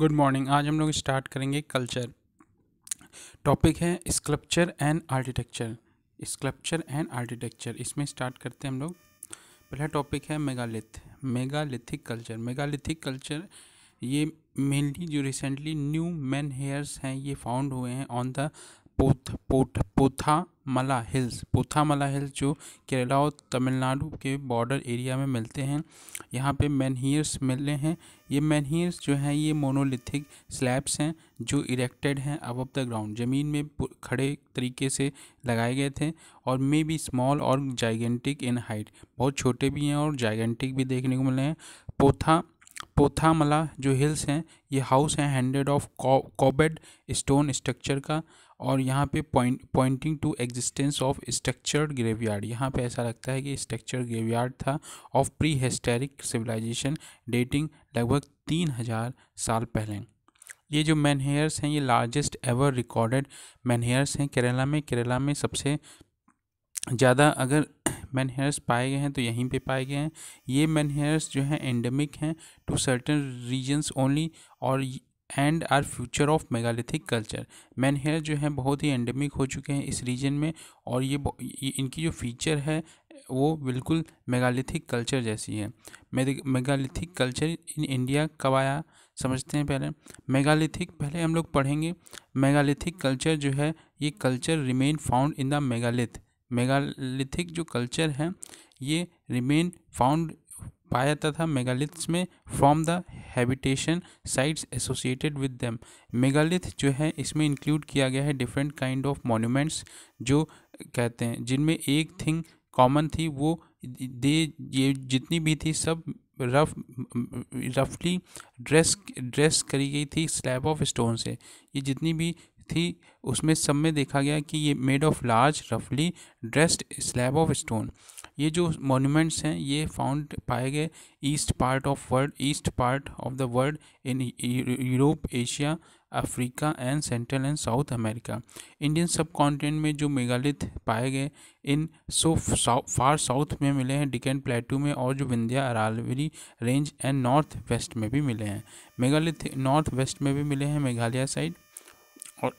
Good morning आज हम लोग स्टार्ट करेंगे कल्चर टॉपिक है sculpture and architecture sculpture and architecture इसमें स्टार्ट करते हैं हम लोग. पहला टॉपिक है megalith megalithic culture megalithic culture ये मेनली जो रिसेंटली न्यू मैन हेयर्स हैं, ये फाउंड हुए हैं on the पोथ पोथ Pothamala hills Pothamala hills जो केरला और तमिलनाडु के बॉर्डर एरिया में मिलते हैं, यहाँ पे मैनहीर्स मिले हैं। ये मैनहीर्स जो हैं, ये मोनोलिथिक स्लैब्स हैं, जो इरेक्टेड हैं अब द ग्राउंड ज़मीन में खड़े तरीके से लगाए गए थे और मे बी स्मॉल और जाइगेंटिक इन हाइट बहुत छोटे भी हैं और जाइगेंटिक भी देखने को मिले हैं। पोथा पोथामला जो हिल्स हैं, ये हाउस हैं hundred of cobbled stone structure का। और यहाँ पे point pointing to existence of structured graveyard यहाँ पे ऐसा लगता है कि स्ट्रक्चर ग्रेवयार्ड था of prehistoric civilisation dating लगभग तीन हज़ार साल पहले। ये जो मैनहेयर्स हैं, ये लार्जेस्ट एवर रिकॉर्डेड मैनहेयर्स हैं। केरला में केरला में सबसे ज़्यादा अगर मैनहेयर्स पाए गए हैं तो यहीं पे पाए गए हैं। ये मैन हेयर्स जो हैं एंडेमिक हैं टू सर्टन रीजन्स ओनली और and are future of megalithic culture menhir जो है बहुत ही एंडेमिक हो चुके हैं इस रीजन में और ये, ये इनकी जो फीचर है वो बिल्कुल मेगालिथिक कल्चर जैसी है। मेगालिथिक कल्चर इन इंडिया कब आया? समझते हैं पहले। मेगालिथिक पहले हम लोग पढ़ेंगे। मेगालिथिक कल्चर जो है ये culture remain found in the megalith megalithic जो कल्चर है ये रिमेन फाउंड पाया जाता था मेगालिथ्स में from the habitation sites associated with them megalith जो है, इसमें इंक्लूड किया गया है डिफरेंट काइंड ऑफ़ मोन्यूमेंट्स जो कहते हैं, जिनमें एक थिंग कॉमन थी, वो दे, ये जितनी भी थी, सब रफ रफली ड्रेस ड्रेस करी गई थी स्लैब ऑफ़ स्टोन से। ये जितनी भी थी, उसमें सब में देखा गया कि ये मेड ऑफ़ लार्ज रफली ड्रेस्ड स्लैब ऑफ़ स्टोन ये जो मोन्यूमेंट्स हैं, ये फाउंड पाए गए east part of world east part of the world in Europe Asia Africa and central and south America Indian subcontinent में जो मेगालिथ पाए गए, इन सो फार साउथ में मिले हैं डिकेन प्लेटू में और जो Vindhya Aravalli range and north west में भी मिले हैं। मेगालिथ नॉर्थ वेस्ट में भी मिले हैं, मेघालय साइड और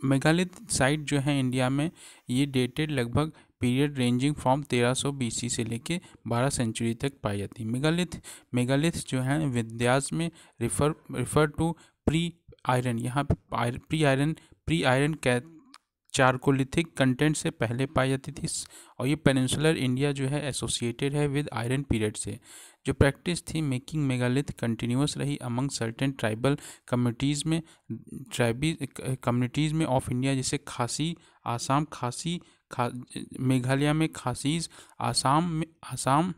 मेगालिथ साइट जो है, इंडिया में, ये डेटेड लगभग पीरियड रेंजिंग फ्रॉम 1300 बीसी से लेके 12 सेंचुरी तक पाई जाती है। मेगालिथ मेगालिथ जो है विद्यास में refer refer to pre iron यहाँ पे प्री आयरन प्री आयरन कै, चारकोलिथिक कंटेंट से पहले पाई जाती थी। और ये पेनिनसुलर इंडिया जो है, एसोसिएटेड है विद आयरन पीरियड से। जो प्रैक्टिस थी मेकिंग मेगालिथ कंटिन्यूस रही अमंग सर्टेन ट्राइबल कम्युनिटीज़ में, ट्राइबी कम्युनिटीज़ में ऑफ़ इंडिया, जैसे खासी, आसाम खासी खा, मेघालय में खासीज, आसाम में, Assam,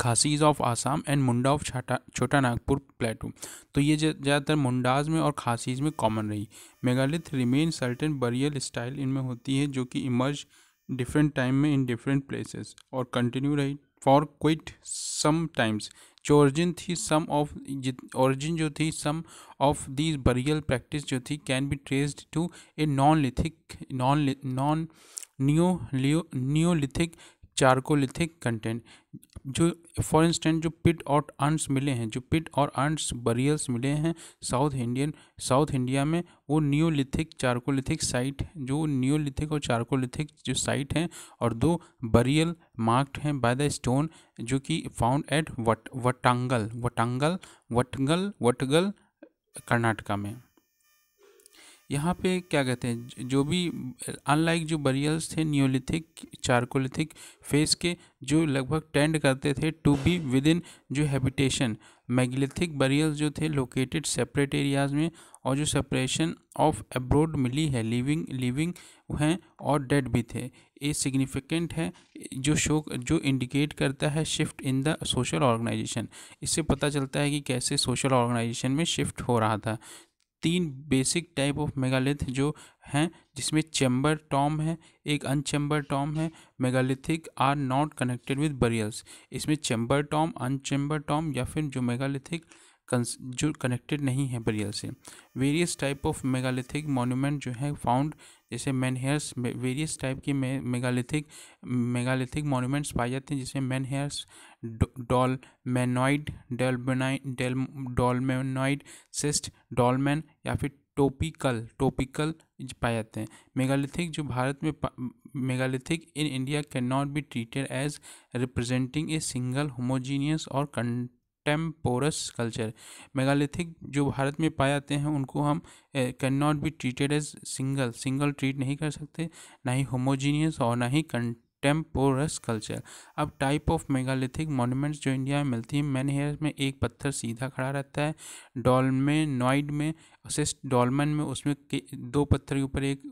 Khasis of Assam and Munda of Chhota Chhota Nagpur प्लेटू। तो ये ज़्यादातर मुंडाज में और खासीज में कॉमन रही। Megalith remain certain burial style इनमें होती है जो कि इमर्ज डिफरेंट टाइम में इन डिफरेंट प्लेसेस और कंटिन्यू रही फॉर क्विट सम टाइम्स। जो ओरिजिन थी सम ऑफ़ ओरिजिन जो थी some of these burial practice जो थी can be traced to a non lithic non non neo neolithic, chalcolithic content जो फॉर इंस्टेंट जो पिट और अंट्स मिले हैं, जो पिट और अंट्स बरियल्स मिले हैं साउथ इंडियन साउथ इंडिया में वो नियोलिथिक, चारकोलिथिक साइट जो नियोलिथिक और चारकोलिथिक जो साइट हैं, और दो बरियल मार्क्ड हैं बाय द स्टोन जो कि found at what वटांगल वटांगल Watgal Watgal Karnataka में। यहाँ पे क्या कहते हैं, जो भी अनलाइक जो बरियल्स थे न्योलिथिक चारकोलिथिक फेस के, जो लगभग टेंड करते थे टू बी विद इन जो हैबिटेशन मैगलिथिक बरियल्स जो थे लोकेटेड सेपरेट एरियाज़ में, और जो सेपरेशन ऑफ़ अब्रोड मिली है लिविंग लिविंग हैं और डेड भी थे। ये सिग्निफिकेंट है, जो शो जो इंडिकेट करता है shift in the social organization इससे पता चलता है कि कैसे सोशल ऑर्गेनाइजेशन में शिफ्ट हो रहा था। तीन बेसिक टाइप ऑफ़ मेगालिथ जो हैं, जिसमें चैम्बर टॉम है, एक अनचैम्बर टॉम है megalithic are not connected with burials इसमें चैम्बर टॉम अनचैम्बर टॉम या फिर जो मेगालिथिक जो कनेक्टेड नहीं है बरियल से। Various type of megalithic monument जो है फाउंड जैसे मैन हेयर्स वेरियस टाइप की मेगालिथिक मेगालिथिक मोन्यूमेंट्स पाए जाते हैं, जिसमें मैनहेयर्स डॉलमेनॉइड डेल डॉलमेनॉइड सिस्ट, डॉलमैन या फिर टोपिकल टोपिकल पाए जाते हैं। मेगालिथिक जो भारत में megalithic in India can not be treated as representing a single homogeneous और कंटेम्पोरस कल्चर। मेगालिथिक जो भारत में पाए जाते हैं, उनको हम can not be treated as single. Single treat नहीं कर सकते, ना ही होमोजीनियस और ना ही टेम्पोरस कल्चर। अब टाइप ऑफ़ मेगालिथिक मोनूमेंट्स जो इंडिया में मिलती हैं, मैन हेयर में एक पत्थर सीधा खड़ा रहता है डॉलमेनॉइड में सिस्ट डॉलमन में, उसमें दो पत्थर के ऊपर एक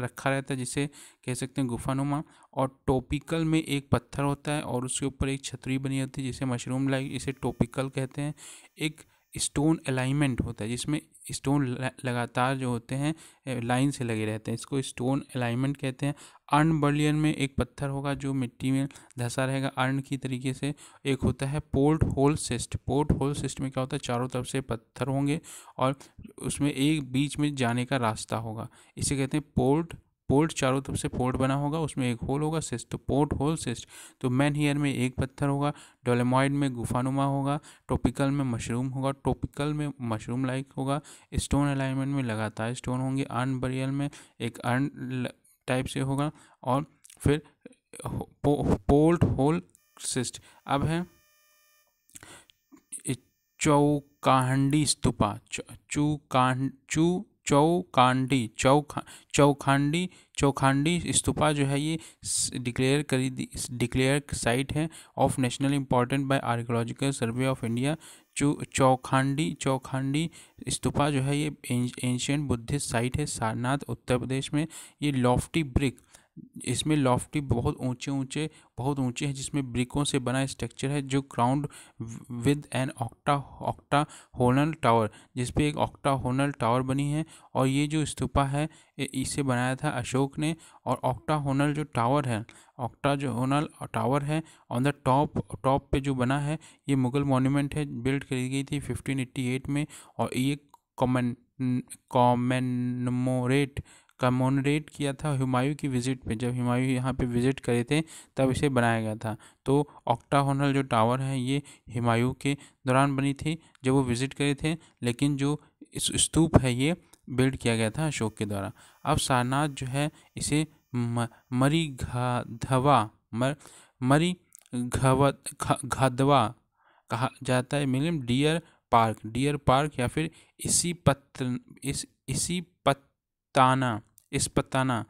रखा रहता है, जिसे कह सकते हैं गुफानुमा, और टोपिकल में एक पत्थर होता है, और उसके ऊपर एक छतरी बनी होती है, जिसे मशरूम लाइक इसे टोपिकल कहते हैं। एक स्टोन अलाइनमेंट होता है, जिसमें स्टोन लगातार जो होते हैं लाइन से लगे रहते हैं। इसको स्टोन अलाइनमेंट कहते हैं। अर्न बर्लियन में एक पत्थर होगा जो मिट्टी में धंसा रहेगा। अर्न की तरीके से एक होता है port hole cist port hole cist में क्या होता है? चारों तरफ़ से पत्थर होंगे और उसमें एक बीच में जाने का रास्ता होगा। इसे कहते हैं पोर्ट पोर्ट चारों तरफ़ से पोर्ट बना होगा, उसमें एक होल होगा, सिस्ट तो पोर्ट, होल सिस्ट तो मैन हीयर में एक पत्थर होगा, डोलेमॉइड में गुफानुमा होगा, टॉपिकल में मशरूम होगा, टॉपिकल में मशरूम लाइक होगा, स्टोन अलाइनमेंट में लगातार स्टोन होंगे अर्न बरियल में एक अर्न टाइप से होगा, और फिर पोर्ट, होल सिस्ट, अब है चौकांडी स्तूपा, चू कांड चू चौकांडी, चौखा, चौखांडी चौखांडी स्तूपा जो है ये डिक्लेयर करी डिक्लेयर साइट है of national important by archaeological survey of India चौ, चौखांडी चौखांडी स्तूपा जो है ये एंशियंट बुद्धिस्ट साइट है, सारनाथ, उत्तर प्रदेश में, ये लॉफ्टी ब्रिक इसमें लॉफ्टी बहुत ऊँचे ऊँचे, बहुत ऊँचे हैं, जिसमें ब्रिकों से बना स्ट्रक्चर है, जो crowned with an octa octagonal tower जिस पे एक ऑक्टा होनल टावर बनी है, और ये जो स्तूपा है इसे बनाया था अशोक ने, और ऑक्टा होनल जो टावर है ऑक्टा जो होनल टावर है ऑन द टॉप टॉप पे जो बना है, ये मुगल मॉन्यूमेंट है बिल्ड करी गई थी 1588 में, और ये कॉमन कॉमेनमोरेट कमोनरेट किया था हुमायूं की विज़िट पे। जब हुमायूं यहाँ पे विज़िट करे थे, तब इसे बनाया गया था। तो ऑक्टाहोनल जो टावर है, ये हुमायूं के दौरान बनी थी, जब वो विज़िट करे थे। लेकिन जो इस स्तूप है, ये बिल्ड किया गया था अशोक के द्वारा। अब सारनाथ जो है, इसे मरी घाधवा मर, मरी घव घाधवा कहा जाता है। मिनिम डियर पार्क डियर पार्क या फिर इसी पत्र, इस, इसी पत्ताना। इस पत्ताना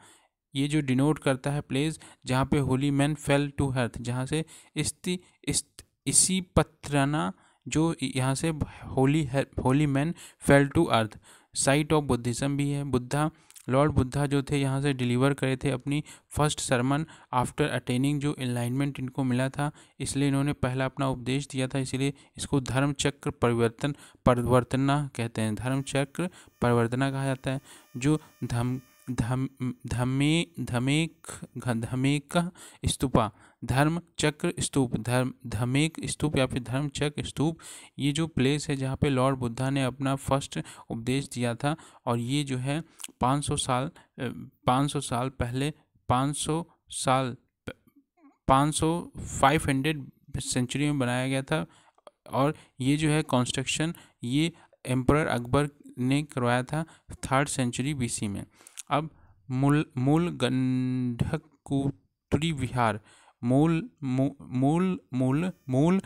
ये जो डिनोट करता है प्लेस, जहाँ पे holy man fell to earth जहाँ से इस्ती इस इसी पत्राना जो यहाँ से holy holy man fell to earth. Site of Buddhism भी है। बुद्धा, लॉर्ड बुद्धा जो थे, यहाँ से डिलीवर करे थे अपनी फ़र्स्ट सरमन आफ्टर अटेनिंग जो अलाइनमेंट इनको मिला था। इसलिए इन्होंने पहला अपना उपदेश दिया था, इसलिए इसको धर्म चक्र परिवर्तन, परिवर्तना कहते हैं। धर्म चक्र परिवर्तना कहा जाता है, जो धम धम, धमे, धमेक धमेक स्तूपा, धर्म चक्र स्तूप, धर्म, धमेक स्तूप या फिर धर्म चक्र स्तूप, ये जो प्लेस है जहाँ पे लॉर्ड बुद्धा ने अपना फ़र्स्ट उपदेश दिया था और ये जो है 500 साल 500 साल पहले 500 साल 500 500 सेंचुरी में बनाया गया था और ये जो है कंस्ट्रक्शन ये एम्पर अकबर ने करवाया था थर्ड सेंचुरी बीसी में। अब मूल मूल गंधकुटी विहार। मूल मूल मूल मूल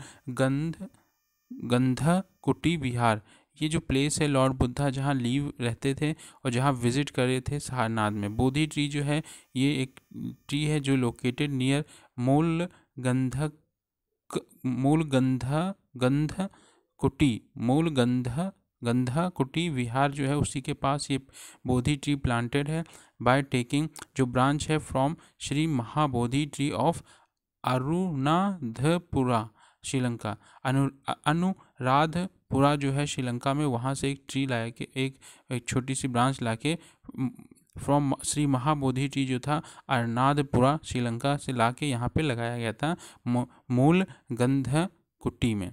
गंध कुटी विहार। ये जो प्लेस है लॉर्ड बुद्धा जहाँ लीव रहते थे और जहाँ विज़िट कर थे सारनाथ में। बोधि ट्री जो है, ये एक ट्री है जो लोकेटेड नियर मूल गंधक, मूल गंध गंध कुटी मूल गंध गंधा कुटी विहार जो है उसी के पास ये बोधि ट्री प्लांटेड है। बाय टेकिंग जो ब्रांच है from Shri Mahabodhi tree of Anuradhapura Sri Lanka अनु अनुराधपुरा जो है श्रीलंका में वहाँ से एक ट्री लाया के एक, एक छोटी सी ब्रांच ला के फ्रॉम श्री महाबोधि ट्री जो था अरुणाधपुरा श्रीलंका से ला के यहाँ पे लगाया गया था मूल गंध कुट्टी में।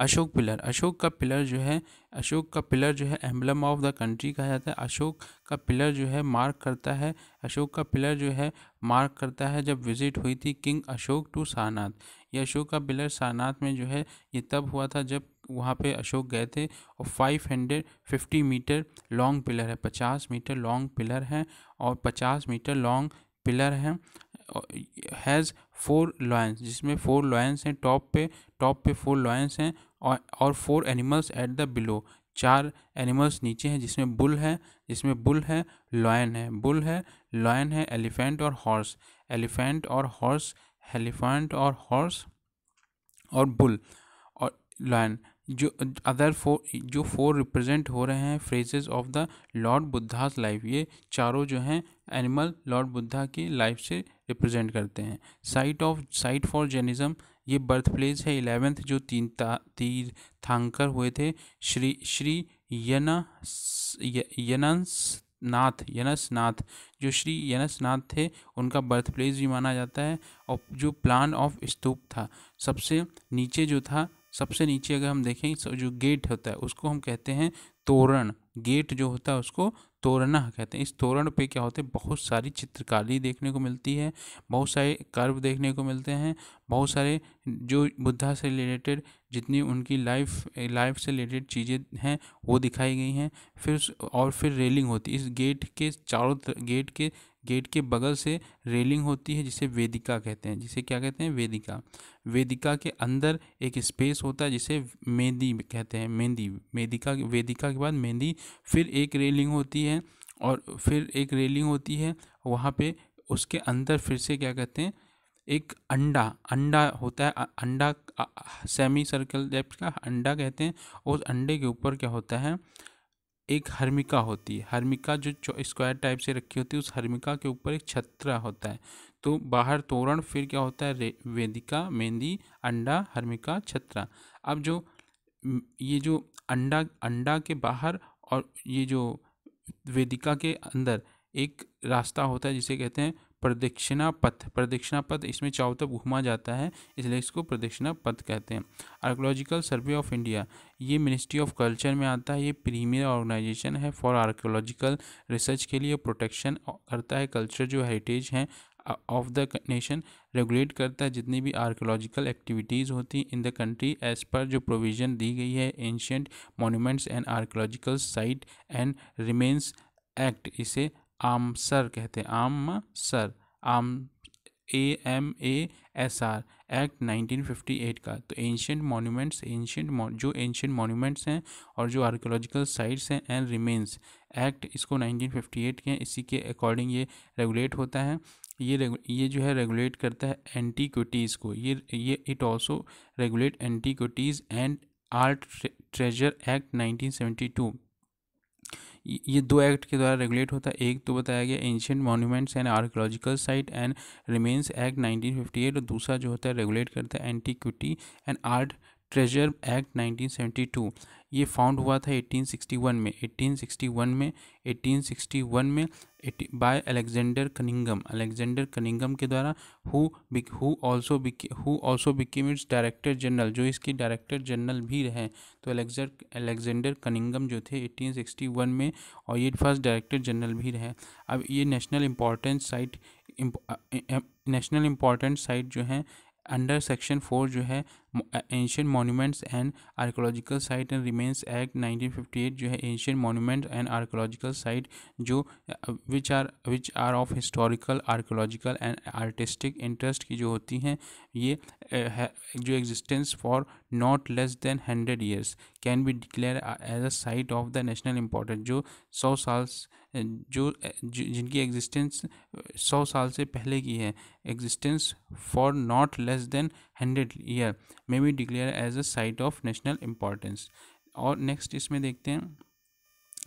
अशोक पिलर। अशोक का पिलर जो है, अशोक का पिलर जो है एम्बलम ऑफ़ द कंट्री कहा जाता है। अशोक का पिलर जो है मार्क करता है। अशोक का पिलर जो है मार्क करता है जब विज़िट हुई थी किंग अशोक टू सारनाथ। ये अशोक का पिलर सारनाथ में जो है, ये तब हुआ था जब वहाँ पे अशोक गए थे और five hundred fifty metre long pillar है। पचास मीटर लॉन्ग पिलर है और पचास मीटर लॉन्ग पिलर है हैज़ फोर लॉयंस जिसमें फोर लॉयंस हैं टॉप पे टॉप पे फोर लॉयंस हैं, और four animals at the below चार एनिमल्स नीचे हैं, जिसमें बुल है, जिसमें बुल है लॉयन है। बुल है लॉयन है एलिफेंट और हॉर्स एलिफेंट और हॉर्स एलिफेंट और हॉर्स और बुल और लॉयन जो अदर फोर जो फोर रिप्रेजेंट हो रहे हैं phases of the Lord Buddha's life ये चारों जो हैं एनिमल लॉर्ड बुद्धा की लाइफ से रिप्रेजेंट करते हैं। Site of, site for Jainism, ये बर्थ प्लेस है इलेवेंथ, जो तीन तीर्थांकर हुए थे। श्री श्री यना नाथ यनस नाथ जो श्री यनस नाथ थे, उनका बर्थ प्लेस भी माना जाता है। और जो प्लान ऑफ़ स्तूप था, सबसे नीचे जो था, सबसे नीचे अगर हम देखें, जो गेट होता है, उसको हम कहते हैं तोरण, गेट जो होता है उसको तोरणा कहते हैं। इस तोरण पे क्या होते हैं? बहुत सारी चित्रकारी देखने को मिलती है, बहुत सारे कर्व देखने को मिलते हैं, बहुत सारे जो बुद्धा से रिलेटेड जितनी उनकी लाइफ लाइफ से रिलेटेड चीज़ें हैं, वो दिखाई गई हैं। फिर और फिर रेलिंग होती है। इस गेट के चारों गेट के गेट के बगल से रेलिंग होती है, जिसे वेदिका कहते हैं। जिसे क्या कहते हैं? वेदिका। वेदिका के अंदर एक स्पेस होता है, जिसे मेहंदी कहते हैं। मेहंदी वेदिका वेदिका बाद मेहंदी फिर एक रेलिंग होती है और फिर एक रेलिंग होती है, वहाँ पे उसके अंदर फिर से क्या कहते हैं, एक अंडा अंडा होता है अंडा सेमी सर्कल टाइप का अंडा कहते हैं उस अंडे के ऊपर क्या होता है, एक हर्मिका होती है। हर्मिका जो स्क्वायर टाइप से रखी होती है, उस हर्मिका के ऊपर एक छत्रा होता है। तो बाहर तोरण, फिर क्या होता है वेदिका, मेहंदी, अंडा, हर्मिका, छत्रा। अब जो ये जो अंडा अंडा के बाहर और ये जो वेदिका के अंदर एक रास्ता होता है जिसे कहते हैं प्रदक्षिणा पथ प्रदक्षिणा पथ इसमें चारों तरफ़ घुमा जाता है, इसलिए इसको प्रदक्षिणा पथ कहते हैं। आर्कोलॉजिकल सर्वे ऑफ़ इंडिया ये मिनिस्ट्री ऑफ़ कल्चर में आता है, ये प्रीमियर ऑर्गेनाइजेशन है फॉर आर्कोलॉजिकल रिसर्च के लिए प्रोटेक्शन करता है कल्चर जो हेरिटेज हैं ऑफ़ द नेशन रेगुलेट करता है जितनी भी आर्कोलॉजिकल एक्टिविटीज़ होती इन द कंट्री एज पर जो प्रोविज़न दी गई है ancient monuments and archaeological site and remains act इसे आमसर कहते हैं। आम सर आम A M A S R act 1958 का। तो एंशियंट मॉन्यूमेंट्स एंशियंट जो एंशियंट मॉन्यूमेंट्स हैं और जो आर्कोलॉजिकल साइट्स हैं एंड रिमेन्स एक्ट इसको 1958 के हैं। इसी के अकॉर्डिंग ये रेगुलेट होता है। ये ये जो है रेगुलेट करता है एंटीक्विटीज़ को। ये ये it also regulate antiquities and art treasure act 1972 ये दो एक्ट के द्वारा रेगुलेट होता है। एक तो बताया गया ancient monuments and archaeological site and remains act 1958 और दूसरा जो होता है रेगुलेट करता है antiquity and art treasure act 1972 ये फाउंड हुआ था 1861 में। 1861 में 1861 में by Alexander Cunningham Alexander Cunningham के द्वारा who who also who also became its director general जो इसके डायरेक्टर जनरल भी रहे। तो अलेक्जर अलेक्जेंडर कनिंगम जो थे 1861 में, और ये फ़र्स्ट डायरेक्टर जनरल भी रहे। अब ये national importance site national important site जो हैं अंडर सेक्शन फोर जो है ancient monuments and archaeological site and remains act 1958 जो है ancient monument and archaeological site जो which are which are of historical archaeological and artistic interest की जो होती हैं, ये जो existence for not less than hundred years can be declare as a site of the national importance जो सौ साल जो जिनकी एग्जिस्टेंस सौ साल से पहले की है existence for not less than hundred year may be declare as a site of national importance और नेक्स्ट इसमें देखते हैं,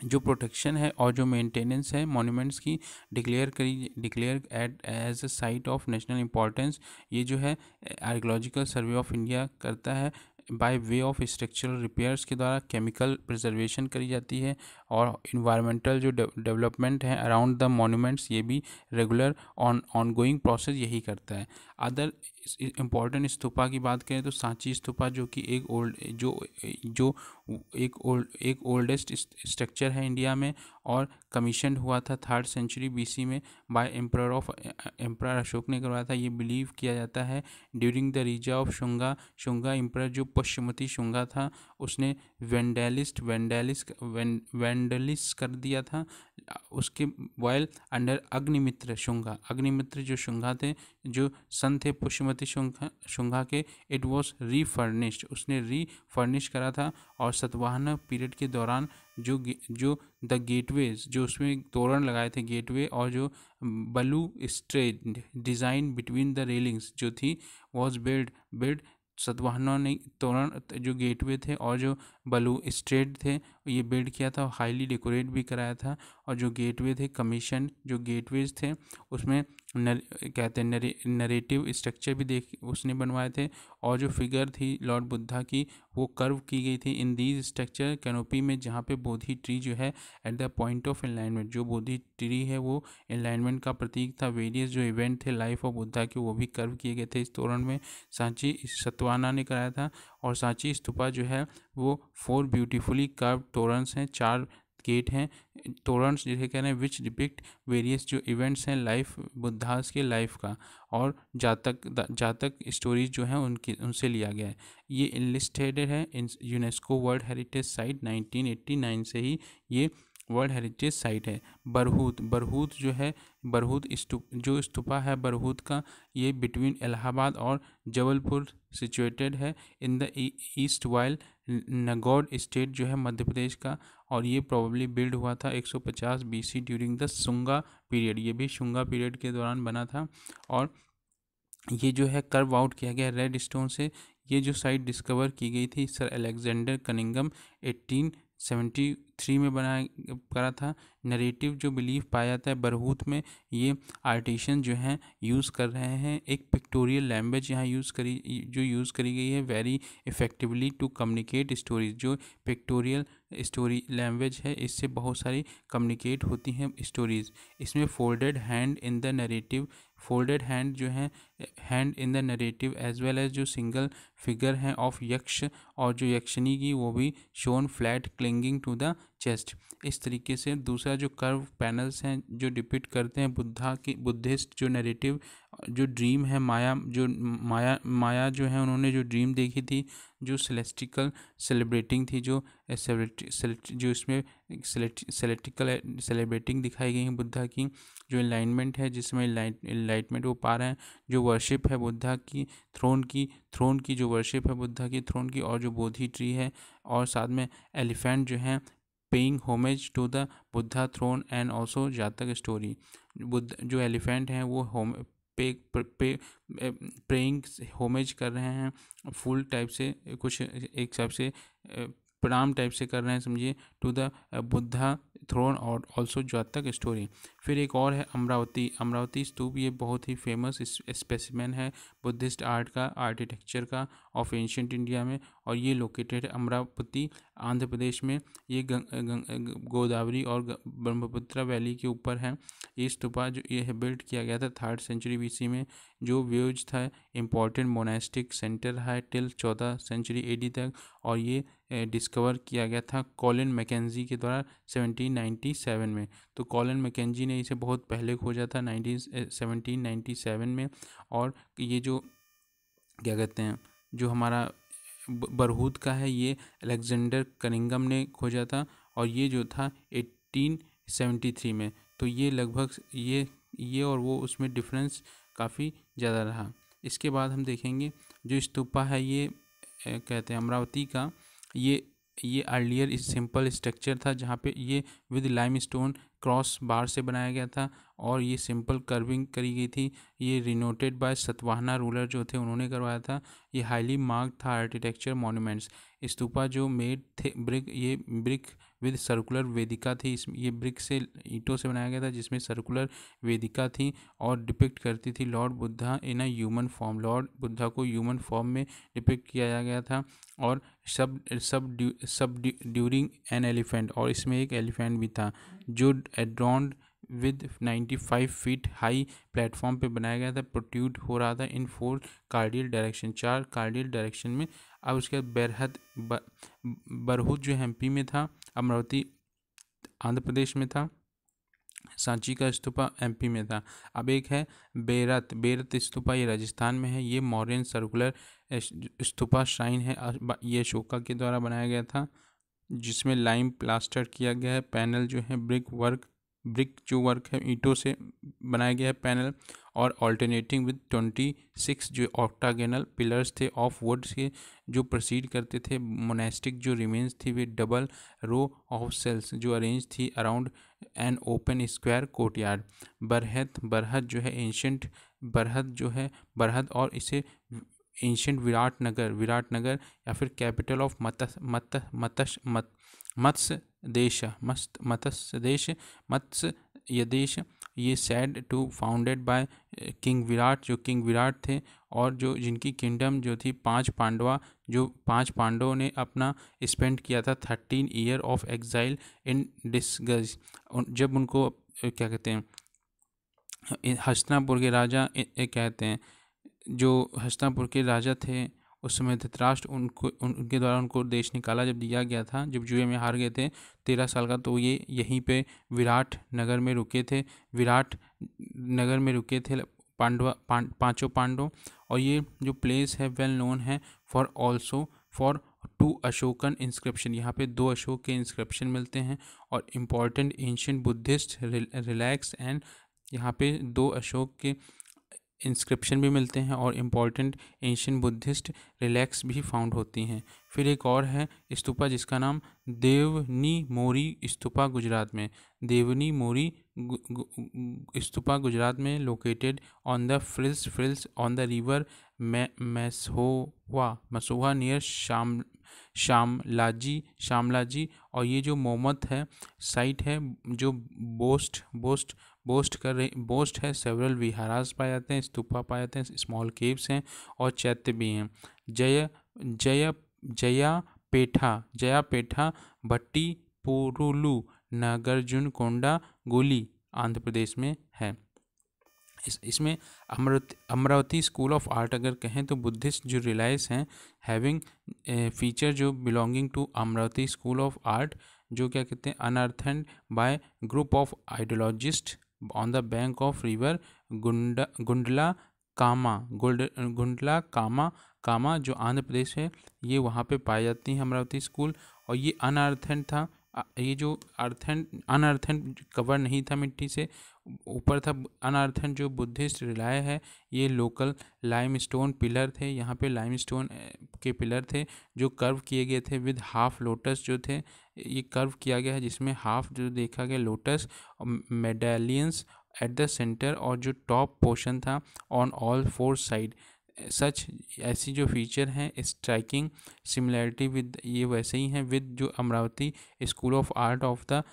जो प्रोटेक्शन है और जो मेंटेनेंस है मॉन्यूमेंट्स की डिक्लेयर करी declare at as a site of national importance ये जो है आर्कोलॉजिकल सर्वे ऑफ़ इंडिया करता है by way of structural repairs के द्वारा केमिकल प्रिजर्वेशन करी जाती है और इन्वायरमेंटल जो डेवलपमेंट है अराउंड द मोनूमेंट्स ये भी regular on on going process यही करता है। अदर इंपॉर्टेंट स्तूपा की बात करें तो सांची स्तूपा जो कि एक ओल्ड जो जो एक ओल्ड एक ओल्डेस्ट स्ट्रक्चर है इंडिया में और कमीशन हुआ था थर्ड सेंचुरी बीसी में by emperor of emperor Ashoka ने करवाया था। ये बिलीव किया जाता है ड्यूरिंग द रीजा ऑफ़ शुंगा शुंगा एम्पर जो पश्चिमती शुंगा था, उसने वेंडेलिस्ट वेंडेलिस वेंडलिस कर दिया था। उसके वाइल अंडर अग्निमित्र शुंगा। अग्निमित्र जो शुंगा थे, जो सन थे पुष्यमती शुंगा शुंगा के इट वॉज़ रीफर्निश्ड उसने रीफर्निश करा था और सतवाहन पीरियड के दौरान जो जो द गेटवेज जो उसमें तोरण लगाए थे गेटवे और जो बलू straight design between the railings जो थी वॉज़ बिल्ड बिल्ड सतवाहनों ने तोरण, जो गेटवे थे और जो बलू स्ट्रेट थे, ये बिल्ड किया था और हाईली डेकोरेट भी कराया था। और जो गेटवे थे कमीशन जो गेटवेज थे उसमें नर कहते हैं नरे, नरेटिव स्ट्रक्चर भी देख उसने बनवाए थे और जो फिगर थी लॉर्ड बुद्धा की वो कर्व की गई थी इन दीज स्ट्रक्चर कैनोपी में जहाँ पे बोधि ट्री जो है at the point of alignment जो बोधि ट्री है वो अलाइनमेंट का प्रतीक था. वेरियस जो इवेंट थे लाइफ ऑफ़ बुद्धा के वो भी कर्व किए गए थे इस तोरण में. सांची सतवाना ने कराया था और सांची स्तूपा जो है वो फोर ब्यूटीफुली कर्व तोरन्स हैं चार गेट हैं तोरण जिसे कह रहे हैं विच डिपिक्ट वेरियस जो इवेंट्स हैं लाइफ बुद्धास के लाइफ का, और जातक जातक स्टोरीज जो हैं उनकी, उनसे लिया गया है। ये इनलिस्टेड है in UNESCO world heritage site 1989 से ही ये वर्ल्ड हेरिटेज साइट है। बरहूत बरहूत जो है, बरहूत स्तूप जो स्तूपा है बरहूत का, ये बिटवीन इलाहाबाद और जबलपुर सिचुएटेड है। In the east while Nagod state जो है मध्य प्रदेश का और ये प्रॉब्ली बिल्ड हुआ था 150 BC during the Shunga period ये भी शुंगा पीरियड के दौरान बना था और ये जो है कर्व आउट किया गया रेड स्टोन से। ये जो साइट डिस्कवर की गई थी sir Alexander Cunningham eighteen seventy three में बनाया, करा था। नरेटिव जो बिलीफ पाया जाता है बरहूत में, ये आर्टिशन जो हैं यूज़ कर रहे हैं। एक पिक्टोरियल लैंग्वेज यहाँ यूज़ करी, जो यूज़ करी गई है very effectively to communicate stories जो पिक्टोरियल स्टोरी लैंग्वेज है, इससे बहुत सारी कम्युनिकेट होती हैं स्टोरीज़ इसमें folded hand in the narrative folded hand जो है hand in the narrative as well as जो सिंगल फिगर हैं ऑफ़ यक्ष और जो यक्षिणी की, वो भी shown flat clinging to the chest. इस तरीके से दूसरा जो कर्व पैनल्स हैं, जो डिपिट करते हैं बुद्धा की, बुद्धिस्ट जो नैरेटिव जो ड्रीम है, माया, जो माया माया जो है, उन्होंने जो ड्रीम देखी थी, जो सेलेस्टिकल सेलिब्रेटिंग थी, जो जो इसमें सेलेक्टिकल सेलिब्रेटिंग दिखाई गई है बुद्धा की, जो इलाइनमेंट है, जिसमें इलाइटमेंट वो पा रहे हैं, जो वर्शिप है बुद्धा की थ्रोन की थ्रोन की जो वर्शिप है बुद्धा की थ्रोन की, और जो बोधि ट्री है, और साथ में एलिफेंट जो है paying homage to the Buddha throne and also Jataka story Buddha, जो एलिफेंट हैं, वो होम पे पे प्रेइंग होमेज कर रहे हैं फुल टाइप से, कुछ एक हिसाब से प्रणाम टाइप से कर रहे हैं, समझिए टू द बुद्धा थ्रोन और ऑल्सो जातक स्टोरी फिर एक और है अमरावती अमरावती स्तूप ये बहुत ही फ़ेमस स्पेसिमेन है बुद्धिस्ट आर्ट का आर्किटेक्चर का ऑफ़ एंशंट इंडिया में और ये लोकेटेड है अमरावती, आंध्र प्रदेश में. ये गोदावरी और ब्रह्मपुत्रा वैली के ऊपर है. ये स्तूपा जो, ये बिल्ड किया गया था थर्ड सेंचुरी बीसी में, जो व्यूज़ था इंपॉर्टेंट मोनास्टिक सेंटर है टिल चौदह सेंचुरी एडी तक और ये डिस्कवर किया गया था कॉलिन मैकेजी के द्वारा 1797 में। तो कॉलिन मैकेजी ने इसे बहुत पहले खोजा था नाइनटीन सेवनटीन नाइन्टी सेवन में और ये जो, क्या कहते हैं, जो हमारा बरहूद का है, ये अलेक्जेंडर कनिंगम ने खोजा था और ये जो था एट्टीन सेवेंटी थ्री में। तो ये लगभग ये ये और वो उसमें डिफरेंस काफ़ी ज़्यादा रहा। इसके बाद हम देखेंगे जो स्तूपा है ये कहते हैं अमरावती का ये ये अर्लियर इस सिंपल स्ट्रक्चर था जहाँ पे ये with limestone crossbar से बनाया गया था और ये सिंपल कर्विंग करी गई थी। ये रिनोटेड बाय सतवाहना रूलर जो थे उन्होंने करवाया था। ये हाईली मार्क था आर्किटेक्चर मॉन्यूमेंट्स स्तूपा जो मेड थे ब्रिक ये ब्रिक विद सर्कुलर वेदिका थी। इस ये ब्रिक से ईंटों से बनाया गया था, जिसमें सर्कुलर वेदिका थी और डिपिक्ट करती थी Lord Buddha in a human form. Lord Buddha को ह्यूमन फॉर्म में डिपिक्ट किया गया था और सब सब सब ड्यूरिंग एन एलिफेंट और इसमें एक एलिफेंट भी था, जो adorned with 95 feet high platform पे बनाया गया था। प्रोट्यूट हो रहा था इन फोर कार्डियल डायरेक्शन चार कार्डियल डायरेक्शन में। अब उसके बाद बेरहद बरहुद जो एमपी में था, अमरावती, आंध्र प्रदेश में था। सांची का स्तूपा एमपी में था। अब एक है बेरत बेरत स्तूपा ये राजस्थान में है। ये मॉरियन सर्कुलर स्तूपा श्राइन है। ये अशोका के द्वारा बनाया गया था, जिसमें लाइम प्लास्टर किया गया है। पैनल जो है ब्रिक वर्क ब्रिक जो वर्क है, ईंटों से बनाया गया है पैनल और ऑल्टरनेटिंग विद ट्वेंटी सिक्स जो ऑक्टागेनल पिलर्स थे ऑफ़ वुड के जो प्रोसीड करते थे मोनेस्टिक जो रिमेन्स थी, वे डबल रो ऑफ़ सेल्स जो अरेंज थी around an open square courtyard Bairat Bairat जो है एंशंट बरहत जो है, बरहत और इसे एंशंट विराट नगर विराट नगर या फिर कैपिटल ऑफ़ मतस मत मतस मत मत्स्य देश, मस्त मत्स्य देश मत्स्य यदेश ये said to founded by king Virat जो किंग विराट थे, और जो जिनकी किंगडम जो थी, पाँच पांडवा, जो पाँच पांडवों ने अपना स्पेंड किया था thirteen year of exile in disguise जब उनको क्या कहते हैं हस्तिनापुर के राजा कहते हैं, जो हस्तिनापुर के राजा थे उस समय धृतराष्ट्र उनको उनके द्वारा उनको देश निकाला जब दिया गया था जब जुए में हार गए थे तेरह साल का तो ये यहीं पे विराट नगर में रुके थे विराट नगर में रुके थे पांडवा पां, पाँचों पांडव और ये जो प्लेस है वेल नोन है for also for two Ashokan inscription यहाँ पे दो अशोक के इंस्क्रिप्शन मिलते हैं और important ancient Buddhist relics and यहाँ पे दो अशोक के इंस्क्रिप्शन भी मिलते हैं और इंपॉर्टेंट एंशियन बुद्धिस्ट रिलैक्स भी फाउंड होती हैं। फिर एक और है स्तूपा जिसका नाम देवनी मोरी स्तूपा गुजरात में। देवनी मोरी स्तूपा गुजरात में located on the frills frills on the river Meshvo Meshvo near शाम शामलाजी शामलाजी और ये जो मोमत है, साइट है, जो बोस्ट बोस्ट बोस्ट कर रहे, बोस्ट है सेवरल विहारास पाए जाते हैं, स्तूपा पाए जाते हैं स्मॉल केव्स हैं, और चैत्य भी हैं। जय जय, जया पेठा जया पेठा, भट्टी, पुरुलू, नागार्जुन कोंडा, गोली आंध्र प्रदेश में है। इस, इसमें Amaravati Amaravati school of art अगर कहें तो बुद्धिस्ट जो रिलायंस हैं हैविंग फीचर जो belonging to Amaravati school of art जो क्या कहते हैं, unearthed by group of ideologist on the bank of river गुंडा गुंडला कामा गुंड गुंडला कामा कामा जो आंध्र प्रदेश है, ये वहाँ पे पाई जाती हैं अमरावती स्कूल और ये अनअर्थन था ये जो अर्थन अनअर्थन कवर नहीं था मिट्टी से ऊपर था अनअर्थन जो बुद्धिस्ट रिलाय है, ये लोकल लाइम स्टोन पिलर थे। यहाँ पे लाइम स्टोन के पिलर थे जो कर्व किए गए थे विद हाफ़ लोटस जो थे। ये कर्व किया गया है जिसमें हाफ़ जो देखा गया lotus medallions at the centre और जो टॉप पोर्शन था on all four side. Such, ऐसी जो फीचर हैं, स्ट्राइकिंग सिमिलैरिटी विद, ये वैसे ही हैं, विद जो Amaravati school of art of the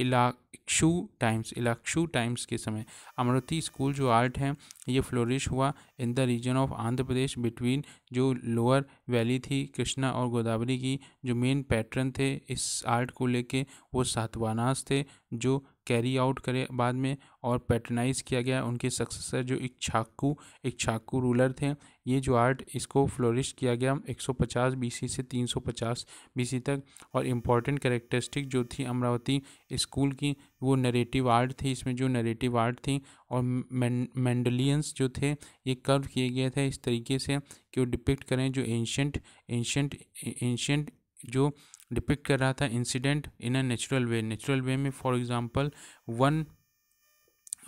इलाक्षु टाइम्स इलाक्षु टाइम्स के समय अमरावती स्कूल जो आर्ट है, ये फ्लोरिश हुआ in the region of Andhra Pradesh between जो लोअर वैली थी, कृष्णा और गोदावरी की जो मेन पैटर्न थे इस आर्ट को लेके, वो सातवानास थे, जो कैरी आउट करे बाद में और पैटर्नाइज किया गया उनके सक्सेसर जो एक छाकू एक छाकू रूलर थे, ये जो आर्ट इसको फ्लोरिश किया गया 150 बीसी से 350 बीसी तक और इंपॉर्टेंट करेक्टरिस्टिक जो थी अमरावती स्कूल की, वो नरेटिव आर्ट थी, इसमें जो नरेटिव आर्ट थी और मैंडलियंस जो थे, ये कर्व किए गए थे इस तरीके से कि वो डिपिक्ट करें जो एंशंट एंशंट एंशंट जो डिपिक्ट कर रहा था incident in a natural way natural way में for example one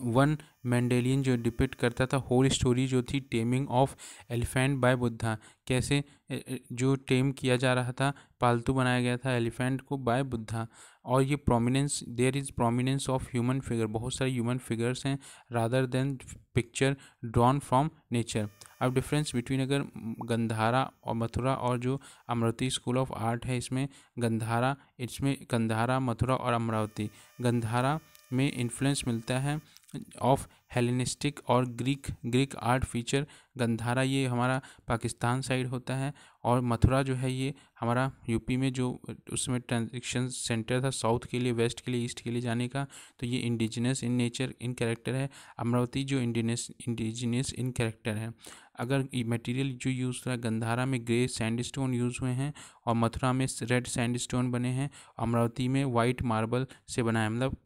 one medallion जो डिपिक्ट करता था होल स्टोरी जो थी taming of elephant by Buddha कैसे जो टेम किया जा रहा था, पालतू बनाया गया था एलिफेंट को बाय बुद्धा और ये prominence there is prominence of human figure बहुत सारे ह्यूमन फिगर्स हैं rather than picture drawn from nature अब डिफरेंस बिटवीन अगर गंधारा और मथुरा और जो अमरावती स्कूल ऑफ़ आर्ट है इसमें गंधारा इसमें गंधारा मथुरा और अमरावती गंधारा में इन्फ्लुएंस मिलता है ऑफ़ हेलेनिस्टिक और Greek Greek art feature Gandhara ये हमारा पाकिस्तान साइड होता है और मथुरा जो है ये हमारा यूपी में जो उसमें ट्रांजेक्शन सेंटर था साउथ के लिए वेस्ट के लिए ईस्ट के लिए जाने का तो ये indigenous in nature in character है। अमरावती जो इंडिजिनस इंडिजिनस इन कैरेक्टर है। अगर मटेरियल जो यूज़ हुआ है, गंधारा में ग्रे सैंड स्टोन यूज़ हुए हैं और मथुरा में रेड सैंड स्टोन बने हैं, अमरावती में वाइट मार्बल से बना है मतलब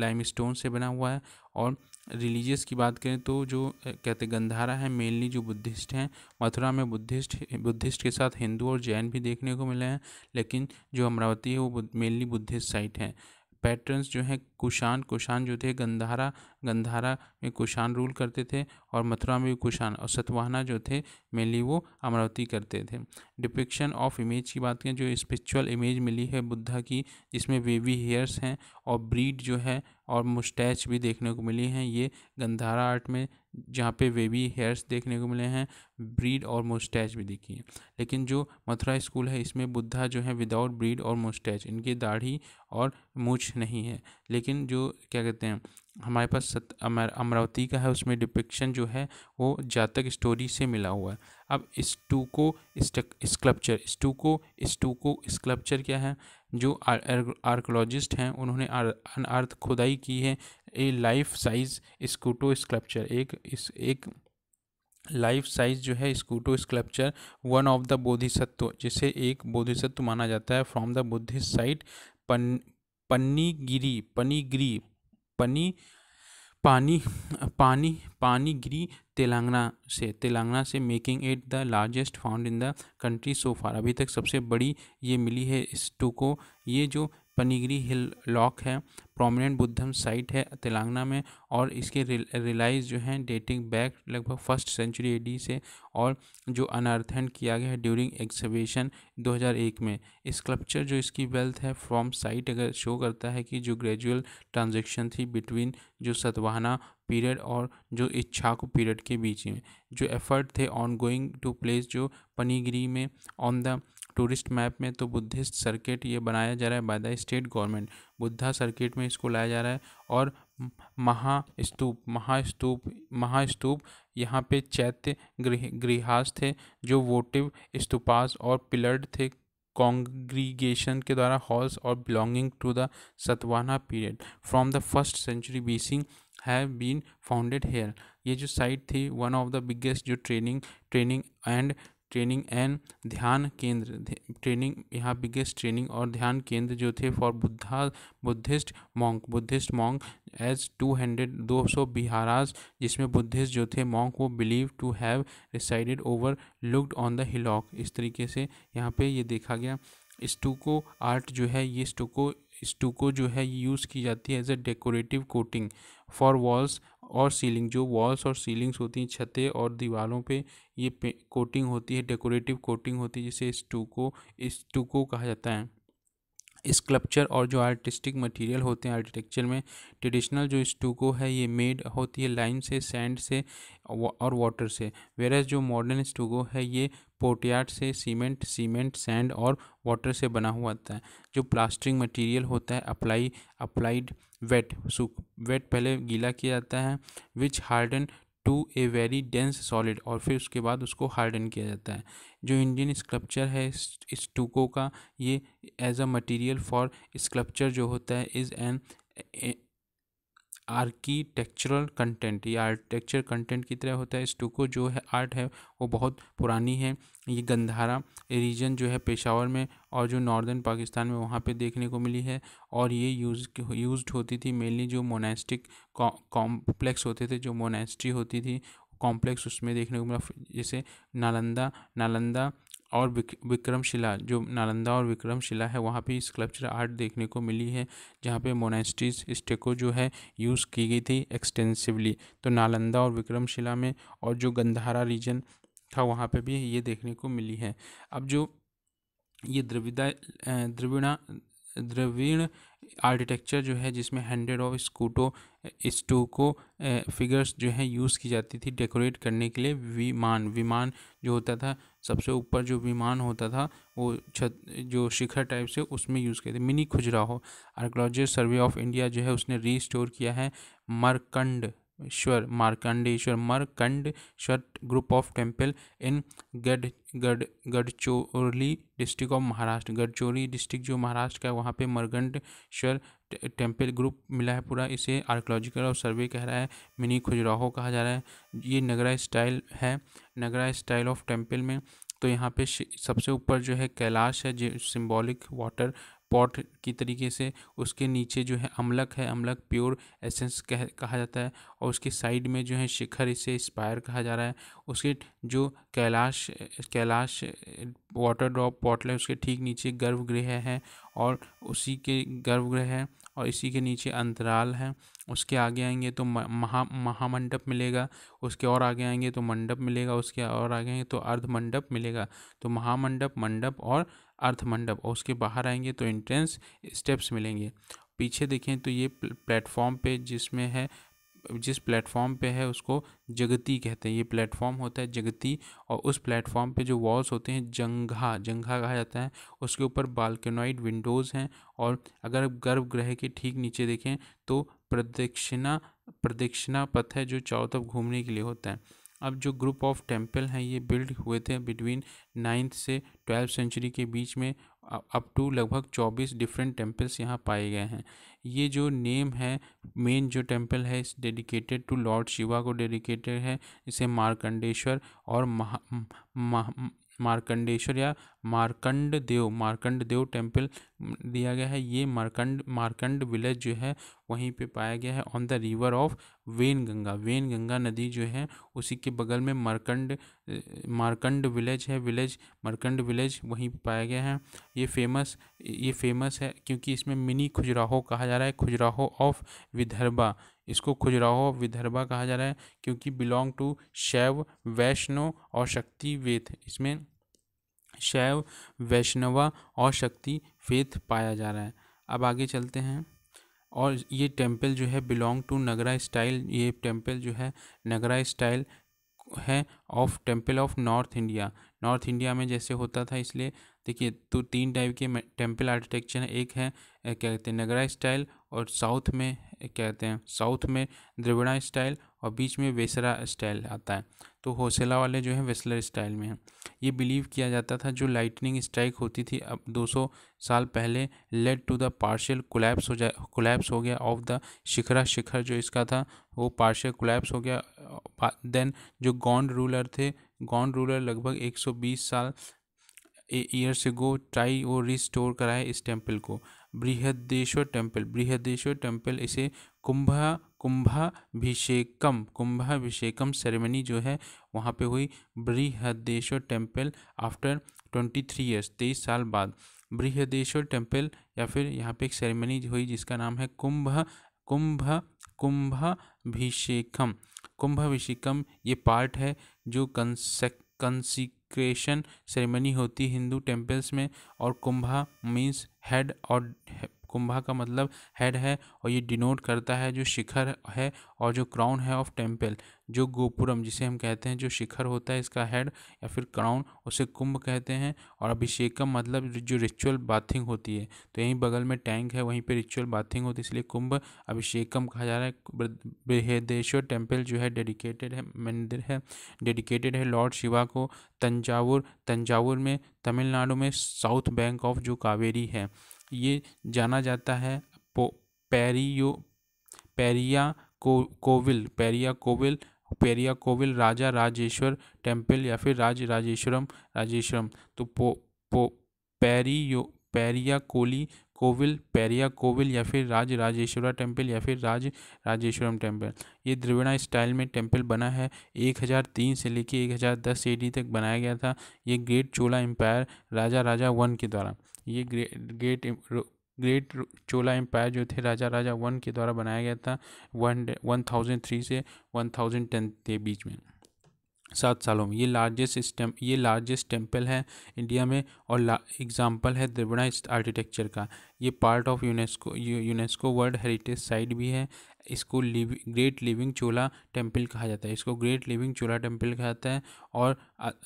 लाइम स्टोन से बना हुआ है। और रिलीजियस की बात करें तो जो कहते गंधारा है मेनली जो बुद्धिस्ट हैं, मथुरा में बुद्धिस्ट बुद्धिस्ट के साथ हिंदू और जैन भी देखने को मिले हैं, लेकिन जो अमरावती है वो मेनली बुद्धिस्ट साइट है। पैटर्न्स जो हैं, कुशान कुशान जो थे, गंधारा गंधारा में कुशान रूल करते थे और मथुरा में भी कुशान और सतवाहना जो थे मेनली वो अमरावती करते थे। डिपिक्शन ऑफ़ इमेज की बात करें, जो स्पिरिचुअल इमेज मिली है बुद्धा की, जिसमें वेवी हेयर्स हैं और ब्रीड जो है और मुस्टैच भी देखने को मिली हैं। ये गंधारा आर्ट में, जहाँ पे वेबी हेयर्स देखने को मिले हैं ब्रीड और मुस्टैच भी दिखी है। लेकिन जो मथुरा स्कूल है, इसमें बुद्धा जो है विदाउट ब्रीड और मुस्टैच इनकी दाढ़ी और मूछ नहीं है। लेकिन जो, क्या कहते हैं हमारे पास अमरावती का है, उसमें डिपिक्शन जो है, वो जातक स्टोरी से मिला हुआ है। अब stucco sculpture stucco stucco sculpture क्या है? जो आर्कोलॉजिस्ट हैं, उन्होंने अर्थ खुदाई की है, ए लाइफ साइज़ स्कूटो स्कल्पचर एक, इस, एक लाइफ साइज़ जो है स्कूटो sculpture one of the Bodhisattva जिसे एक बोधिसत्व माना जाता है फ्रॉम द बुद्धिस्ट साइट पन, पन्नीगिरी पनीगिरी पनी, पानी पानी पानीगिरी तेलंगाना से। तेलंगाना से making it the largest found in the country so far अभी तक सबसे बड़ी ये मिली है इस टू को। ये जो पनीगिरी हिल लॉक है प्रोमिनेंट बुद्धम साइट है तेलंगाना में और इसके रिलाइज जो हैं डेटिंग बैक लगभग फ़र्स्ट सेंचुरी एडी से और जो अनर्थन किया गया है ड्यूरिंग एक्सवेशन 2001 में। स्कल्पचर जो इसकी वेल्थ है फ्रॉम साइट अगर शो करता है कि जो ग्रेजुअल ट्रांजेक्शन थी बिटवीन जो सतवाहना पीरियड और जो इच्छाकू पीरियड के बीच में। जो एफर्ट थे ऑन गोइंग टू प्लेस जो पनीगिरी में ऑन द टूरिस्ट मैप में तो बुद्धिस्ट सर्किट ये बनाया जा रहा है by the state government Buddha circuit में इसको लाया जा रहा है और महास्तूप महास्तूप महास्तूप यहाँ पे चैत्य गृह गृहास थे जो वोटिव स्तूपास और पिलर्ड थे। कॉन्ग्रीगेशन के द्वारा हॉल्स और belonging to the Satavahana period from the first century बीसिंग have been founded here ये जो साइट थी वन ऑफ़ द बिगेस्ट जो training training and training and ध्यान केंद्र ट्रेनिंग, यहाँ बिगेस्ट ट्रेनिंग और ध्यान केंद्र जो थे for Buddha Buddhist monk Buddhist monk as two hundred दो सौ बिहाराज जिसमें बुद्धिस्ट जो थे मॉन्क वो believe to have resided overlooked on the hillock इस तरीके से यहाँ पे ये देखा गया। स्टूको आर्ट जो है, ये स्टूको स्टूको जो है यूज़ की जाती है as a decorative coating for walls और सीलिंग, जो वॉल्स और सीलिंग्स होती हैं, छतें और दीवारों पे ये पे कोटिंग होती है डेकोरेटिव कोटिंग होती है, जिसे स्टूको स्टूको कहा जाता है। स्कल्पचर और जो आर्टिस्टिक मटेरियल होते हैं आर्किटेक्चर में, ट्रेडिशनल जो स्टूको है, ये मेड होती है लाइन से, सैंड से और वाटर से। वेरस जो मॉडर्न स्टूको है, ये पोर्टयार्ड से, सीमेंट सीमेंट, सैंड और वाटर से बना हुआ होता है। जो प्लास्टरिंग मटेरियल होता है, अप्लाई, अप्लाइड वेट, सूख, वेट पहले गीला किया जाता है which harden to a very dense solid और फिर उसके बाद उसको हार्डन किया जाता है। जो इंडियन स्कल्पचर है इस टूको का, ये as a material for sculpture जो होता है इज़ एन आर्किटेक्चरल कंटेंट ये आर्किटेक्चर कंटेंट की तरह होता है। स्टूको जो है आर्ट है, वो बहुत पुरानी है। ये गंधारा रीजन जो है पेशावर में और जो नॉर्दर्न पाकिस्तान में वहाँ पे देखने को मिली है और ये यूज़ यूज़ होती थी मेनली जो मोनेस्टिक कॉम्प्लेक्स होते थे, जो मोनेस्ट्री होती थी कॉम्प्लेक्स उसमें देखने को मिला। जैसे नालंदा नालंदा और विक्रमशिला, जो नालंदा और विक्रमशिला है, वहाँ पे स्कल्पचर आर्ट देखने को मिली है, जहाँ पे मोनेस्ट्रीज स्टेको जो है, यूज़ की गई थी एक्सटेंसिवली। तो नालंदा और विक्रमशिला में और जो गंधारा रीजन था, वहाँ पे भी ये देखने को मिली है। अब जो ये द्रविदा द्रविणा, द्रविण आर्किटेक्चर जो है, जिसमें हंड्रेड ऑफ़ स्कूटो, स्टूको फिगर्स जो है, यूज़ की जाती थी डेकोरेट करने के लिए विमान। विमान जो होता था सबसे ऊपर जो विमान होता था, वो छत, जो शिखर टाइप से उसमें यूज़ किए थे, mini Khajuraho. Archaeologist survey of India जो है उसने रीस्टोर किया है Markandeshwar Markandeshwar, Markandeshwar group of temple in गढ़ गढ़, Gadchiroli district of Maharashtra. Gadchiroli district जो महाराष्ट्र का है, वहाँ पे मरगंडेश्वर टेंपल ग्रुप मिला है पूरा। इसे आर्कोलॉजिकल और सर्वे कह रहा है, मिनी खुजराहो कहा जा रहा है। ये नगरा स्टाइल है, नगरा स्टाइल ऑफ़ टेंपल में। तो यहाँ पे सबसे ऊपर जो है कैलाश है, जो सिम्बॉलिक वाटर पॉट की तरीके से उसके नीचे जो है अमलक है, अमलक प्योर एसेंस कह, कहा जाता है और उसके साइड में जो है शिखर इसे स्पायर कहा जा रहा है। उसके जो कैलाश कैलाश वाटर ड्रॉप पॉटल है, उसके ठीक नीचे गर्भगृह है और उसी के गर्भगृह है और इसी के नीचे अंतराल है। उसके आगे आएँगे तो महा, महामंडप मिलेगा। उसके और आगे आएँगे तो मंडप मिलेगा। उसके और आगे आएँगे तो अर्ध मंडप मिलेगा। तो महामंडप, मंडप और अर्थ मंडप और उसके बाहर आएँगे तो एंट्रेंस स्टेप्स मिलेंगे। पीछे देखें तो ये प्लेटफॉर्म पे जिसमें है, जिस प्लेटफॉर्म पे है उसको जगती कहते हैं। ये प्लेटफॉर्म होता है जगती और उस प्लेटफॉर्म पे जो वॉल्स होते हैं जंघा जंघा कहा जाता है। उसके ऊपर बालकनॉइड विंडोज़ हैं और अगर गर्भगृह के ठीक नीचे देखें तो प्रदक्षिणा प्रदक्षिणा पथ है जो चारों तरफ़ घूमने के लिए होता है। अब जो ग्रुप ऑफ़ टेंपल हैं, ये बिल्ड हुए थे बिटवीन नाइन्थ से ट्वेल्थ सेंचुरी के बीच में अप टू लगभग चौबीस डिफरेंट टेम्पल्स यहाँ पाए गए हैं। ये जो नेम है मेन जो टेंपल है, is dedicated to lord Shiva को डेडिकेटेड है, इसे मार्कंडेश्वर और महा मार्कंडेश्वर या मार्कंड देव मार्कंड देव टेंपल दिया गया है। ये मार्कंड मार्कंड विलेज जो है, वहीं पे पाया गया है। On the river of Wain Ganga Wain Ganga नदी जो है, उसी के बगल में मार्कंड मार्कंड विलेज है। विलेज, मार्कंड विलेज वहीं पे पाया गया है। ये फ़ेमस ये फ़ेमस है क्योंकि इसमें मिनी खुजराहो कहा जा रहा है। खुजराहो ऑफ़ विदर्भा। इसको खुजराहो विदर्भा कहा जा रहा है, क्योंकि बिलोंग टू शैव वैष्णव और शक्ति वेद इसमें शैव, वैष्णवा और शक्ति फेथ पाया जा रहा है। अब आगे चलते हैं। और ये टेंपल जो है बिलोंग टू नगरा स्टाइल ये टेंपल जो है नगरा स्टाइल है of temple of north India north India में जैसे होता था, इसलिए देखिए तो तीन टाइप के टेंपल आर्किटेक्चर एक है क्या कहते हैं नगरा स्टाइल और साउथ में कहते हैं, साउथ में द्रविड़ा स्टाइल और बीच में वेसरा स्टाइल आता है। तो होसेला वाले जो हैं, वेस्लर स्टाइल में हैं। ये बिलीव किया जाता था, जो लाइटनिंग स्ट्राइक होती थी, अब 200 साल पहले led to the partial collapse हो जाए कोलैप्स हो गया ऑफ़ द शिखरा शिखर जो इसका था, वो पार्शियल कोलैप्स हो गया। देन जो गॉन्ड रूलर थे गॉन्ड रूलर लगभग 120 साल ईयर से गो ट्राई वो रिस्टोर कराए इस टेंपल को। बृहदेश्वर टेंपल बृहदेश्वर टेंपल इसे कुंभा, कुंभाभिषेकम कुंभाभिषेकम सेरेमनी जो है, वहाँ पे हुई Brihadeshwara temple after twenty three years तेईस साल बाद। बृहदेश्वर टेंपल या फिर यहाँ पे एक सेरेमनी हुई जिसका नाम है कुंभ कुंभ, कुंभाभिषेकम। कुंभाभिषेकम ये पार्ट है जो कंसेक कंसिक्रेशन सेरेमनी होती हिंदू टेम्पल्स में और कुंभा मीन्स हेड और कुंभा का मतलब हेड है और ये डिनोट करता है जो शिखर है और जो क्राउन है ऑफ़ टेंपल जो गोपुरम जिसे हम कहते हैं, जो शिखर होता है इसका हेड या फिर क्राउन उसे कुंभ कहते हैं और अभिषेकम मतलब जो रिचुअल बाथिंग होती है। तो यहीं बगल में टैंक है, वहीं पे रिचुअल बाथिंग होती है, इसलिए कुंभ अभिषेकम कहा जा रहा है। बृहदेश्वर टेंपल जो है डेडिकेटेड है, मंदिर है डेडिकेटेड है लॉर्ड शिवा को तंजावुर तंजावुर में तमिलनाडु में साउथ बैंक ऑफ़ जो कावेरी है। ये जाना जाता है पेरियो, पेरिया को, कोविल, पेरिया कोविल पेरिया कोविल, राजा राजेश्वर टेंपल या फिर राज राजेश्वरम राजेश्वरम। तो पो पो, पेरियो, पेरिया कोली, कोविल, पेरिया कोविल या फिर राज राजेश्वरा टेंपल या फिर राज राजेश्वरम टेंपल ये द्रविड़ा स्टाइल में टेंपल बना है। 1003 से लेके 1010 एडी तक बनाया गया था। ये great Chola empire Raja Raja one के द्वारा। ये ग्रेट ग्रेट चोला एम्पायर जो थे, राजा राजा वन के द्वारा बनाया गया था, वन वन थाउज़ेंड थ्री से वन थाउज़ेंड टेन के बीच में। सात सालों में। ये लार्जेस्ट स्टेम ये लार्जेस्ट टेंपल है इंडिया में और एग्ज़ाम्पल है द्रिवणा आर्किटेक्चर का। ये part of UNESCO UNESCO world heritage site भी है। इसको live great living Chola temple कहा जाता है। इसको ग्रेट लिविंग चोला टेंपल कहा जाता है और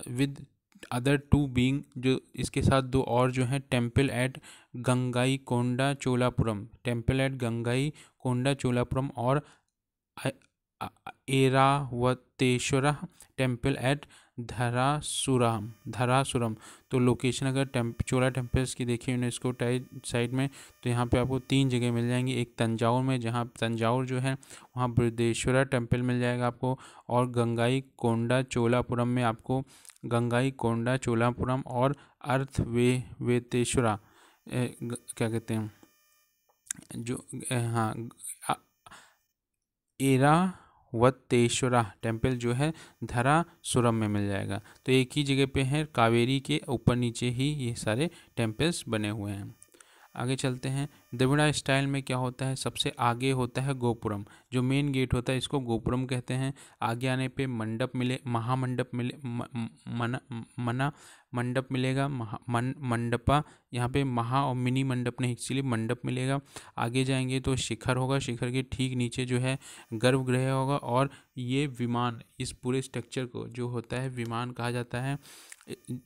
विद अदर टू बींग जो इसके साथ दो और जो हैं temple at Gangai Konda Cholapuram temple at Gangai Konda Cholapuram और एरावतेश्वरा टेंपल एट धरासुरम धरासुरम। तो लोकेशन अगर टेम्प चोला टेम्पल्स की देखिए यूनेस्को टाइड साइड में तो यहाँ पे आपको तीन जगह मिल जाएँगी। एक तंजावर में, जहाँ तंजावर जो है, वहाँ बृदेश्वरा टेंपल मिल जाएगा आपको, और गंगाई कोंडा चोलापुरम में आपको गंगाई कोंडा चोलापुरम और अर्थ वे वेतेश्वरा क्या कहते हैं? जो हाँ एरा वत्तेश्वरा टेंपल जो है धरा सुरम में मिल जाएगा। तो एक ही जगह पे है, कावेरी के ऊपर नीचे ही ये सारे टेम्पल्स बने हुए हैं। आगे चलते हैं। द्रविड़ा स्टाइल में क्या होता है? सबसे आगे होता है गोपुरम। जो मेन गेट होता है इसको गोपुरम कहते हैं। आगे आने पे मंडप मिले महामंडप मिले म, मना मना मंडप मिलेगा महा मन मंडपा। यहाँ पे महा और मिनी मंडप नहीं इसीलिए मंडप मिलेगा। आगे जाएँगे तो शिखर होगा शिखर के ठीक नीचे जो है गर्भगृह होगा और ये विमान इस पूरे स्ट्रक्चर को जो होता है विमान कहा जाता है।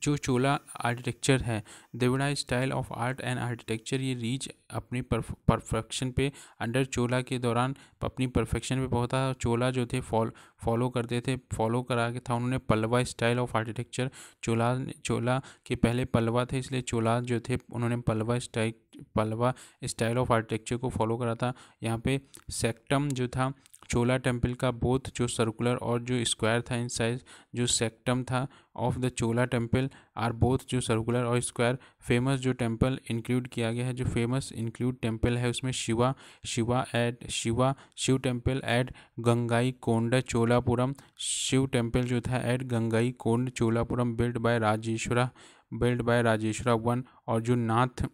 जो चोला आर्किटेक्चर है Devda style of art and architecture ये रीच अपनी परफेक्शन पे अंडर चोला के दौरान अपनी परफेक्शन पे पहुँचा चोला जो थे, फॉल फॉलो करते थे फॉलो करा के था उन्होंने Pallava style of architecture Chola Chola के पहले पल्लवा थे, इसलिए चोला जो थे, उन्होंने Pallava style Pallava style of architecture को फॉलो करा था। यहाँ पे सेक्टम जो था चोला टेंपल का बोथ जो सर्कुलर और जो स्क्वायर था इन साइज़ जो सेक्टम था of the Chola temple are both जो सर्कुलर और स्क्वायर फ़ेमस जो टेंपल इंक्लूड किया गया है, जो फ़ेमस इंक्लूड टेंपल है, उसमें Shiva Shiva at Shiva, Shiv temple at Gangai Kond Cholapuram, Shiv temple जो था at Gangai Kond Cholapuram build by Rajeshwara build by Rajeshwara one और जो नाथ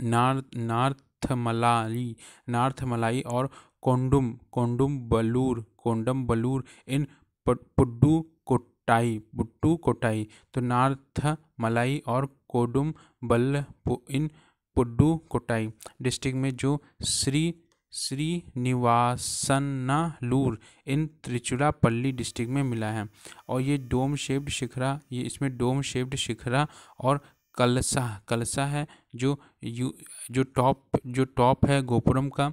नार्थ मलाई नार्थ मलाई और कोंडुम कोंडुम बलूर, कोंडम बलूर इन पुड्डू कोटाई पुट्टू कोटाई तो नार्थ मलाई और कोडुम बल इन पुड्डू कोटाई डिस्ट्रिक्ट में जो श्री श्री निवासनालूर इन त्रिचुरापल्ली डिस्ट्रिक्ट में मिला है और ये डोम शेप्ड शिखरा, ये इसमें डोम शेप्ड शिखरा और कलसा कलसा है जो यू, जो टॉप जो टॉप है गोपुरम का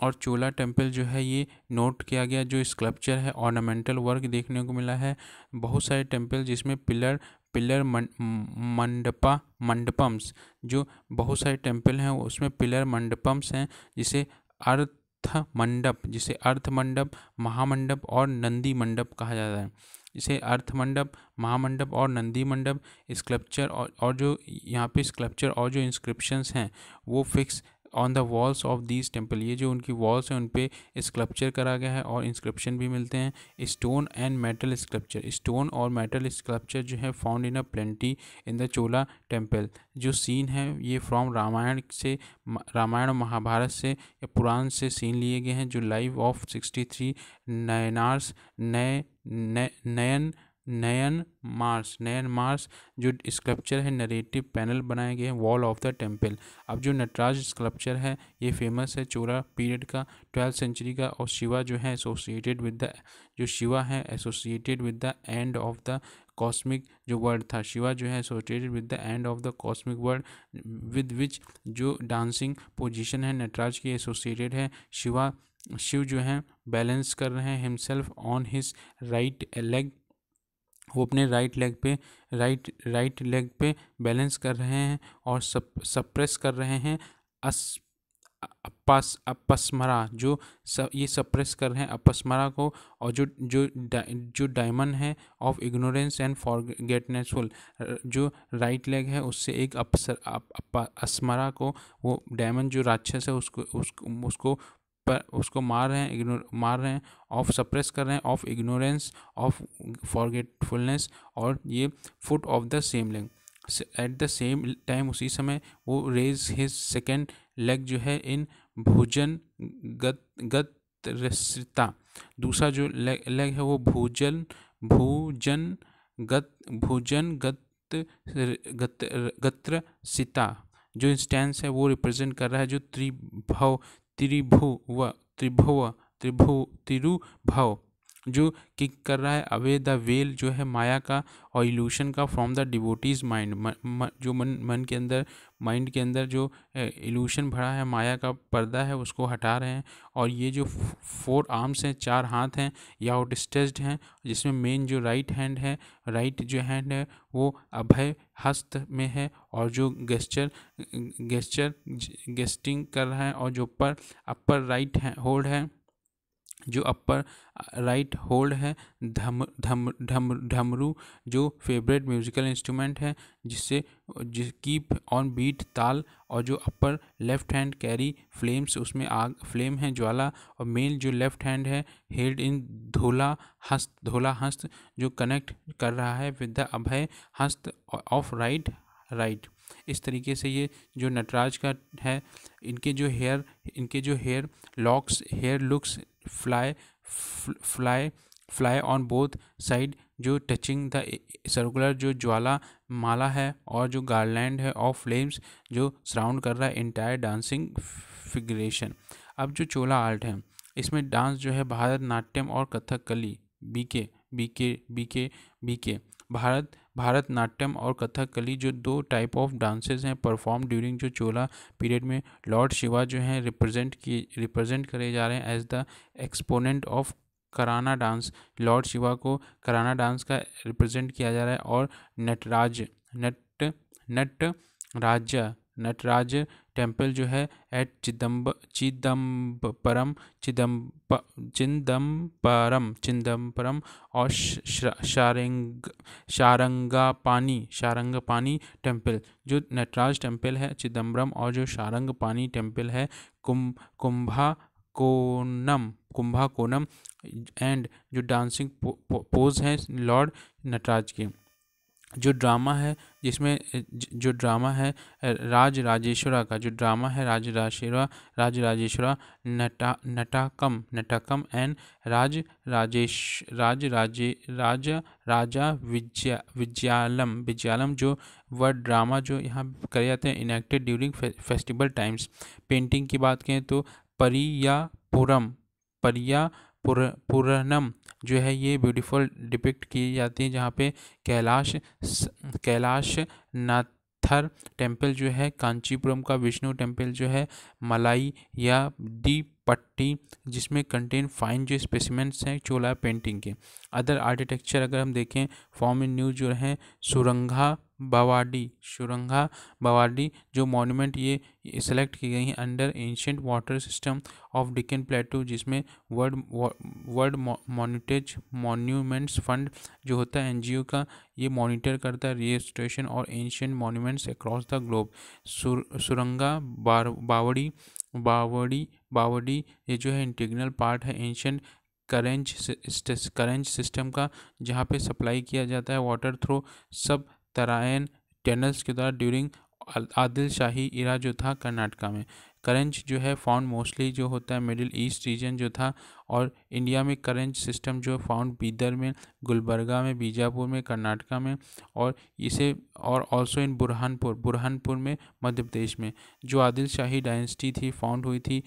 और चोला टेंपल जो है ये नोट किया गया जो स्कल्पचर है ऑर्नामेंटल वर्क देखने को मिला है। बहुत सारे टेंपल जिसमें पिलर पिलर मंडपा मंडपम्स जो बहुत सारे टेंपल हैं उसमें पिलर मंडपम्स हैं जिसे अर्थ मंडप जिसे अर्थ मंडप महामंडप और नंदी मंडप कहा जाता है। इसे अर्थ मंडप महामंडप और नंदी मंडप स्कल्पचर और, और जो यहाँ पे स्कल्पचर और जो इंस्क्रिप्शंस हैं वो fix on the walls of these temple ये जो उनकी वॉल्स हैं उन पर स्कल्पचर करा गया है और इंस्क्रिप्शन भी मिलते हैं। Stone and metal sculpture stone और मेटल स्कल्पचर जो है found in a plenty in the Chola temple जो सीन है, ये फ्रॉम रामायण से रामायण और महाभारत से, या पुराण से सीन लिए गए हैं, जो live of sixty three Nayanars नए नयन नयन मार्स नयन मार्स जो स्कल्पचर है नरेटिव पैनल बनाए गए हैं वॉल ऑफ़ द टेंपल अब जो नटराज स्कल्पचर है, ये फ़ेमस है चोरा पीरियड का ट्वेल्थ सेंचुरी का और शिवा जो है एसोसिएटेड विद द जो शिवा है associated with the end of the cosmic जो वर्ड था। शिवा जो है associated with the end of the cosmic world with which जो डांसिंग पोजिशन है, नटराज की एसोसिएटेड है। शिवा, शिव जो है बैलेंस कर रहे हैं himself on his right leg वो अपने राइट लेग पे राइट राइट लेग पे बैलेंस कर रहे हैं और सप सप्रेस कर रहे हैं अस अपस अपस्मरा जो स, ये सप्रेस कर रहे हैं अपस्मरा को और जो जो डा, जो डायमंड है ऑफ़ इग्नोरेंस एंड फॉरगेटनेसफुल जो राइट लेग है उससे एक अपसर अप, अप, अस्मरा को वो डायमंड जो राक्षस है उसको उसको उसको पर उसको मार रहे हैं इग्नोर मार रहे हैं ऑफ़ सप्रेस कर रहे हैं ऑफ़ इग्नोरेंस ऑफ़ फॉरगेटफुलनेस और ये foot of the same leg at the same time उसी समय वो रेज हिज सेकेंड लेग जो है इन भोजन गत दूसरा जो लेग लेग है वो भोजन भोजन गत भोजन गत गत गत्र सिता जो इंस्टेंस है वो रिप्रेजेंट कर रहा है जो त्रिभव त्रिभुव त्रिभुव त्रिभु तिरुभव। जो किक कर रहा है अवे द वेल जो है माया का और इल्यूशन का फ्रॉम द डिवोटीज माइंड जो मन मन के अंदर माइंड के अंदर जो इल्यूशन भरा है, माया का पर्दा है, उसको हटा रहे हैं और ये जो फोर आर्म्स हैं, चार हाथ हैं, या आउट स्टेस्ड हैं, जिसमें मेन जो राइट हैंड है राइट जो हैंड है, वो अभय हस्त में है और जो गेस्चर गेस्चर गेस्टिंग कर रहा है और जो ऊपर अपर राइट होल्ड है जो अपर राइट होल्ड है, धम धम धम ढमरू जो फेवरेट म्यूजिकल इंस्ट्रूमेंट है, जिससे जिस कीप ऑन बीट ताल और जो upper left hand carry flames उसमें आग फ्लेम है ज्वाला और मेन जो लेफ़्ट हैंड है हेल्ड इन धोला, हस्त धोला हस्त, जो कनेक्ट कर रहा है विद द अभय हस्त ऑफ़ राइट राइट इस तरीके से ये जो नटराज का है, इनके जो हेयर इनके जो hair locks hair looks fly fly fly on both side जो टचिंग द सर्कुलर जो ज्वाला माला है और जो गार्लैंड है और फ्लेम्स जो सराउंड कर रहा है इंटायर डांसिंग फिगरेशन अब जो चोला आर्ट है, इसमें डांस जो है भारत नाट्यम और कथकली बीके बीके बीके बीके भारत भारत नाट्यम और कथकली जो दो टाइप ऑफ़ डांसेस हैं परफॉर्म ड्यूरिंग जो चोला पीरियड में लॉर्ड शिवा जो हैं रिप्रेजेंट किए रिप्रेजेंट करे जा रहे हैं as the exponent of karana dance lord Shiva को कराना डांस का रिप्रेजेंट किया जा रहा है और नटराज, नट नट राज्य नटराज टेंपल जो है एट चिदम्ब चिदम्बरम चिदम्ब चिदम्बरम चिदम्बरम और शारंग शारंगा पानी शारंगापानी शारंगपानी टेंपल जो नटराज टेंपल है चिदम्बरम और जो शारंगपानी टेंपल है कुम Kumbakonam Kumbakonam and जो डांसिंग पो, पो, पोज हैं लॉर्ड नटराज के। जो ड्रामा है, जिसमें जो ड्रामा है राज राजेश्वरा का, जो ड्रामा है राज राजेश्वरा राज राजेश्वरा नटा, नटाकम नटाकम एंड राज राजेश, राज राजे, राज राजा विजया, विजयालम विजयालम जो वह ड्रामा जो यहाँ करे जाते हैं enacted during festival times painting की बात करें तो परियापुरम परिया पुर पुरनम जो है ये ब्यूटीफुल डिपिक्ट की जाती है, जहाँ पे कैलाश कैलाश नाथर टेंपल जो है, कांचीपुरम का विष्णु टेंपल जो है, मलाई या डी पट्टी, जिसमें कंटेन फाइन जो स्पेसिमेंट्स हैं, चोला पेंटिंग के। अदर आर्किटेक्चर अगर हम देखें फॉर्म इन न्यूज़ जो हैं, सुरंगा बवाडी सुरंगा बवाडी जो मॉन्यूमेंट ये सेलेक्ट की गई हैं under ancient water system of Deccan plateau जिसमें वर्ल्ड वर्ल्ड मॉनिटेज मॉन्यूमेंट्स फंड जो होता है एनजीओ का, ये मॉनिटर करता है रिस्टोरेशन और ancient monuments across the globe Sur, Suranga Bawadi Bawadi Bawadi ये जो है इंटीग्रल पार्ट है एंशंट करेंज करेंज सिस्टम का, जहाँ पे सप्लाई किया जाता है water through subterranean tunnels के द्वारा ड्यूरिंग आदिल शाही इरा जो था कर्नाटका में। करंज जो है फाउंड मोस्टली जो होता है मिडिल ईस्ट रीजन जो था और इंडिया में करंज सिस्टम जो फाउंड बीदर में गुलबर्गा में बीजापुर में कर्नाटका में और इसे और ऑल्सो इन बुरहानपुर बुरहानपुर में मध्य प्रदेश में। जो आदिल शाही डायनेस्टी थी फाउंड हुई थी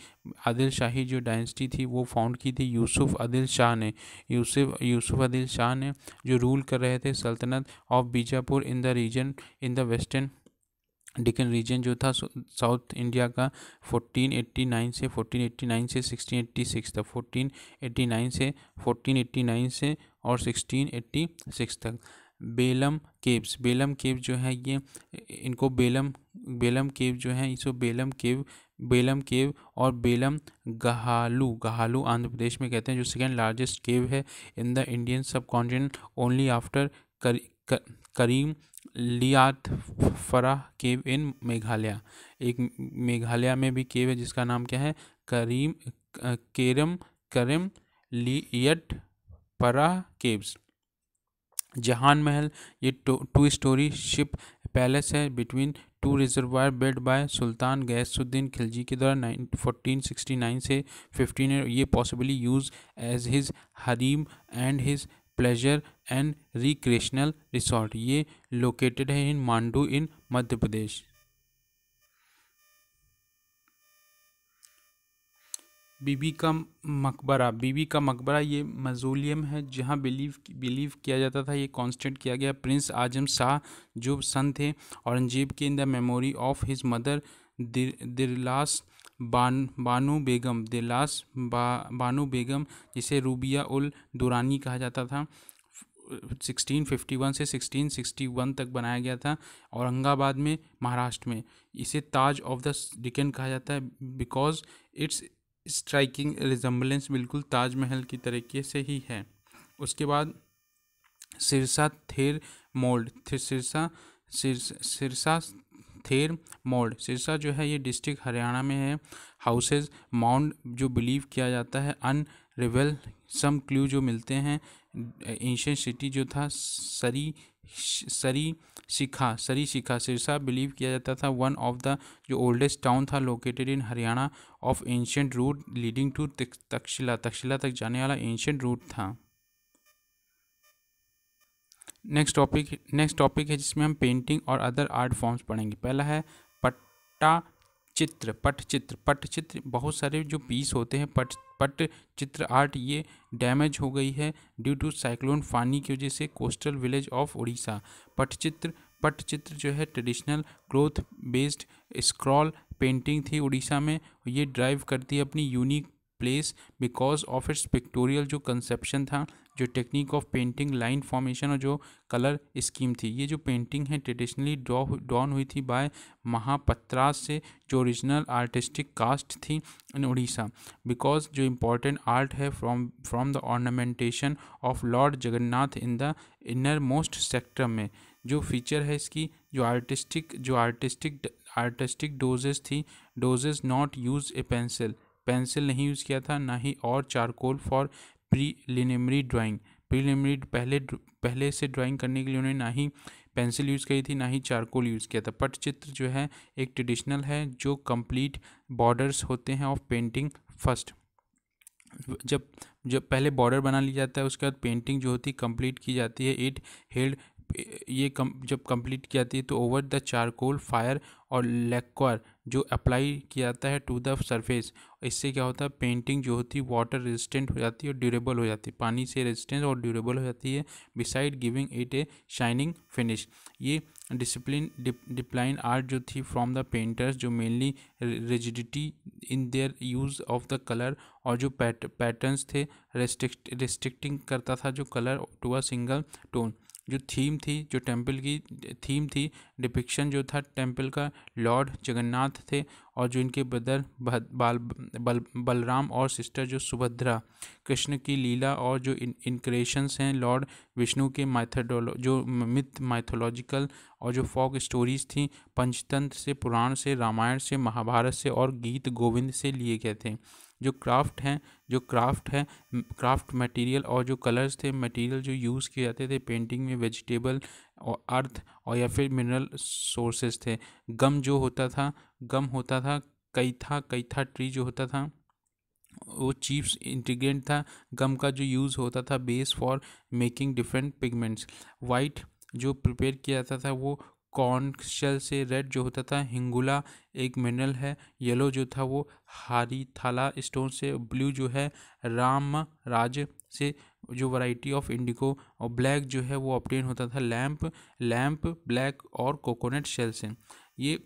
आदिल शाही जो डायनेस्टी थी, वो फाउंड की थी यूसुफ आदिल शाह ने। यूसुफ यूसुफ आदिल शाह ने जो रूल कर रहे थे सल्तनत of Bijapur in the region in the western Deccan region जो था साउथ इंडिया का 1489 से 1489 से 1686 तक 1489 से 1489 से और 1686 तक। बेलम केव्स, बेलम केव जो है ये, इनको बेलम बेलम केव जो है, इसको बेलम केव बेलम केव और बेलम गहालू गहालू आंध्र प्रदेश में कहते हैं, जो सेकेंड लार्जेस्ट केव है in the Indian subcontinent only after करी करीम लियात फरा केव इन मेघालय। एक मेघालय में भी केव है, जिसका नाम क्या है? करीम केरम, करम, लियट परा केव्स। जहान महल, ये टू स्टोरी शिप पैलेस है। Between two reservoir build by sultan Ghiyasuddin Khilji के द्वारा फोर्टीन सिक्सटी नाइन से फिफ्टीन, ये possibly use as his harem and his pleasure and recreational resort ये लोकेटेड है इन मांडू इन मध्य प्रदेश बीबी का मकबरा, बीबी का मकबरा ये मजूलियम है जहाँ बिलीव बिलीव किया जाता था, ये कांस्टेंट किया गया। प्रिंस आज़म शाह जो सन थे औरंगज़ेब के in the memory of his mother Dilras Ban, Bano Begum दिलास बा, बानो बेगम, जिसे रूबिया उल दुरानी कहा जाता था 1651 से 1661 तक बनाया गया था, औरंगाबाद में, महाराष्ट्र में। इसे ताज ऑफ़ द डिकन कहा जाता है बिकॉज़ इट्स स्ट्राइकिंग रिजम्बलेंस बिल्कुल ताजमहल की तरीके से ही है। उसके बाद, सिरसा थेर मोल्ड सिरसा सिरसा थेर मोल्ड सिरसा जो है, ये डिस्ट्रिक्ट हरियाणा में है। हाउसेज माउंट जो बिलीव किया जाता है, अन रिवेल, सम क्लू जो मिलते हैं एशियन सिटी जो था, सरी सरी शिखा सरी शिखा। सिरसा बिलीव किया जाता था, वन ऑफ़ द जो ओल्डेस्ट टाउन था, located in Haryana, of ancient route leading to Takshashila Takshashila तक जाने वाला एंशियंट रूट था। नेक्स्ट टॉपिक नेक्स्ट टॉपिक है जिसमें हम पेंटिंग और अदर आर्ट फॉर्म्स पढ़ेंगे। पहला है पट्टा चित्र पटचित्र पटचित्र बहुत सारे जो पीस होते हैं पट पट चित्र आर्ट ये डैमेज हो गई है ड्यू टू साइक्लोन फानी की वजह से coastal village of Orissa Patachitra Patachitra जो है traditional cloth based scroll painting थी उड़ीसा में। ये ड्राइव करती है अपनी unique place because of its pictorial जो कंसेप्शन था जो technique of painting line formation और जो कलर स्कीम थी, ये जो पेंटिंग है ट्रेडिशनली ड्रॉ ड्रॉन हुई थी बाय महापत्रास से जो ओरिजिनल आर्टिस्टिक कास्ट थी इन उड़ीसा बिकॉज़ जो इम्पोर्टेंट आर्ट है from from the ornamentation of lord Jagannath in the innermost sector में, जो फीचर है इसकी, जो आर्टिस्टिक जो आर्टिस्टिक आर्टिस्टिक डोजेस थी doses not use a pencil pencil नहीं यूज़ किया था, ना ही और charcoal for preliminary drawing. Preliminary पहले पहले से ड्राइंग करने के लिए उन्होंने ना ही पेंसिल यूज़ करी थी, ना ही चारकोल यूज़ किया था। पटचित्र जो है, एक ट्रेडिशनल है, जो कंप्लीट बॉर्डर्स होते हैं ऑफ़ पेंटिंग फ़र्स्ट। जब जब पहले बॉर्डर बना लिया जाता है, उसके बाद पेंटिंग जो होती है, कंप्लीट की जाती है। इट हेल्ड, ये कम, जब कंप्लीट की जाती है तो ओवर द चारकोल फायर और लेक्वर जो अप्लाई किया जाता है टू द सरफेस। इससे क्या होता है पेंटिंग जो होती है वाटर रेजिस्टेंट हो जाती है और ड्यूरेबल हो जाती है। पानी से रेजिस्टेंट और ड्यूरेबल हो जाती है beside giving it a shining finish ये डिसिप्लिन डिप्लाइन आर्ट जो थी फ्रॉम द पेंटर्स जो mainly rigidity in their use of the colour और जो पैटर्न्स थे रेस्ट्रिक्ट रिस्ट्रिक्टिंग करता था जो colour to a single tone जो थीम थी, जो टेंपल की थीम थी, डिपिक्शन जो था, टेंपल का लॉर्ड जगन्नाथ थे और जो इनके ब्रदर बाल, बल, बलराम और सिस्टर जो सुभद्रा, कृष्ण की लीला और जो इन इनक्रेशंस हैं, लॉर्ड विष्णु के मैथडोलो, जो मिथ माइथोलॉजिकल और जो फॉक स्टोरीज थी, पंचतंत्र से पुराण से, रामायण से, महाभारत से और गीत गोविंद से लिए गए थे। जो क्राफ्ट हैं, जो क्राफ्ट है क्राफ्ट मटेरियल और जो कलर्स थे मटेरियल जो यूज़ किए जाते थे पेंटिंग में वेजिटेबल और अर्थ और या फिर मिनरल सोर्सेज थे। गम जो होता था, गम होता था कैथा कैथा ट्री जो होता था, वो चीफ इंटीग्रेंट था। गम का जो यूज़ होता था base for making different pigments white जो प्रिपेयर किया जाता था, वो कॉर्न शेल से रेड जो होता था हिंगुला एक मिनरल है येलो जो था वो हारी थाला स्टोन से ब्लू जो है राम राज से जो वैरायटी ऑफ़ इंडिको और ब्लैक जो है वो ऑप्टेन होता था लैम्प लैम्प ब्लैक और कोकोनट शेल से। ये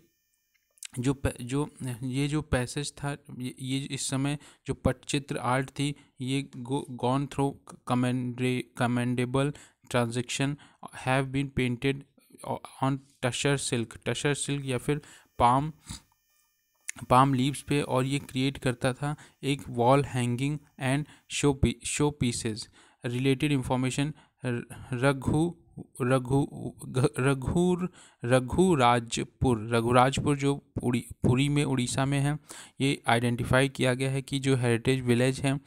जो जो ये जो पैसेज था ये, ये इस समय जो पटचित्र आर्ट थी ये gone through commend commendable transaction have been painted on tussar silk tussar silk या फिर पाम पाम लीव्स पे और ये क्रिएट करता था एक wall hanging and show P show pieces related information Raghu Raghu रघुर Raghurajpur Raghurajpur जो पुरी पुरी में उड़ीसा में है, ये आइडेंटिफाई किया गया है कि जो हेरिटेज विलेज है,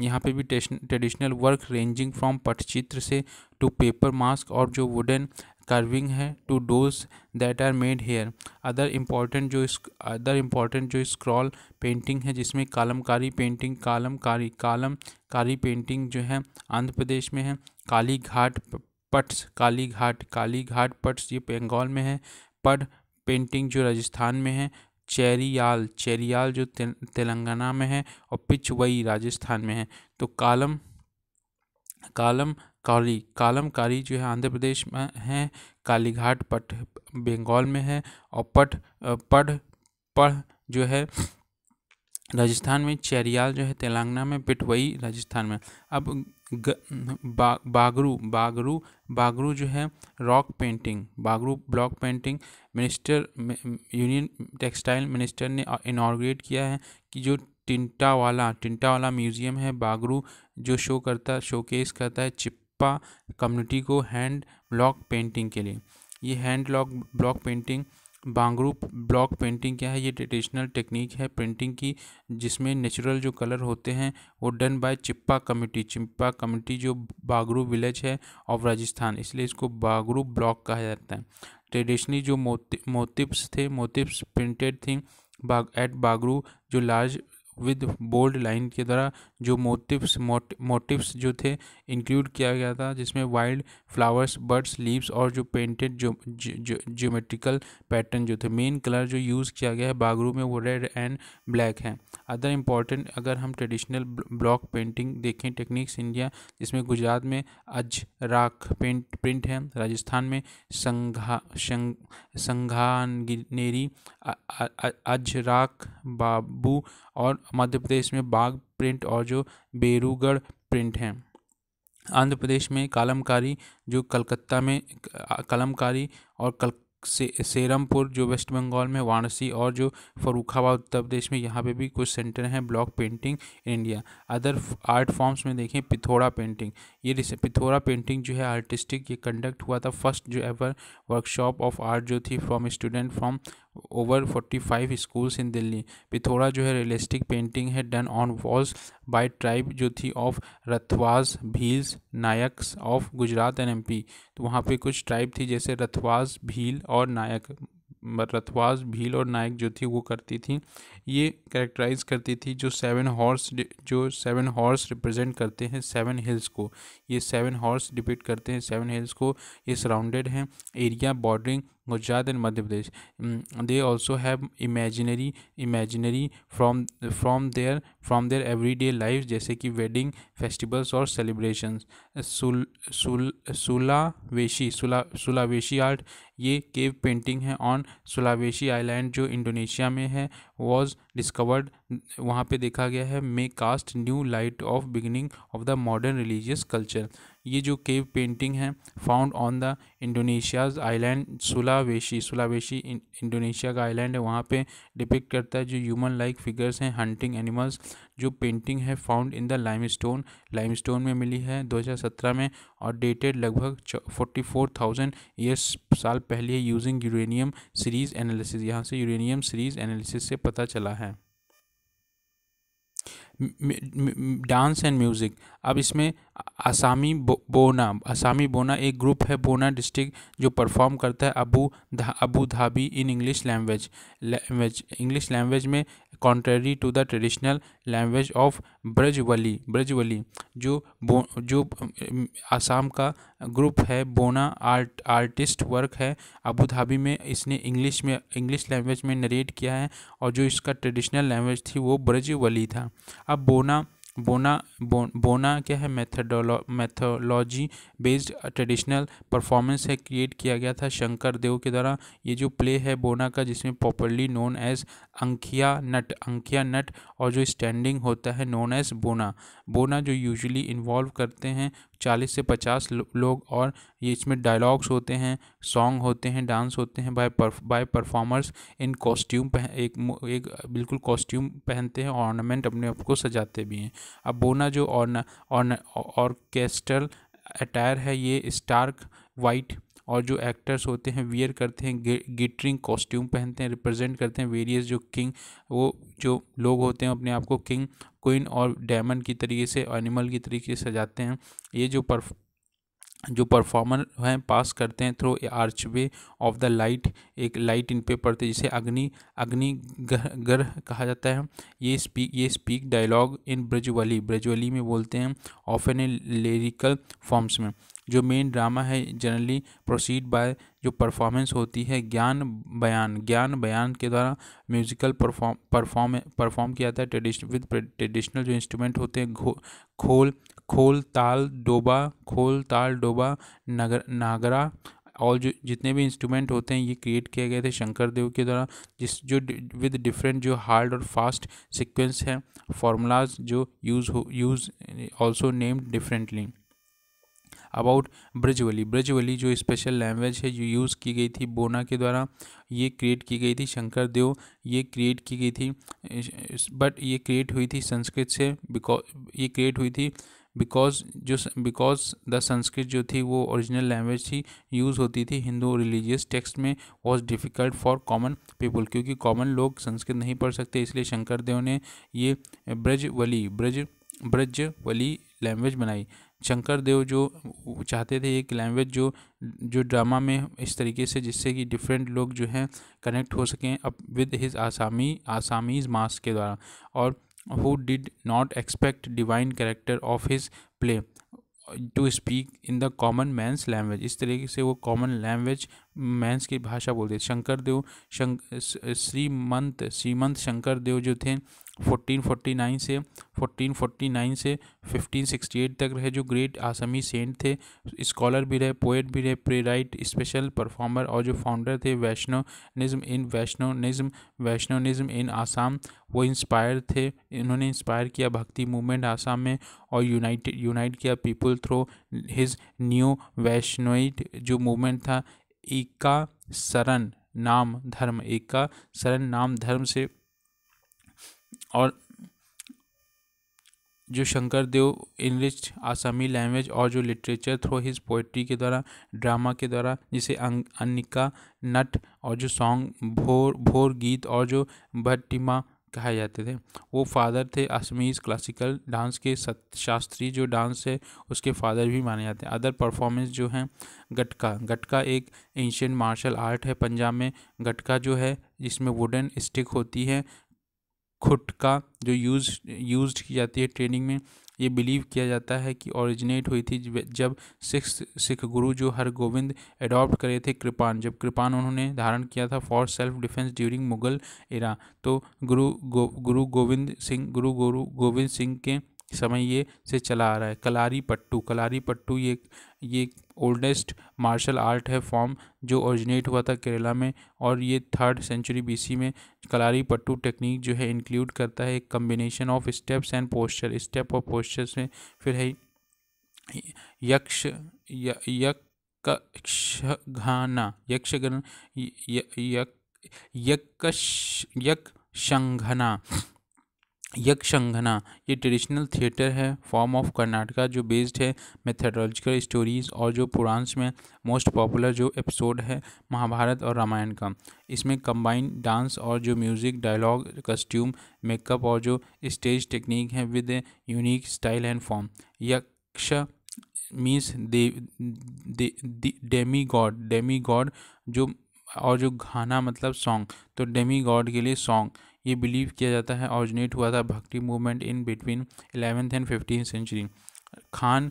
यहाँ पे भी traditional work ranging from Patachitra से टू पेपर मास्क और जो वुडन कर्विंग है to those that are made here other important जो अदर इंपॉर्टेंट जो स्क्रॉल पेंटिंग है जिसमें कालमकारी पेंटिंग कालमकारी कालमकारी पेंटिंग जो है आंध्र प्रदेश में है Kalighat pats Kalighat Kalighat pats ये बंगाल में है पड पेंटिंग जो राजस्थान में है चेरियाल चेरियाल जो ते, तेलंगाना में है और पिचवई राजस्थान में है। तो कालम कालम कारी कालमकारी जो है आंध्र प्रदेश में है कालीघाट पट बंगाल में है और पट पढ़ पढ़ जो है राजस्थान में चेरियाल जो है तेलंगाना में पिटवई राजस्थान में। अब ग, बा, बागरू बागरू बागरू जो है rock painting Bagru block painting minister union textile minister ने इनाग्रेट किया है कि जो टिंटा वाला टिंटा वाला म्यूज़ियम है बागरू जो शो करता शोकेस करता है चिप्पा कम्युनिटी को हैंड ब्लॉक पेंटिंग के लिए। ये hand block block painting Bangru block painting क्या है? ये ट्रेडिशनल टेक्निक है प्रिंटिंग की, जिसमें नेचुरल जो कलर होते हैं, वो done by Chhipa committee Chhipa committee जो बागरू विलेज है ऑफ़ राजस्थान इसलिए इसको बागरू ब्लॉक कहा जाता है। ट्रेडिशनली जो मोटिव्स थे मोटिव्स प्रिंटेड थी, बाग एट बागरू जो लार्ज विद बोल्ड लाइन के द्वारा जो मोटिव्स मोटिव्स जो थे इंक्लूड किया गया था, जिसमें वाइल्ड फ्लावर्स बर्ड्स लीव्स और जो पेंटेड जो ज्योमेट्रिकल पैटर्न जो थे मेन कलर जो यूज़ किया गया है बागरू में, वो रेड एंड ब्लैक है। अदर इंपॉर्टेंट अगर हम ट्रेडिशनल ब्लॉक पेंटिंग देखें टेक्निक्स इंडिया जिसमें गुजरात में अज राख पेंट प्रिंट है, राजस्थान में संघा संघानेरी अजराक बाबू और मध्य प्रदेश में बाघ प्रिंट और जो बेरूगढ़ प्रिंट हैं। आंध्र प्रदेश में कालमकारी, जो कलकत्ता में कलमकारी और कल, से, सेरमपुर, जो वेस्ट बंगाल में वाराणसी और जो फरुखाबाद उत्तर प्रदेश में यहाँ पे भी कुछ सेंटर हैं block painting in India other art forms में देखें पिथोड़ा पेंटिंग ये पिथोड़ा पेंटिंग जो है आर्टिस्टिक ये कंडक्ट हुआ था फ़र्स्ट जो एवर वर्कशॉप ऑफ़ आर्ट जो थी from student from over forty five schools in Delhi Pithora जो है रियलिस्टिक पेंटिंग है done on walls by tribe जो थी of Rathwas Bhils Nayaks of Gujarat and MP तो वहाँ पे कुछ ट्राइब थी जैसे रथवाज भील और नायक रथवाज भील और नायक जो थी वो करती थी। ये कैरेक्टराइज करती थी जो सेवन हॉर्स जो सेवन हॉर्स रिप्रेजेंट करते हैं सेवन हिल्स को। ये सेवन हॉर्स डिपिक्ट करते हैं सेवन हिल्स को। ये सराउंडेड हैं। Area bordering Gujarat and Madhya Pradesh they also have imaginary imaginary from from there from there every day life जैसे कि वेडिंग फेस्टिवल्स और सेलिब्रेशंस सुल सुल सुलावेशी सुला सुलावेशी आर्ट ये केव पेंटिंग है ऑन सुलावेशी आइलैंड जो इंडोनेशिया में है वॉज़ डिस्कवर्ड वहाँ पे देखा गया है may cast new light of beginning of the modern religious culture ये जो केव पेंटिंग है found on the Indonesia's island Sulawesi Sulawesi Indonesia का आइलैंड है वहाँ पे डिपिक्ट करता है जो ह्यूमन लाइक फिगर्स हैं हंटिंग एनिमल्स जो पेंटिंग है found in the limestone limestone में मिली है 2017 में और डेटेड लगभग 44,000 ईयर्स साल पहले यूजिंग यूरेनियम सीरीज़ एनालिसिस यहाँ से यूरेनियम सीरीज़ एनालिसिस से पता चला है। डांस एंड म्यूज़िक अब इसमें आसामी बो, बोना आसामी बोना एक ग्रुप है बोना डिस्ट्रिक्ट जो परफॉर्म करता है अबू धा, Abu Dhabi in English language language English language में contrary to the traditional language of Brajavali Brajavali जो जो आसाम का ग्रुप है बोना आर्ट आर्टिस्ट वर्क है अबू धाबी में इसने इंग्लिश में इंग्लिश लैंग्वेज में नरेट किया है, और जो इसका ट्रेडिशनल लैंग्वेज थी वो ब्रजवली था। अब बोना बोना बो, बोना क्या है? मैथडोलो मैथोलॉजी बेस्ड ट्रेडिशनल परफॉर्मेंस है क्रिएट किया गया था शंकर देव के द्वारा। ये जो प्ले है बोना का जिसमें popularly known as Ankiya Naat Ankiya Naat और जो स्टैंडिंग होता है नोन एज बोना। बोना जो यूजुअली इन्वॉल्व करते हैं चालीस से पचास लोग और ये इसमें डायलॉग्स होते हैं सॉन्ग होते हैं डांस होते हैं by by performers in costume पहन एक एक बिल्कुल कॉस्ट्यूम पहनते हैं ऑर्नामेंट अपने आप को सजाते भी हैं। अब बोना जो ऑर्केस्ट्रल अटायर है, ये स्टार्क वाइट और जो एक्टर्स होते हैं वियर करते हैं गिटरिंग कॉस्ट्यूम पहनते हैं रिप्रेजेंट करते हैं वेरियस जो किंग वो जो लोग होते हैं, अपने आप को किंग क्वीन और डायमंड की तरीके से एनिमल की तरीके से सजाते हैं। ये जो परफ जो परफॉर्मर हैं पास करते हैं through archway of the light एक लाइट इन पे पड़ते जिसे अग्नि अग्नि ग्रह कहा जाता है। ये स्पीक ये speak dialogue in Brajavali Brajavali में बोलते हैं of an a lyrical forms में। जो मेन ड्रामा है जनरली प्रोसीड बाय जो परफॉर्मेंस होती है, ज्ञान बयान ज्ञान बयान के द्वारा म्यूजिकल परफॉर्म परफॉर्म परफॉर्म किया जाता है। ट्रेडिशन विद ट्रेडिशनल जो इंस्ट्रूमेंट होते हैं, घो, खोल खोल ताल डोबा, खोल ताल डोबा, नगर, नागरा और जो, जितने भी इंस्ट्रूमेंट होते हैं, ये क्रिएट किए गए थे शंकर देव के द्वारा, जिस, जो विद डिफरेंट जो हार्ड और फास्ट सीक्वेंस है फार्मूलाज जो यूज़ हो use also named differently about Brajavali. Brajavali जो स्पेशल लैंग्वेज है, जो यूज़ की गई थी बोना के द्वारा, ये क्रिएट की गई थी, शंकर देव, ये क्रिएट की गई थी बट ये क्रिएट हुई थी संस्कृत से बिकॉज़ ये क्रिएट हुई थी बिकॉज़ जो बिकॉज़ द संस्कृत जो थी, वो ओरिजिनल लैंग्वेज थी यूज़ होती थी हिंदू रिलीजियस टेक्स्ट में was difficult for common people क्योंकि कॉमन लोग संस्कृत नहीं पढ़ सकते, इसलिए शंकर देव ने ये ब्रजवली, ब्रज, ब्रजवली लैंग्वेज बनाई। शंकर देव जो चाहते थे एक लैंग्वेज जो जो ड्रामा में इस तरीके से जिससे कि डिफरेंट लोग जो हैं कनेक्ट हो सकें अब विद हिज आसामी, आसामीज़ मास के द्वारा। और who did not expect divine character of his play to speak in the common man's language इस तरीके से वो कॉमन लैंग्वेज मैंस की भाषा बोलते शंकर देव, शंक, श्रीमंत श्रीमंत शंकर देव जो थे 1449 से 1449 से 1568 तक रहे जो ग्रेट आसमी सेंट थे। स्कॉलर भी रहे, पोएट भी रहे प्रे राइट स्पेशल परफॉर्मर और जो फाउंडर थे वैष्णोनिज्म इन वैष्णोनिज्म वैष्णोनिज्म इन आसाम, वो इंस्पायर थे। इन्होंने इंस्पायर किया भक्ति मूवमेंट आसाम में और यूनाइटेड यूनाइट किया people through his new Vaishnavite जो मूवमेंट था। एका शरण नाम धर्म, एका शरण नाम धर्म से और जो शंकर देव इंग्लिश आसामी लैंग्वेज और जो लिटरेचर थ्रो हिज पोइट्री के द्वारा ड्रामा के द्वारा, जिसे अन्निका नट और जो सॉन्ग भोर भोर गीत और जो भट्टिमा कहे जाते थे, वो फादर थे असमीज क्लासिकल डांस के शास्त्रीय जो डांस है, उसके फादर भी माने जाते हैं। अदर परफॉर्मेंस जो हैं, गटका गटका एक एंशियंट मार्शल आर्ट है, पंजाब में गटका जो है, जिसमें वुडन स्टिक होती है खुटका जो यूज़ यूज़ की जाती है ट्रेनिंग में ये बिलीव किया जाता है कि ओरिजिनेट हुई थी जब सिख सिख गुरु जो हर गोविंद एडॉप्ट करे थे कृपान जब कृपान उन्होंने धारण किया था for self defence during Mughal era तो गुरु गो, गुरु गोविंद सिंह गुरु गुरु गोविंद सिंह के समय ये से चला आ रहा है। कलारी पट्टू कलारी पट्टू ये ये ओल्डेस्ट मार्शल आर्ट है फॉर्म जो ओरिजिनेट हुआ था केरला में और ये थर्ड सेंचुरी बीसी में कलारी पट्टू टेक्निक जो है इंक्लूड करता है। एक combination of steps and posture step और पोस्चर्स में फिर है यक्ष यक्षगन यक शंघना यक्षंगना ये ट्रेडिशनल थिएटर है फॉर्म ऑफ़ कर्नाटका जो बेस्ड है मेथडोलॉजिकल स्टोरीज़ और जो पुराण्स में मोस्ट पॉपुलर जो एपिसोड है महाभारत और रामायण का। इसमें कंबाइंड डांस और जो म्यूज़िक डायलॉग कस्ट्यूम मेकअप और जो स्टेज टेक्निक है with a unique style and form Yaksha means demi god demi god जो, और जो गाना मतलब सॉन्ग तो डेमी गॉड के लिए सॉन्ग ये बिलीव किया जाता है ऑरिजिनेट हुआ था Bhakti movement in between eleventh and fifteen century Khon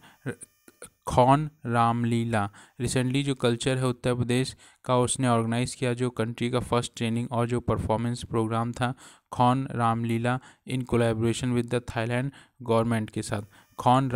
Khon Ramlila. Recently जो कल्चर है उत्तर प्रदेश का, उसने ऑर्गेनाइज किया जो कंट्री का फ़र्स्ट ट्रेनिंग और जो परफॉर्मेंस प्रोग्राम था, Khon Ramlila in collaboration with the Thailand government के साथ। खौन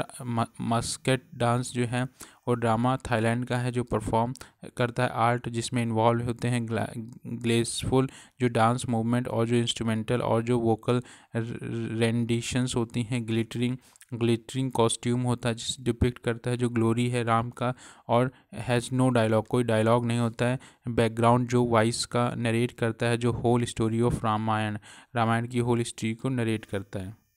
मस्केट डांस जो है, वो ड्रामा थाईलैंड का है जो परफॉर्म करता है आर्ट, जिसमें इन्वॉल्व होते हैं ग्लेसफुल जो डांस मूवमेंट और जो इंस्ट्रूमेंटल और जो वोकल रेंडिशंस होती हैं, ग्लिटरिंग ग्लिटरिंग कॉस्ट्यूम होता है, जिस, डिपिक्ट करता है, जो ग्लोरी है राम का और हैज़ नो डायलॉग, कोई डायलॉग नहीं होता है, बैकग्राउंड जो वॉइस का नरेट करता है, जो whole story of Ramayana Ramayana की होल स्टोरी को नरेट करता है।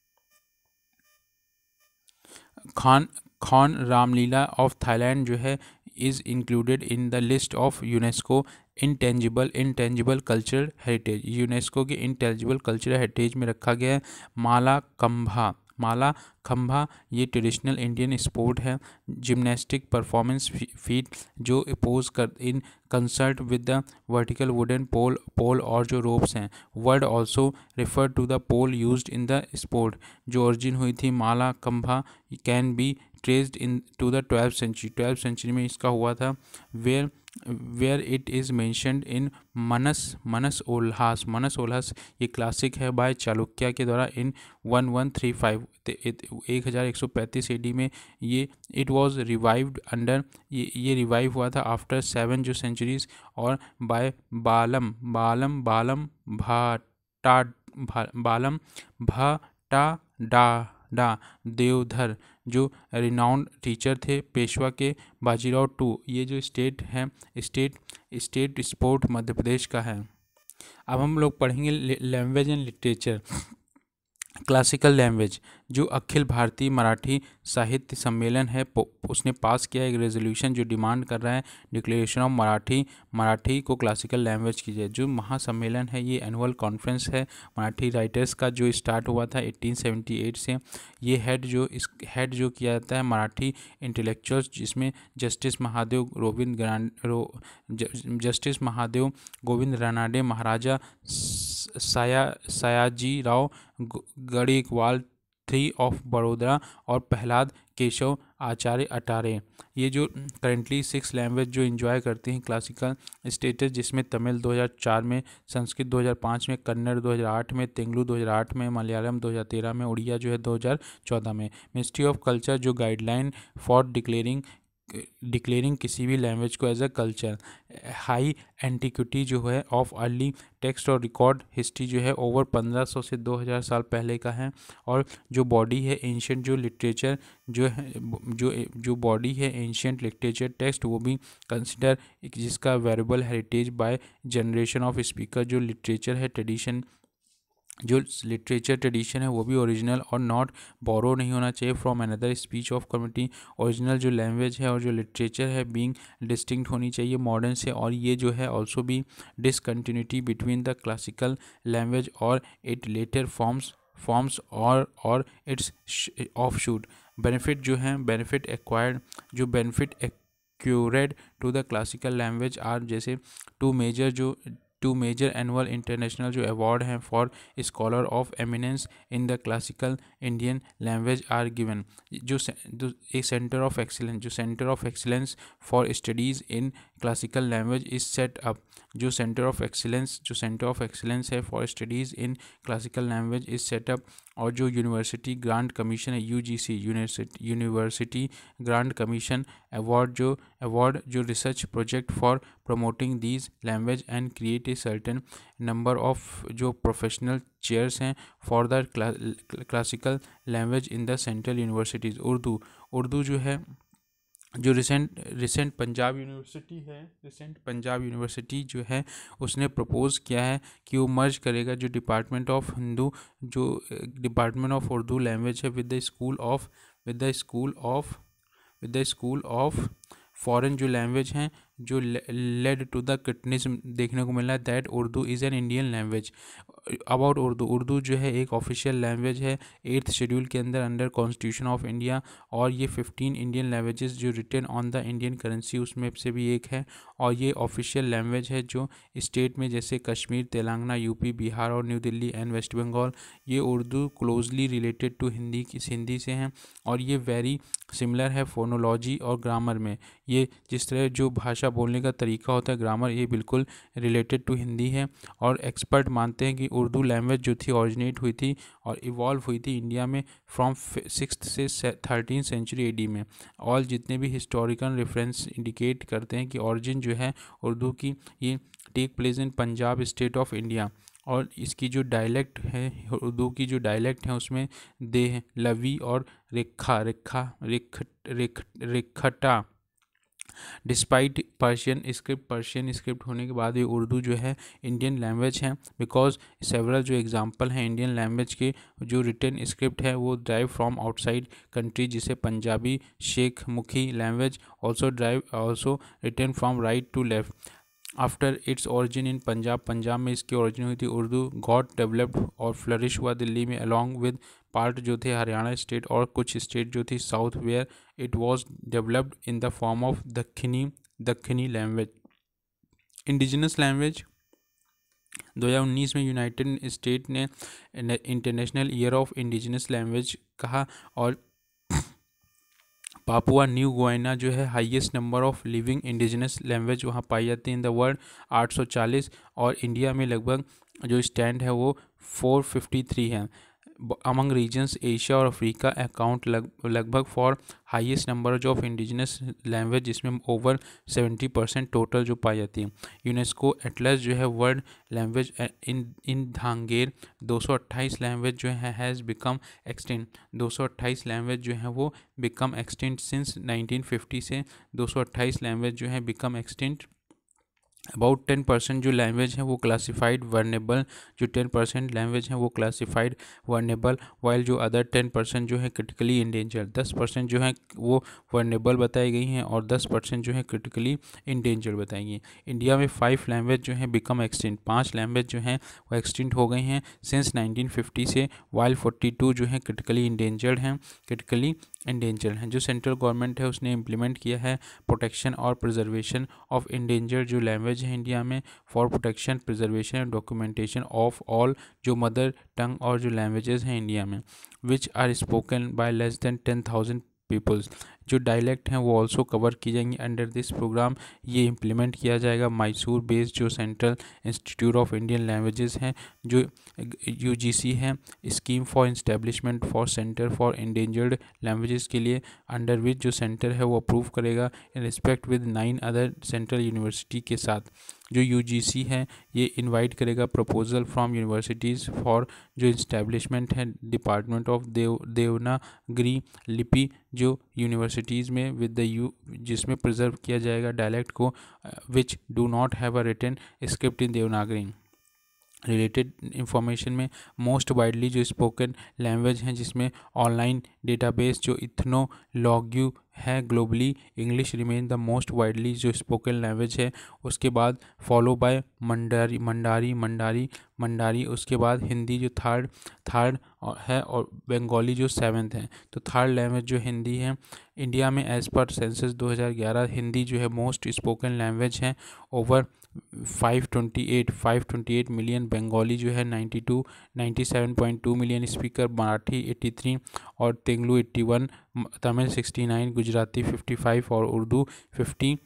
Khon Khon Ramlila of Thailand जो है is included in the list of UNESCO intangible intangible cultural heritage UNESCO के इनटेंजिबल कल्चरल हेरिटेज में रखा गया है माला कंभा। माला खंभा ये ट्रेडिशनल इंडियन स्पोर्ट है। जिमनास्टिक परफॉर्मेंस फीट जो अपोज कर in concert with the vertical wooden pole pole और जो रोप्स हैं। Word also refer to the pole used in the sport जो ओरिजिन हुई थी, Mala Khamba can be traced in to the twelfth century twelfth century में इसका हुआ था where where it is mentioned in Manas Manasollasa मनस उल्लास ये classic है by Chalukya के द्वारा in one one three five एक हज़ार एक सौ पैंतीस ए डी में ये इट वॉज़ रिवाइव्ड अंडर ये ये रिवाइव हुआ था आफ्टर सेवन जो सेंचुरीज और बाय बालम बालम बालम भाटा बालम भा डा डा. देवधर, जो रिनाउंड टीचर थे, पेशवा के बाजीराव टू। ये जो स्टेट है state state sport Madhya Pradesh का है। अब हम लोग पढ़ेंगे language and literature classical language जो अखिल भारतीय मराठी साहित्य सम्मेलन है उसने पास किया एक रेजोल्यूशन जो डिमांड कर रहा है डिक्लेरेशन ऑफ़ मराठी मराठी को क्लासिकल लैंग्वेज की जाए जो महासम्मेलन है, ये एनुअल कॉन्फ्रेंस है। मराठी राइटर्स का जो स्टार्ट हुआ था 1878 से, ये हेड जो इस हेड जो किया जाता है मराठी इंटेलेक्चुअल्स जिसमें जस्टिस महादेव गोविंद रो जस्टिस महादेव गोविंद रानाडे, महाराजा साया, सयाजी राव गणिकवाल थ्री ऑफ़ बड़ोदरा और प्रहलाद केशव आचार्य अटारे। ये जो करेंटली सिक्स लैंग्वेज जो इन्जॉय करते हैं क्लासिकल स्टेटस जिसमें तमिल 2004 में, संस्कृत 2005 में, कन्नड़ 2008 में तेलुगु 2008 में, मलयालम 2013 में, उड़िया जो है 2014 में। मिनिस्ट्री ऑफ़ कल्चर जो गाइडलाइन फॉर डिक्लेयरिंग डिक्लेयरिंग किसी भी लैंग्वेज को as a culture high antiquity जो है ऑफ़ अर्ली टेक्स्ट और रिकॉर्ड हिस्ट्री जो है ओवर 1500 से 2000 साल पहले का है और जो बॉडी है एंशियंट जो लिटरेचर जो है, जो जो बॉडी है एंशियंट लिटरेचर टेक्स्ट वो भी कंसिडर जिसका valuable heritage by generation of speaker जो लिटरेचर है ट्रेडिशन जो लिटरेचर ट्रेडिशन है, वो भी ओरिजिनल और नॉट बोरो नहीं होना चाहिए from another speech of community original जो लैंग्वेज है और जो लिटरेचर है बीइंग डिस्टिंक्ट होनी चाहिए मॉडर्न से और ये जो है ऑल्सो भी discontinuity between the classical language और इट लेटर फॉर्म्स फॉर्म्स और और इट्स ऑफ़ शूट बेनिफिट जो है बेनिफिट एक्वायर्ड जो benefit accrued to the classical language are जैसे टू मेजर जो टू मेजर एनुअल इंटरनेशनल जो अवार्ड हैं for scholar of eminence in the classical Indian language are given जो एक centre of excellence जो centre of excellence for studies in classical language is set up जो centre of excellence जो centre of excellence है for studies in classical language is set up और जो university grant commission है UGC university grant commission award जो award जो research project for promoting these language and create a certain number of जो professional chairs हैं for the classical language in the central universities Urdu Urdu जो है जो recent recent Punjab university है recent Punjab university जो है, उसने प्रपोज़ किया है कि वो मर्ज करेगा जो डिपार्टमेंट ऑफ़ हिंदू जो डिपार्टमेंट ऑफ़ उर्दू लैंग्वेज है with the school of with the school of with the school of foreign जो लैंग्वेज हैं जो लेड टू द क्रिटनिज्म देखने को मिला that Urdu is an Indian language about Urdu Urdu जो है एक ऑफिशियल लैंग्वेज है एट्थ शेड्यूल के अंदर अंडर कॉन्स्टिट्यूशन ऑफ़ इंडिया और ये फिफ्टीन इंडियन लैंग्वेजेस जो written on the Indian currency उसमें से भी एक है, और ये ऑफिशियल लैंग्वेज है जो स्टेट में जैसे कश्मीर, तेलंगाना यूपी बिहार और new Delhi and West Bengal ये Urdu closely related to Hindi की हिंदी से हैं, और ये वेरी सिमिलर है फोनोलॉजी और ग्रामर में. ये जिस तरह जो भाषा बोलने का तरीका होता है ग्रामर ये बिल्कुल रिलेटेड टू हिंदी है और एक्सपर्ट मानते हैं कि उर्दू लैंग्वेज जो थी ऑरिजिनेट हुई थी और इवॉल्व हुई थी इंडिया में फ्रॉम सिक्स से थर्टीन सेंचुरी एडी में। ऑल जितने भी हिस्टोरिकल रेफरेंस इंडिकेट करते हैं कि ऑरिजिन जो है उर्दू की, ये take place in Punjab state of India और इसकी जो डायलेक्ट है, उर्दू की जो डायलेक्ट है, उसमें दे लवी और रेखा रेखा, रेख रेख, Rekhta despite Persian script Persian script होने के बाद ये उर्दू जो है इंडियन लैंग्वेज है। बिकॉज़ सेवरल जो एग्जांपल हैं इंडियन लैंग्वेज के, जो रिटर्न स्क्रिप्ट है, वो ड्राइव फ्रॉम आउटसाइड कंट्री जिसे Punjabi Shahmukhi language also drive also written from right to left after its origin in Punjab Punjab में इसकी ओरिजिन हुई थी उर्दू। गॉड डेवलप्ड और फ्लरिश हुआ दिल्ली में अलॉन्ग विद पार्ट जो थे हरियाणा स्टेट और कुछ स्टेट जो थी south where it was developed in the form of Dakhini Dakhini language indigenous language 2019 में यूनाइटेड स्टेट ने international year of indigenous language कहा और पापुआ न्यू गोयना जो है highest number of living indigenous language वहाँ पाई जाती है इन द वर्ल्ड 840 और इंडिया में लगभग जो स्टैंड है वो 453 है। अमंग रीजन्स एशिया और अफ्रीका अकाउंट लग, लगभग for highest number of indigenous language जिसमें ओवर सेवेंटी परसेंट टोटल जो पाई जाती है। यूनेस्को एटलस जो है world language in in danger 228 language जो है हैज़ बिकम एक्सटेंट 228 लैंग्वेज जो है, वो बिकम एक्सटेंट सिंस 1950 से 228 लैंग्वेज जो है become extant about ten percent जो लैंग्वेज है वो क्लासिफाइड वर्नेबल जो टेन परसेंट लैंग्वेज है वो क्लासिफाइड वर्नेबल वाइल जो अदर टेन परसेंट जो है क्रिटिकली इंडेंजर दस परसेंट जो है वो वर्नेबल बताई गई हैं और दस परसेंट जो है क्रिटिकली इंडेंजर बताई गई इंडिया में फाइव लैंग्वेज जो है बिकम एक्सटेंट पाँच लैंग्वेज जो हैं वो एक्सटेंट हो गई हैं सिंस नाइनटीन फिफ्टी से वाइल फोर्टी टू जो है क्रिटिकली इंडेंजर्ड हैं क्रिटिकली इंडेंजर हैं। जो सेंट्रल गवर्नमेंट है उसने इम्प्लीमेंट किया है प्रोटेक्शन और प्रिजर्वेशन ऑफ़ इंडेंजर जो लैंग्वेज है इंडिया में for protection preservation and documentation of all जो मदर टंग और जो लैंग्वेजेस हैं इंडिया में which are spoken by less than ten thousand peoples जो डायलेक्ट हैं, वो ऑल्सो कवर की जाएँगी अंडर दिस प्रोग्राम ये इम्प्लीमेंट किया जाएगा मैसूर बेस्ड जो central institute of Indian languages हैं, जो यूजीसी हैं scheme for establishment for centre for endangered languages के लिए अंडर विच जो सेंटर है, वो अप्रूव करेगा in respect with nine other central university के साथ। जो यूजीसी है, ये इनवाइट करेगा प्रपोजल फ्रॉम यूनिवर्सिटीज़ फॉर जो इस्टेब्लिशमेंट है डिपार्टमेंट ऑफ़ देव देवनागरी लिपि जो यूनिवर्सिटीज़ में विद द यू जिसमें प्रिजर्व किया जाएगा डायलैक्ट को which do not have a return script in Devanagari related information में मोस्ट वाइडली जो स्पोकन लैंग्वेज हैं, जिसमें ऑनलाइन डेटाबेस जो इथनो लॉग्यू है globally English remain the most widely जो स्पोकन लैंग्वेज है। उसके बाद फॉलो बाय मंडारी मंडारी मंडारी मंडारी उसके बाद हिंदी जो थर्ड थर्ड है और बंगाली जो सेवन्थ है। तो थर्ड लैंग्वेज जो हिंदी है इंडिया में एज़ पर सेंसस 2011 हिंदी जो है मोस्ट स्पोकन लैंग्वेज है। Over five twenty eight five twenty eight million Bengali जो है ninety two ninety seven point two million speaker Marathi eighty three और Telugu eighty one Tamil sixty nine Gujarati fifty five और Urdu fifty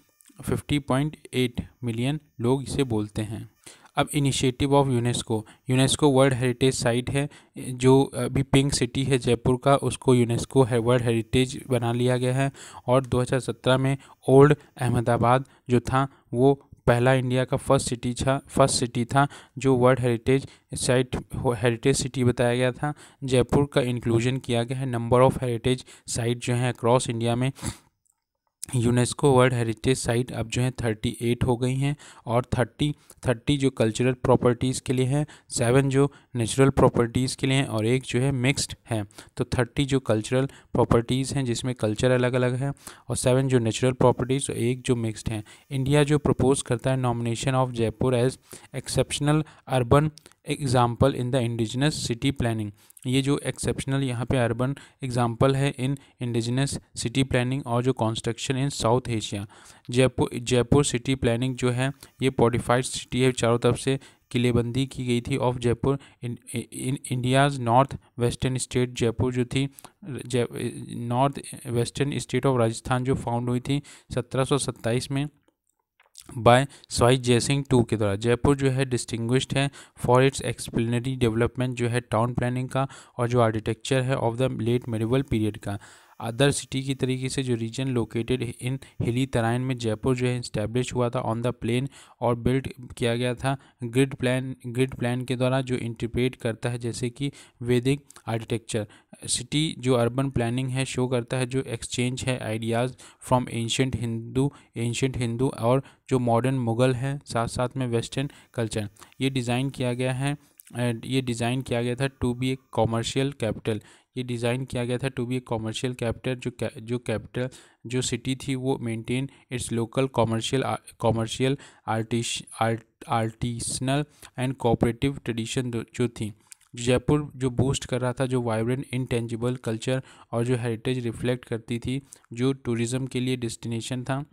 fifty point eight million लोग इसे बोलते हैं। अब initiative of UNESCO UNESCO world heritage site है, जो अभी पिंक सिटी है, जयपुर का, उसको यूनेस्को है वर्ल्ड हेरिटेज बना लिया गया है और 2017 में ओल्ड अहमदाबाद जो था, वो पहला इंडिया का फ़र्स्ट सिटी था फ़र्स्ट सिटी था, जो world heritage site heritage city बताया गया था। जयपुर का इंक्लूजन किया गया है। नंबर ऑफ़ हेरिटेज साइट जो हैं अक्रॉस इंडिया में यूनेस्को वर्ल्ड हेरिटेज साइट अब जो है थर्टी एट हो गई हैं और थर्टी थर्टी जो कल्चरल प्रॉपर्टीज़ के लिए हैं, सेवन जो नेचुरल प्रॉपर्टीज़ के लिए हैं और एक जो है मिक्स्ड है। तो थर्टी जो कल्चरल प्रॉपर्टीज़ हैं जिसमें कल्चर अलग अलग है और सेवन जो नेचुरल प्रॉपर्टीज़ और एक जो मिक्स्ड हैं। इंडिया जो प्रपोज करता है nomination of Jaipur as exceptional urban example in the indigenous city planning. ये जो एक्सेप्शनल यहाँ पे अर्बन एग्ज़ाम्पल है इन इंडिजिनस सिटी प्लानिंग और जो construction in south Asia Jaipur Jaipur city planning जो है, ये पॉडिफाइड सिटी है, चारों तरफ़ से किलेबंदी की गई थी of Jaipur in India's north western state Jaipur जो थी north western state of Rajasthan जो फाउंड हुई थी सत्रह सौ सत्ताईस में। बाय स्वाई जयसिंह टू के द्वारा। जयपुर जो है डिस्टिंग्विश्ड है फॉर इट्स एक्सप्लेनरी डेवलपमेंट जो है टाउन प्लानिंग का और जो आर्किटेक्चर है of the late medieval period का। अदर सिटी की तरीके से जो region located in hilly terrain में जयपुर जो है इस्टेब्लिश हुआ था ऑन द प्लेन और बिल्ड किया गया था। ग्रिड प्लान ग्रिड प्लान के द्वारा जो इंटरप्रेट करता है, जैसे कि वैदिक आर्किटेक्चर सिटी जो अर्बन प्लानिंग है शो करता है जो एक्सचेंज है ideas from ancient Hindu ancient Hindu और जो मॉडर्न मुग़ल है साथ साथ में वेस्टर्न कल्चर ये डिज़ाइन किया गया है ये डिज़ाइन किया गया था to be a commercial capital ये डिज़ाइन किया गया था to be a commercial capital, जो जो कैपिटल, जो सिटी थी वो maintain its local commercial commercial आर्टिश artisanal and cooperative tradition जो थी। जयपुर जो बूस्ट कर रहा था, जो वाइब्रेंट इनटेंजिबल कल्चर और जो हेरिटेज रिफ्लेक्ट करती थी, जो टूरिज़्म के लिए डेस्टिनेशन था।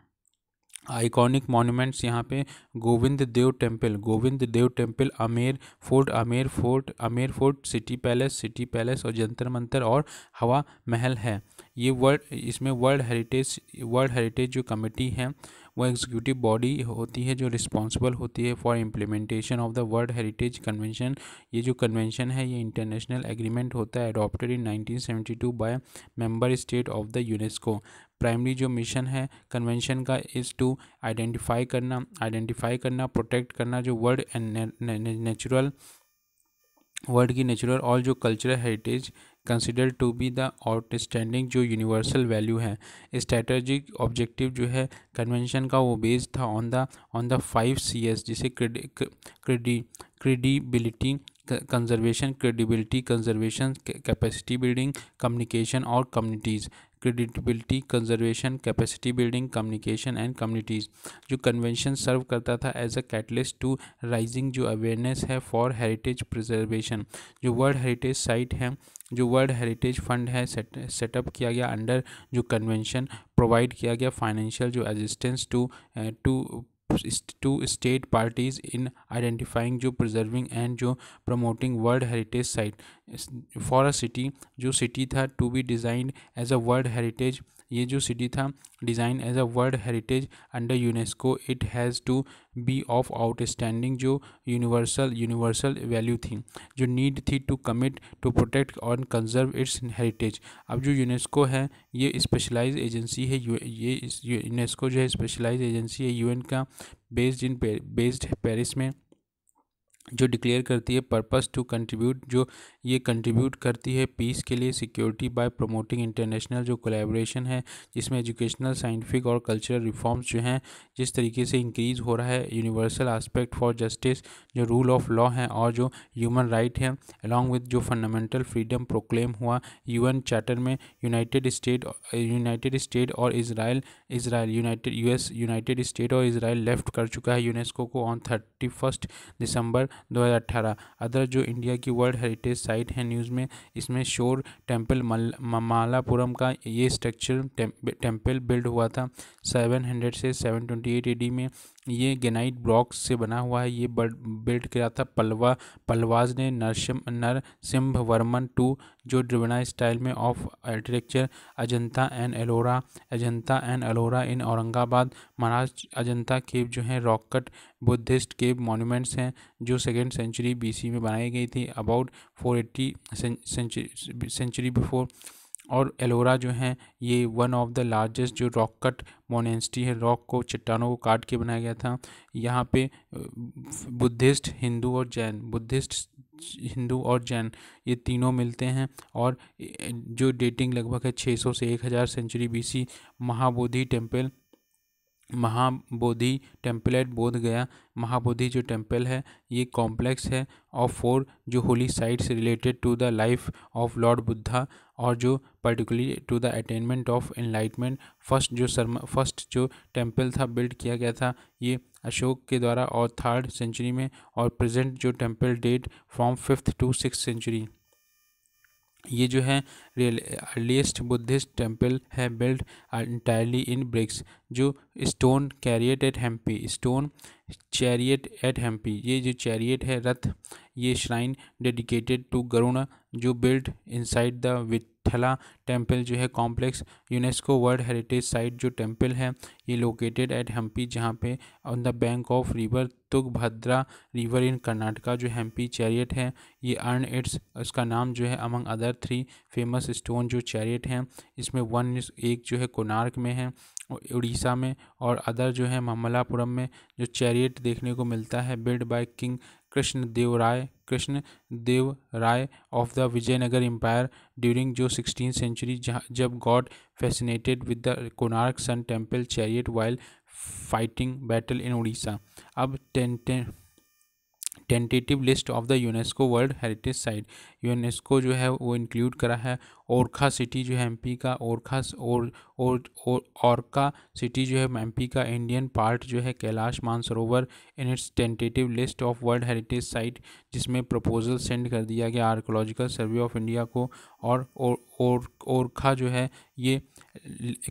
आइकॉनिक मॉन्यूमेंट्स यहाँ पे Govind Dev temple Govind Dev temple Amer fort, Amer fort Amer fort, city palace city palace और जंतर मंतर और हवा महल है। ये वर्ल्ड, इसमें वर्ल्ड हेरिटेज वर्ल्ड हेरिटेज जो कमेटी है वो एग्जीक्यूटिव बॉडी होती है जो रिस्पॉन्सिबल होती है for implementation of the world heritage convention ये जो कन्वेंशन है, ये इंटरनेशनल एग्रीमेंट होता है adopted in 1972 by member state of the UNESCO primary जो मिशन है कन्वेंशन का इज़ टू आइडेंटिफाई करना आइडेंटिफाई करना प्रोटेक्ट करना जो वर्ल्ड एंड नेचुरल वर्ल्ड की नेचुरल और जो cultural heritage consider to be the outstanding जो यूनिवर्सल वैल्यू है। स्ट्रेटजिक ऑब्जेक्टिव जो है कन्वेंशन का वो बेस्ड था on the on the five C S जिसे credibility conservation credibility conservation capacity building communication और communities credibility, conservation, capacity building, communication and communities, जो कन्वेंशन सर्व करता था as a catalyst to raising जो awareness है for heritage preservation जो world heritage site है, जो वर्ल्ड हेरिटेज फंड है सेट सेटअप किया गया अंडर जो कन्वेंशन प्रोवाइड किया गया फाइनेंशियल जो assistance to to to state parties in identifying जो प्रिजर्विंग एंड जो promoting world heritage site for a city जो सिटी था to be designed as a world heritage ये जो सिटी था design as a world heritage under UNESCO it has to be of outstanding जो universal universal value थी। जो need थी to commit to protect और कंजर्व इट्स हेरिटेज अब जो यूनेस्को है, ये स्पेशलाइज एजेंसी है ये यूनेस्को जो है स्पेशलाइज एजेंसी है यूएन का बेस्ड इन बेस्ड पेरिस में। जो डिक्लेयर करती है पर्पस टू कंट्रीब्यूट जो ये कंट्रीब्यूट करती है पीस के लिए सिक्योरिटी बाय प्रमोटिंग इंटरनेशनल जो कोलेब्रेशन है, जिसमें एजुकेशनल साइंटिफिक और कल्चरल रिफॉर्म्स जो हैं, जिस तरीके से इंक्रीज़ हो रहा है यूनिवर्सल आस्पेक्ट फॉर जस्टिस जो रूल ऑफ़ लॉ है और जो ह्यूमन राइट है अलॉन्ग विद जो फंडामेंटल फ्रीडम प्रोक्लेम हुआ यूएन चार्टर में यूनाइटेड स्टेट यूनाइटेड स्टेट और Israel Israel united US united state और इसराइल लेफ़्ट कर चुका है यूनेस्को को ऑन थर्टी दिसंबर 2018 अदर जो इंडिया की वर्ल्ड हेरिटेज साइट है न्यूज़ में, इसमें शोर टेंपल मालापुरम का ये स्ट्रक्चर टेंपल बिल्ड हुआ था। 700 से 728 एडी में ये गेनाइट ब्लॉक्स से बना हुआ है, ये बिल्ड किया था पलवा, पलवाज ने नरसिम नरसिम्ह वर्मन टू, जो ड्रिवना स्टाइल में of architecture Ajanta and Ellora Ajanta and Ellora in Aurangabad, Maharaj Ajanta cave जो है रॉकट बुद्धिस्ट केव मॉन्यूमेंट्स हैं, जो सेकेंड सेंचुरी बीसी में बनाई गई थी about four eighty century before और एलोरा जो है, ये वन ऑफ़ द लार्जेस्ट जो रॉक कट मोनेस्टी है रॉक को, चट्टानों को काट के बनाया गया था। यहाँ पे बुद्धिस्ट हिंदू और जैन, बुद्धिस्ट हिंदू और जैन, ये तीनों मिलते हैं और जो डेटिंग लगभग है 600 से 1000 century BC Mahabodhi temple Mahabodhi temple at Bodh Gaya. Mahabodhi जो टेंपल है, ये कॉम्प्लेक्स है ऑफ़ फोर जो holy sites related to the life of lord Buddha और जो particularly to the attainment of enlightenment first जो शर्मा फ़र्स्ट जो temple था बिल्ड किया गया था, ये अशोक के द्वारा और थर्ड सेंचुरी में और प्रेजेंट जो temple date from fifth to six century ये जो है अर्लीस्ट बुद्धिस्ट टेंपल है बिल्ड इंटायरली इन ब्रिक्स जो stone chariot at Hampi stone chariot at Hampi ये जो चैरियट है, रथ, ये श्राइन डेडिकेटेड टू गरुणा जो build inside the Vittala temple जो है complex UNESCO world heritage site जो टेंपल है, ये लोकेटेड एट हम्पी, जहाँ पे on the bank of river Tungabhadra river in Karnataka जो हम्पी चैरियट है, ये अर्न इट्स इसका नाम जो है among other three famous stone जो चैरियट हैं, इसमें वन एक जो है कोनार्क में है उड़ीसा में, और अदर जो है ममलापुरम में जो चैरियट देखने को मिलता है build by king Krishna Deva Raya Krishna Deva Raya of the Vijayanagara empire during जो सिक्सटीन सेंचुरी जब god fascinated with the Konark sun temple chariot while fighting battle in Orissa अब tentative list of the UNESCO world heritage site UNESCO जो है वो include करा है, Orchha city जो है एमपी का, ओरखा और और औरका सिटी जो है एमपी का इंडियन पार्ट जो है Kailash Mansarovar in its tentative list of world heritage site, जिसमें प्रपोजल सेंड कर दिया गया आर्कोलॉजिकल सर्वे ऑफ़ इंडिया को, और और ओरखा जो है ये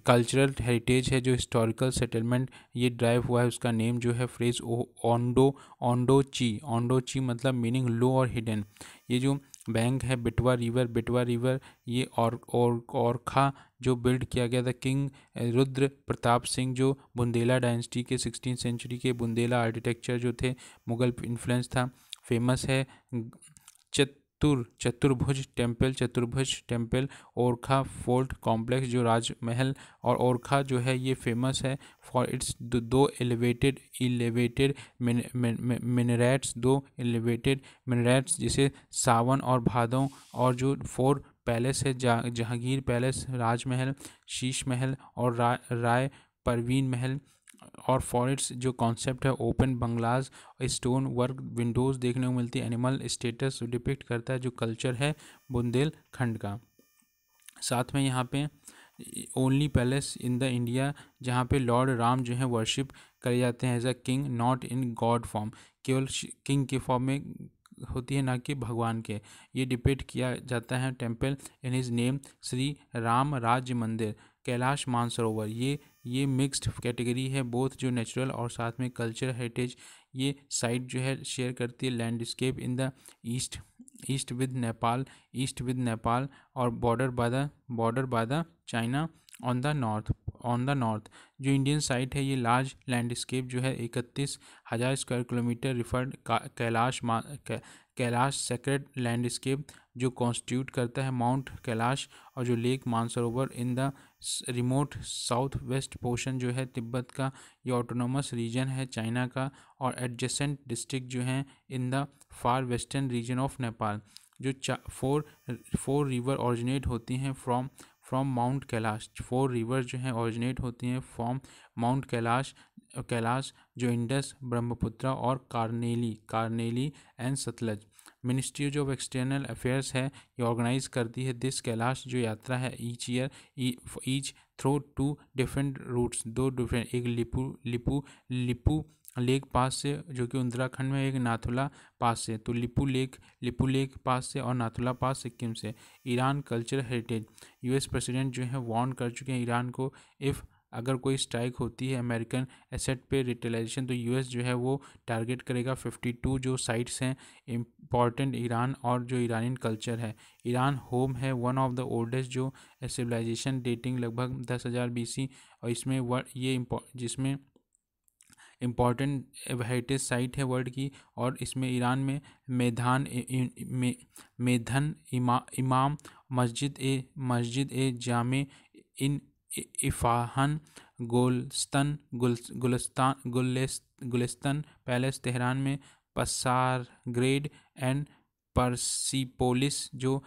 कल्चरल हेरिटेज है, जो हिस्टोरिकल सेटलमेंट ये ड्राइव हुआ है, उसका नेम जो है फ्रेज ओंडो ओंडो ची ओंडो ची मतलब मीनिंग लो और हिडन। ये जो बैंक है, बिटवा रिवर बिटवा रिवर, ये और और, औरखा जो बिल्ड किया गया था, किंग रुद्र प्रताप सिंह जो बुंदेला डायनेस्टी के सिक्सटीन सेंचुरी के बुंदेला आर्किटेक्चर जो थे, मुगल इन्फ्लुएंस था, फ़ेमस है चित चतुर चतुर्भुज टेंपल चतुर्भुज टेंपल ओरखा फोर्ट कॉम्प्लेक्स जो राजमहल और ओरखा जो है ये फ़ेमस है। फॉर इट्स दो एलिवेटेड एलिवेटेड मिनरेट्स दो एलिवेटेड मिनरेट्स जिसे सावन और भादों और जो फोर पैलेस है जहांगीर पैलेस राजमहल शीश महल और रा, राय परवीन महल और फॉरेट्स जो कॉन्सेप्ट है open bungalows stone work windows देखने को मिलती है एनिमल स्टेटस डिपिक्ट करता है, जो कल्चर है बुंदेलखंड का। साथ में यहाँ पे only palace in the India जहाँ पे लॉर्ड राम जो है वर्शिप करे जाते हैं as a king not in god form केवल किंग के फॉर्म में होती है ना कि भगवान के। ये डिपेक्ट किया जाता है temple in his name Shri Ram Rajya Mandir, Kailash Mansarovar. ये ये मिक्स्ड कैटेगरी है बोथ जो नेचुरल और साथ में कल्चर हेरिटेज ये साइट जो है शेयर करती है landscape in the east east with Nepal east with Nepal और border by the border by the China on the north on the north जो इंडियन साइट है, ये लार्ज लैंडस्केप जो है, इकतीस हज़ार square kilometre referred Kailash Kailash sacred landscape जो constitute करता है माउंट कैलाश और जो lake Mansarovar in the remote south west portion जो है तिब्बत का, ये ऑटोनोमस रीजन है चाइना का और एडजेसेंट डिस्ट्रिक्ट जो हैं in the far western region of Nepal जो फोर फोर रिवर ऑरिजिनेट होती हैं from from mount Kailash four rivers जो हैं ऑरिजिनेट होती हैं फ्रॉम माउंट कैलाश कैलाश जो इंडस ब्रह्मपुत्र और Karnali Karnali and Sutlej ministry of external affairs है, ये ऑर्गेनाइज करती है दिस कैलाश जो यात्रा है each year each through two different routes दो डिफरेंट एक लिपू लिपू लिपू लेक पास से, जो कि उत्तराखंड में एक नाथुला पास से तो Lipulekh Lipulekh pass से और नाथुला पास सिक्किम से, Iran culture heritage. US president जो है वार्न कर चुके हैं ईरान को, इफ़ अगर कोई स्ट्राइक होती है अमेरिकन एसेट पे रिटेलाइजेशन तो यूएस जो है, वो टारगेट करेगा 52 जो साइट्स हैं, इंपॉर्टेंट ईरान और जो ईरानियन कल्चर है। ईरान होम है, वन ऑफ़ द ओल्डेस्ट जो सिविलाइजेशन डेटिंग लगभग दस हज़ार बी और इसमें ये जिसमें इंपॉर्टेंट हेरिटेज साइट है वर्ल्ड की और इसमें ईरान में मैदान मेधन इमा, इमाम मस्जिद ए मस्जिद ए जाम इन इफ़ाहन गोलस्तन गुल गुलस्तान गुलिस्तान पैलेस तेहरान में पसार ग्रेड एंड परसीपोलिस जो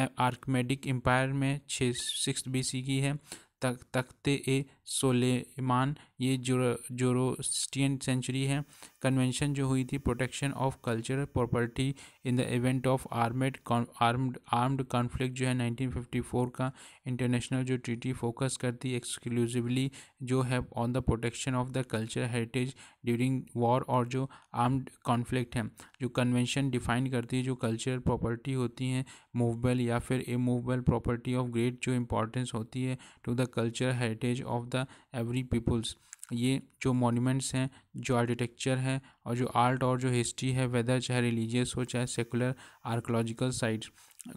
आर्कमेडिक एम्पायर में छः सिक्स बीसी की है तक तख्ते ए सोलेमान, ये जोरोस्टियन सेंचुरी है। कन्वेंशन जो हुई थी, protection of cultural property in the event of armed armed armed conflict जो है 1954 का, इंटरनेशनल जो ट्रीटी फोकस करती एक्सक्लूसिवली जो है on the protection of the culture heritage during war और जो आर्म्ड कॉन्फ्लिक्ट है, जो कन्वेंशन डिफाइन करती है जो कल्चरल प्रॉपर्टी होती हैं, मूवेबल या फिर इमूवेबल प्रॉपर्टी ऑफ़ ग्रेट जो इंपॉर्टेंस होती है to the culture heritage of the every peoples ये जो मॉन्यूमेंट्स हैं, जो आर्किटेक्चर है और जो आर्ट और जो हिस्ट्री है वेदर चाहे रिलीजियस हो, चाहे secular archaeological sites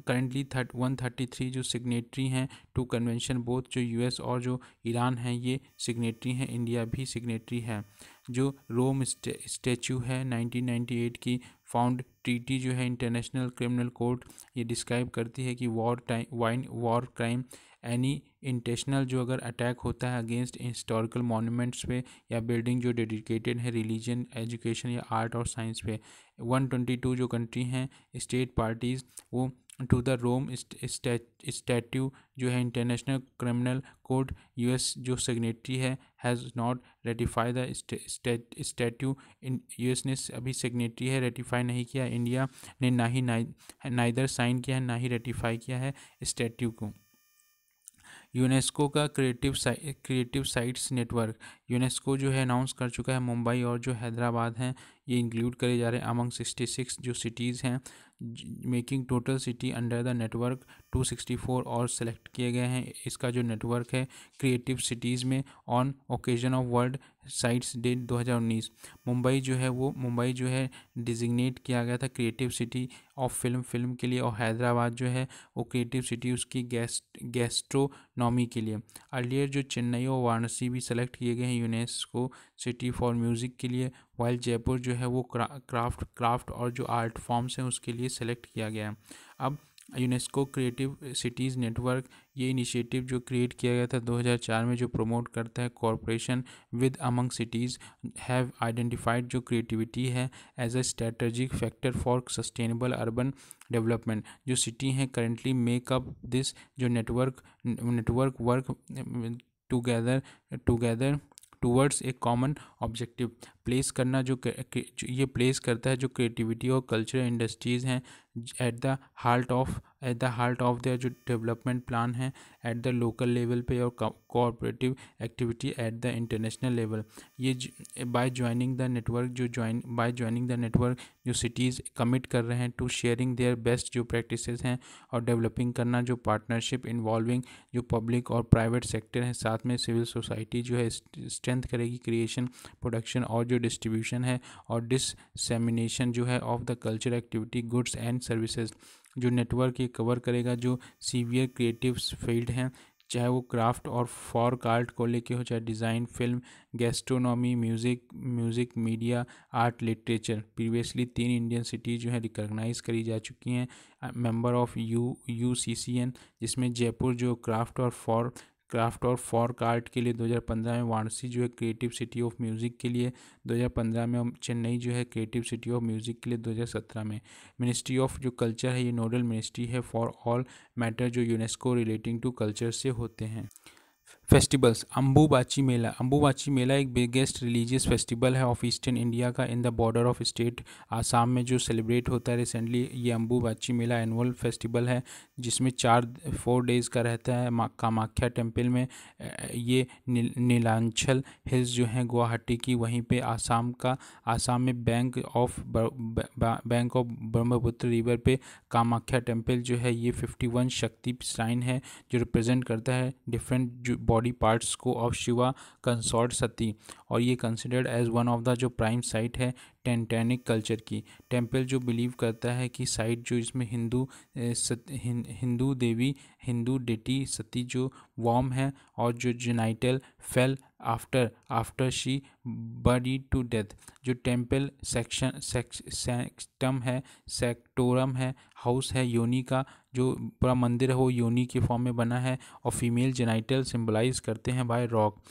currently thirty one thirty three जो सिग्नेटरी हैं टू कन्वेंशन बोथ जो यूएस और जो ईरान हैं, ये सिग्नेटरी हैं इंडिया भी सिग्नेटरी है. जो रोम स्टैचू है 1998 की फाउंड ट्रीटी जो है इंटरनेशनल क्रिमिनल कोर्ट ये डिस्क्राइब करती है कि war time wine war crime any intentional जो अगर अटैक होता है अगेंस्ट हिस्टोरिकल मोनूमेंट्स पे या बिल्डिंग जो डेडिकेटेड है रिलीजन एजुकेशन या आर्ट और साइंस पे 122 जो कंट्री हैं स्टेट पार्टीज़ वो टू द रोम स्टैट्यू जो है इंटरनेशनल क्रिमिनल कोड यूएस जो सिग्नेटरी है has not ratify the statute US ने अभी सिग्नेटरी है रेटिफाई नहीं किया इंडिया ने ना ही नाइदर साइन किया है, ना ही रेटिफाई किया है स्टैट्यू को। यूनेस्को का creative creative sites network. UNESCO जो है अनाउंस कर चुका है मुंबई और जो हैदराबाद हैं, ये इंक्लूड करे जा रहे हैं अमंग सिक्सटी सिक्स जो सिटीज़ हैं। Making total city under the network 264 और सेलेक्ट किए गए हैं। इसका जो नेटवर्क है क्रिएटिव सिटीज़ में on occasion of world sites day 2019 Mumbai जो है वो, मुंबई जो है डिजिग्नेट किया गया था creative city of film film के लिए और हैदराबाद जो है वो क्रिएटिव सिटी उसकी गेस्ट गेस्ट्रोनॉमी के लिए। अर्लियर जो चेन्नई और वाराणसी भी सेलेक्ट किए गए हैं यूनेस्को सिटी फॉर म्यूज़िक के लिए। वाइल जयपुर जो है वो क्राफ्ट क्राफ्ट और जो आर्ट फॉर्म्स हैं उसके लिए सेलेक्ट किया गया है। अब यूनेस्को क्रिएटिव सिटीज़ नेटवर्क ये इनिशिएटिव जो क्रिएट किया गया था 2004 में जो प्रमोट करता है corporation with among cities have identified जो क्रिएटिविटी है as a strategic factor for sustainable urban development जो सिटी हैं करेंटली मेकअप दिस जो network network work together together towards a common objective place करना जो, जो ये प्लेस करता है जो क्रिएटिविटी और कल्चरल इंडस्ट्रीज़ हैं at the heart of at the heart of their जो डेवलपमेंट प्लान है एट द लोकल लेवल पे और cooperative activity at the international level ये बाय ज्वाइनिंग द नेटवर्क जो join by joining the network जो cities commit कर रहे हैं टू शेयरिंग देयर बेस्ट जो प्रैक्टिस हैं और डेवलपिंग करना, जो पार्टनरशिप इन्वॉल्विंग जो पब्लिक और प्राइवेट सेक्टर हैं, साथ में सिविल सोसाइटी जो है स्ट्रेंथ करेगी क्रिएशन प्रोडक्शन और जो डिस्ट्रीब्यूशन है और डिसमिनेशन जो है of the culture activity goods and services जो नेटवर्क ये कवर करेगा, जो सीवियर क्रिएटिव फ़ील्ड हैं, चाहे वो क्राफ्ट और फॉर आर्ट को लेके हो, चाहे design film gastronomy music music media art literature previously तीन इंडियन सिटी जो है रिकॉग्नाइज करी जा चुकी हैं member of U U C C N जिसमें जयपुर जो क्राफ्ट और फॉर क्राफ्ट और फॉर्क आर्ट के लिए 2015 में वाराणसी जो है क्रिएटिव सिटी ऑफ़ म्यूज़िक के लिए 2015 में चेन्नई जो है क्रिएटिव सिटी ऑफ़ म्यूज़िक के लिए 2017 में। मिनिस्ट्री ऑफ़ जो कल्चर है, ये नोडल मिनिस्ट्री है फॉर ऑल मैटर जो यूनेस्को रिलेटिंग टू कल्चर से होते हैं। फेस्टिवल्स अम्बुबाची मेला। अम्बुबाची मेला एक बिगेस्ट रिलीजियस फेस्टिवल है ऑफ़ ईस्टर्न इंडिया का in the border of state Assam में जो सेलिब्रेट होता है रिसेंटली ये अम्बुबाची मेला एनुअल फेस्टिवल है, जिसमें चार फोर डेज़ का रहता है कामाख्या टेंपल में। ये नीलांचल हिल्स जो हैं, गुवाहाटी की, वहीं पे आसाम का। आसाम में bank of bank of Brahmaputra river पे कामाख्या टेंपल जो है, ये फिफ्टी वन शक्ति श्राइन है, जो रिप्रेजेंट करता है डिफरेंट जो बॉडी पार्ट्स को ऑफ़ शिवा कंसॉर्ट सती। और ये considered as one of the जो प्राइम साइट है टेंटेनिक कल्चर की। टेंपल जो बिलीव करता है कि साइट जो इसमें हिंदू हिंदू देवी, हिंदू डेटी सती जो वॉम है और जो genital fell after after she body to death जो टेंपल सेक्शन सेक्टम है सेक्टोरम है हाउस है योनी का, जो पूरा मंदिर है, वो योनी के फॉर्म में बना है और फीमेल जेनाइटल सिम्बलाइज करते हैं by rock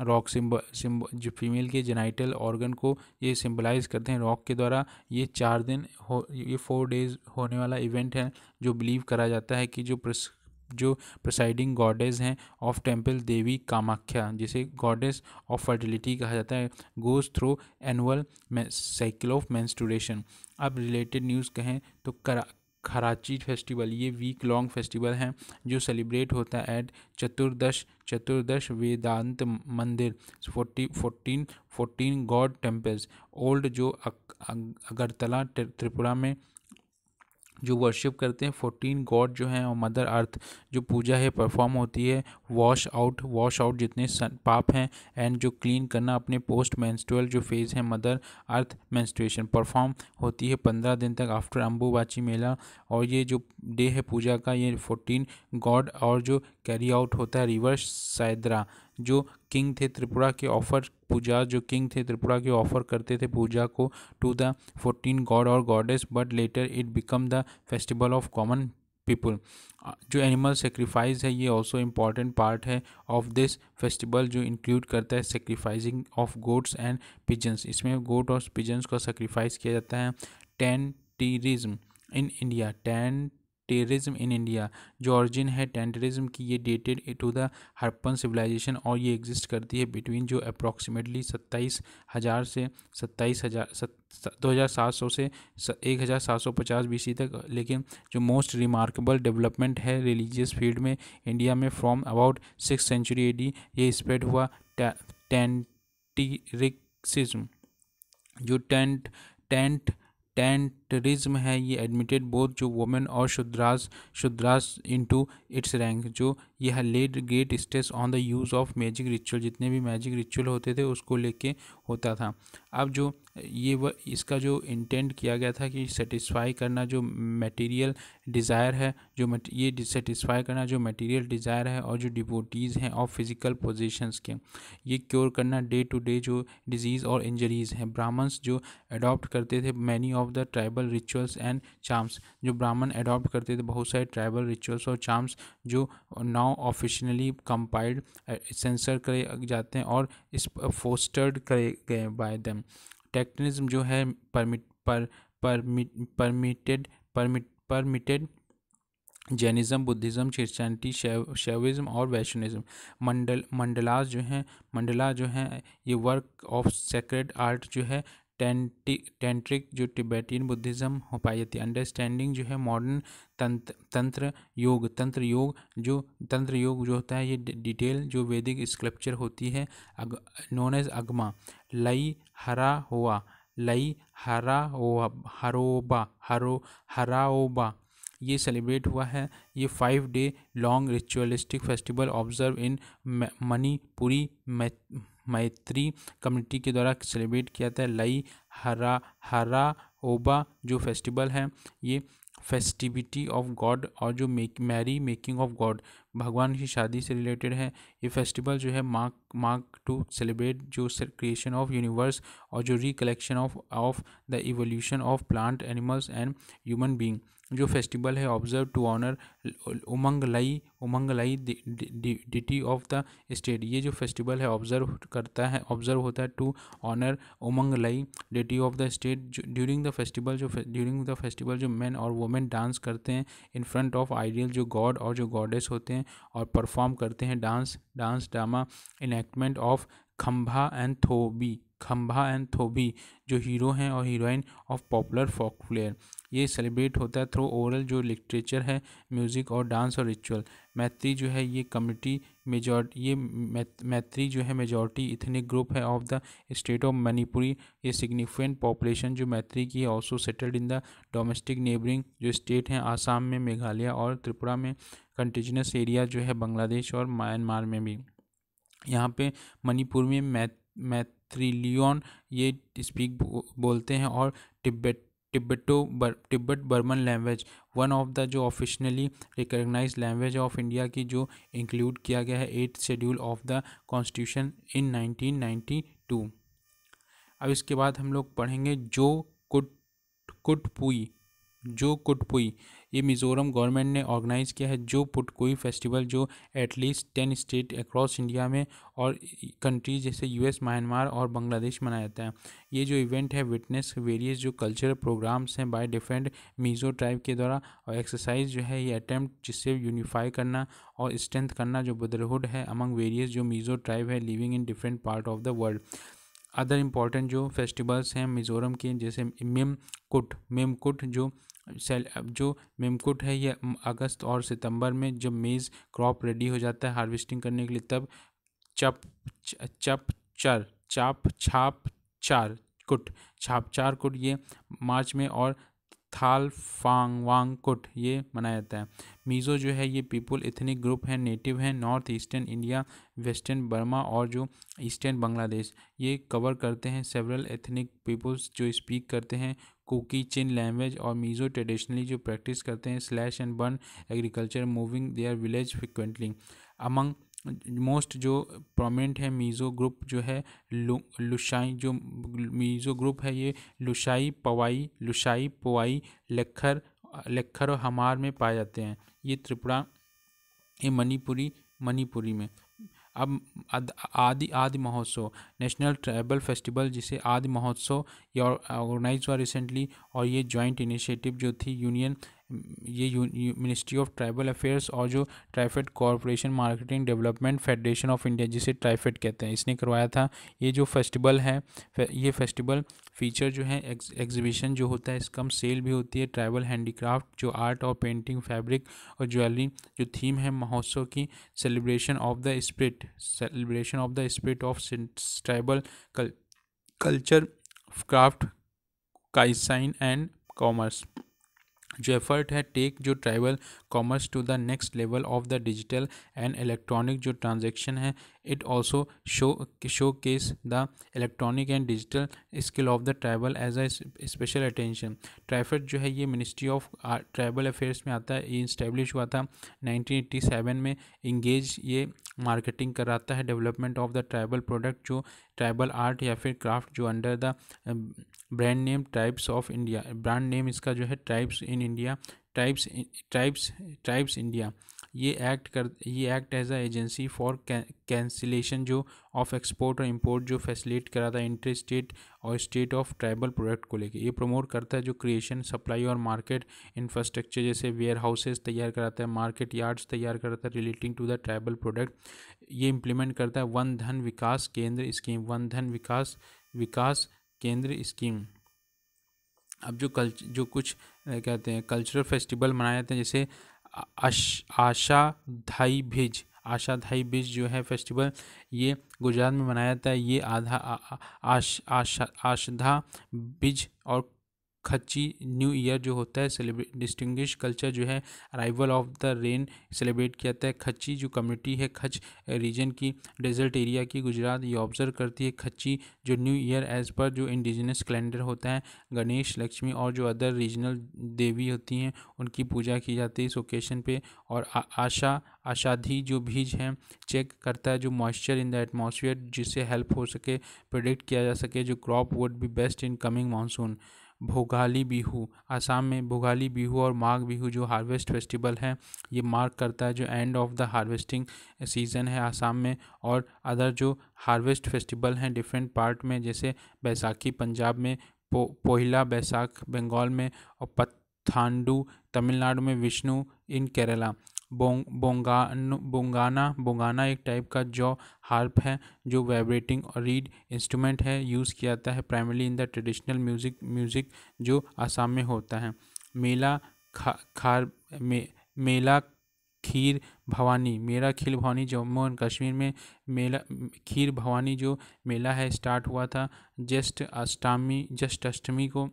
rock symbol symbol जो फीमेल के जेनाइटल ऑर्गन को ये सिम्बलाइज करते हैं रॉक के द्वारा. ये चार दिन हो, ये फोर डेज़ होने वाला इवेंट है, जो बिलीव करा जाता है कि जो प्रस जो प्रिसाइडिंग गॉडेज हैं ऑफ़ टेंपल देवी कामाख्या जिसे गॉडेस ऑफ़ फर्टिलिटी कहा जाता है goes through annual cycle of menstruation अब रिलेटेड न्यूज़ कहें तो करा खराची फेस्टिवल ये वीक लॉन्ग फेस्टिवल हैं, जो सेलिब्रेट होता है eight Chaturdash Chaturdash Vedant mandir forty fourteen fourteen god temples old जो अगरतला त्रिपुरा में जो वर्शिप करते हैं फोर्टीन गॉड जो हैं और मदर अर्थ जो पूजा है परफॉर्म होती है वॉश आउट वॉश आउट जितने पाप हैं एंड जो क्लीन करना अपने पोस्ट मैंस्ट्रुअल जो फ़ेज़ है मदर अर्थ मैंस्ट्रुएशन परफॉर्म होती है पंद्रह दिन तक आफ्टर अम्बुबाची मेला और ये जो डे है पूजा का, ये फोर्टीन गॉड और जो कैरी आउट होता है रिवर्स सैदरा जो किंग थे त्रिपुरा के ऑफ़र पूजा, जो किंग थे त्रिपुरा के ऑफ़र करते थे पूजा को टू द फोर्टीन गॉड और goddess but later it become the festival of common people जो एनिमल सेक्रीफाइस है, ये ऑल्सो इंपॉर्टेंट पार्ट है ऑफ़ दिस फेस्टिवल जो इंक्लूड करता है sacrificing of goats and pigeons इसमें गोड और पिजन्स को सेक्रीफाइस किया जाता है। Tantrism in India tantrism in India, जो ऑरिजिन है टेंटरिज्म की, ये dated to the Harappan civilisation और ये एग्जिस्ट करती है बिटवीन जो अप्रॉक्सीमेटली सत्ताईस हज़ार से सत्ताईस हज़ार दो हज़ार सात सौ से एक हज़ार सात सौ पचास बी सी तक, लेकिन जो मोस्ट रिमार्केबल डेवलपमेंट है रिलीजियस फ़ील्ड में इंडिया में from about six century A D ये स्प्रेड हुआ टेंटिरिक्सिज्म जो टेंट टेंट टेंटरिज्म है, ये एडमिटेड बोथ जो वोमेन और Shudras Shudras into its rank जो यह led great stress on the use of magic ritual जितने भी मैजिक रिचुअल होते थे, उसको लेके होता था। अब जो ये वह इसका जो इंटेंट किया गया था कि सेटिस्फाई करना जो मटेरियल डिज़ायर है, जो ये सेटिस्फाई करना जो मटेरियल डिज़ायर है और जो डिवोटीज़ हैं ऑफ़ फ़िज़िकल पोजीशंस के, ये क्योर करना डे टू डे जो डिज़ीज़ और इंजरीज़ हैं। ब्राह्मण्स जो अडॉप्ट करते थे many of the tribal rituals and charms जो ब्राह्मण अडॉप्ट करते थे बहुत सारे ट्राइबल रिचुअल्स और चार्म्स जो नाउ ऑफिशियली कंपाइल्ड सेंसर करे जाते हैं और इस फोस्टर्ड करे गए बाय देम टेक्निज्म जो है परमिट पर permitted permit permitted Jainism, Buddhism Christianity Shaivism और वैष्णविज़्म मंडल मंडलास जो हैं, मंडला जो हैं, ये वर्क ऑफ़ सेक्रेड आर्ट जो है टेंटी टेंट्रिक जो टिबेटियन बुद्धिज़्म हो पाई जाती है अंडरस्टैंडिंग जो है मॉडर्न तंत्र तंत्र योग तंत्र योग जो, तंत्र योग जो होता है, ये डिटेल जो वैदिक स्क्रप्चर होती है नोन एज अगमा। लई हरा हुआ लई हरा ओ हरोबा, हरो, हराओबा। ये सेलिब्रेट हुआ है। ये five day long ritualistic festival observe in Manipuri Meitei community के द्वारा सेलिब्रेट किया जाता है। लई, हरा हरा ओबा जो फेस्टिवल है, ये फेस्टिविटी ऑफ़ गॉड और जो make marry making of god भगवान की शादी से रिलेटेड है। ये फेस्टिवल जो है मार्क मार्क टू सेलिब्रेट जो क्रिएशन ऑफ़ यूनिवर्स और जो recollection of of the evolution of plant, animals and human being जो फेस्टिवल है, observe to honour Umang Lai Umang Lai dt of the state. ये जो festival है, observe करता है, ऑब्ज़र्व होता है to honour Umang Lai deity of the state. During the festival, जो ड्यूरिंग द फेस्टिवल, जो मैन और वुमेन डांस करते हैं इन फ्रंट ऑफ़ आइडियल, जो गॉड और जो गॉडेस होते हैं और परफॉर्म करते हैं dance dance drama enactment of Khamba and Thoibi. Khamba and Thoibi, जो हीरो हैं और heroine of popular folk flare ये सेलिब्रेट होता है थ्रू ओवरऑल जो लिटरेचर है, म्यूज़िक और डांस और रिचुअल। मैत्री जो है, ये कम्युनिटी मेजॉरिटी ये मैत्री जो है, मेजॉरिटी इथनिक ग्रुप है of the state of Manipuri. ये सिग्निफिकेंट पॉपुलेशन जो मैत्री की है also settled in the domestic neighbouring जो स्टेट हैं, आसाम में, मेघालय और त्रिपुरा में कंटिजनस एरिया जो है, बांग्लादेश और म्यांमार में भी। यहाँ पे मणिपुर में मैथ मैथ्रिलियन, ये स्पीक बोलते हैं, और Tibet Tibeto Bur Tibet Burman language one of the जो officially recognise language of India की जो इंक्लूड किया गया है at schedule of the constitution in 1992 अब इसके बाद हम लोग पढ़ेंगे जो कुट, कुटपुई। जो कुटपुई, ये मिज़ोरम गवर्नमेंट ने ऑर्गेनाइज़ किया है, जो पुटकोई फेस्टिवल, जो at least ten state across India में और कंट्रीज़ जैसे यूएस म्यांमार और बांग्लादेश मनाया जाता है। ये जो इवेंट है विटनेस वेरियस जो कल्चरल प्रोग्राम्स हैं बाय डिफरेंट मीज़ो ट्राइब के द्वारा और एक्सरसाइज जो है, ये अटैम्प्ट जिससे यूनिफाई करना और स्ट्रेंथ करना जो ब्रदरहुड है अमंग वेरियस जो मीज़ो ट्राइब है living in different part of the world other important जो फेस्टिवल्स हैं मिज़ोरम के, जैसे मिम कुट मिम कुट जो सेल जो मेमकुट है ये अगस्त और सितंबर में जब मेज़ क्रॉप रेडी हो जाता है हार्वेस्टिंग करने के लिए, तब चप चप चर, चाप, छाप चार कुट, छाप चार कुट ये मार्च में और थाल, फांग वांग कुट ये मनाया जाता है। मीज़ो जो है, ये पीपल इथनिक ग्रुप है, नेटिव है, north eastern India, western Burma और जो ईस्टर्न बांग्लादेश। ये कवर करते हैं सेवरल एथनिक पीपल्स जो स्पीक करते हैं कुकी, चिन लैंग्वेज और मीज़ो ट्रेडिशनली जो प्रैक्टिस करते हैं slash and burn agriculture moving their village frequently among most जो प्रोमिनेंट है मीज़ो ग्रुप जो है लु, लुशाई जो मीज़ो ग्रुप है ये लुशाई पवाई लुशाई पवाई लखर लखर और हमार में पाए जाते हैं। ये त्रिपुरा ये मणिपुरी मणिपुरी में। अब Aadi Aadi Mahotsav national tribal festival जिसे आदि महोत्सव ये ऑर्गेनाइज हुआ रिसेंटली और ये जॉइंट इनिशिएटिव जो थी यूनियन ये मिनिस्ट्री ऑफ़ ट्राइबल अफेयर्स और जो TRIFED corporation marketing development federation of India जिसे ट्राइफेड कहते हैं, इसने करवाया था। ये जो फेस्टिवल है ये फेस्टिवल फीचर जो है एग्जीबिशन जो होता है, इसका सेल भी होती है। ट्राइबल हैंडीक्राफ्ट जो आर्ट और पेंटिंग फैब्रिक और ज्वेलरी जो थीम है महोत्सव की celebration of the spirit celebration of the spirit of tribal culture craft cuisine and commerce जो एफर्ट है टेक जो tribal commerce to the next level of the digital and electronic जो transaction है it also show showcase the electronic and digital skill of the tribal as a special attention TRIFED जो है, ये ministry of tribal affairs में आता है, ये establish हुआ था 1987 में इंगेज ये मार्केटिंग कराता है development of the tribal product जो ट्राइबल आर्ट या फिर क्राफ्ट जो under the brand name tribes of India brand name इसका जो है tribes in India tribes tribes tribes India ये एक्ट कर, ये act as a agency for cancellation जो ऑफ़ एक्सपोर्ट और इंपोर्ट जो फैसिलेट कराता है इंटर स्टेट और स्टेट ऑफ़ ट्राइबल प्रोडक्ट को लेके। ये प्रमोट करता है जो क्रिएशन सप्लाई और मार्केट इंफ्रास्ट्रक्चर जैसे वेयर हाउसेज तैयार कराता है मार्केट यार्ड्स तैयार कराता है relating to the tribal product ये इम्प्लीमेंट करता है वन धन विकास केंद्र स्कीम वन धन विकास विकास केंद्र स्कीम। अब जो कल जो कुछ कहते हैं, कल्चरल फेस्टिवल मनाए जाते हैं, जैसे आशा धाई भिज आशा धाई बीज जो है फेस्टिवल, ये गुजरात में मनाया जाता है। ये आधा आश, आशा आशधा बीज और खच्ची न्यू ईयर जो होता है सेलिब्रेट डिस्टिंग्विश कल्चर जो है arrival of the rain celebrate किया जाता है। खच्ची जो कम्युनिटी है खच रीजन की डेजर्ट एरिया की गुजरात ये ऑब्ज़र्व करती है खच्ची जो न्यू ईयर एज पर जो इंडिजिनस कैलेंडर होता है गणेश लक्ष्मी और जो अदर रीजनल देवी होती हैं उनकी पूजा की जाती है इस ओकेशन पे और आ, आशा आशाधी जो बीज हैं चेक करता है जो मॉइस्चर इन द एटमॉस्फेयर जिससे हेल्प हो सके प्रोडिक्ट किया जा सके जो crop would be best in coming monsoon Bhogali Bihu, Assam में भोगाली बिहू और माघ बिहू जो हार्वेस्ट फेस्टिवल है, ये मार्क करता है जो end of the harvesting season है आसाम में और अदर जो हार्वेस्ट फेस्टिवल हैं डिफरेंट पार्ट में, जैसे बैसाखी पंजाब में, पो, पोहिला बैसाख बंगाल में और पत्थांडू तमिलनाडु में, विष्णु इन केरला बोंग बोंगान बोंगाना बोंगाना एक टाइप का जॉ हार्प है जो वाइब्रेटिंग और रीड इंस्ट्रूमेंट है यूज़ किया जाता है primarily in the traditional music music जो आसाम में होता है। मेला खा खार मे, मेला खीर भवानी मेरा खीर भवानी जम्मू एंड कश्मीर में मेला खीर भवानी जो मेला है स्टार्ट हुआ था जस्ट अष्टमी जस्ट अष्टमी को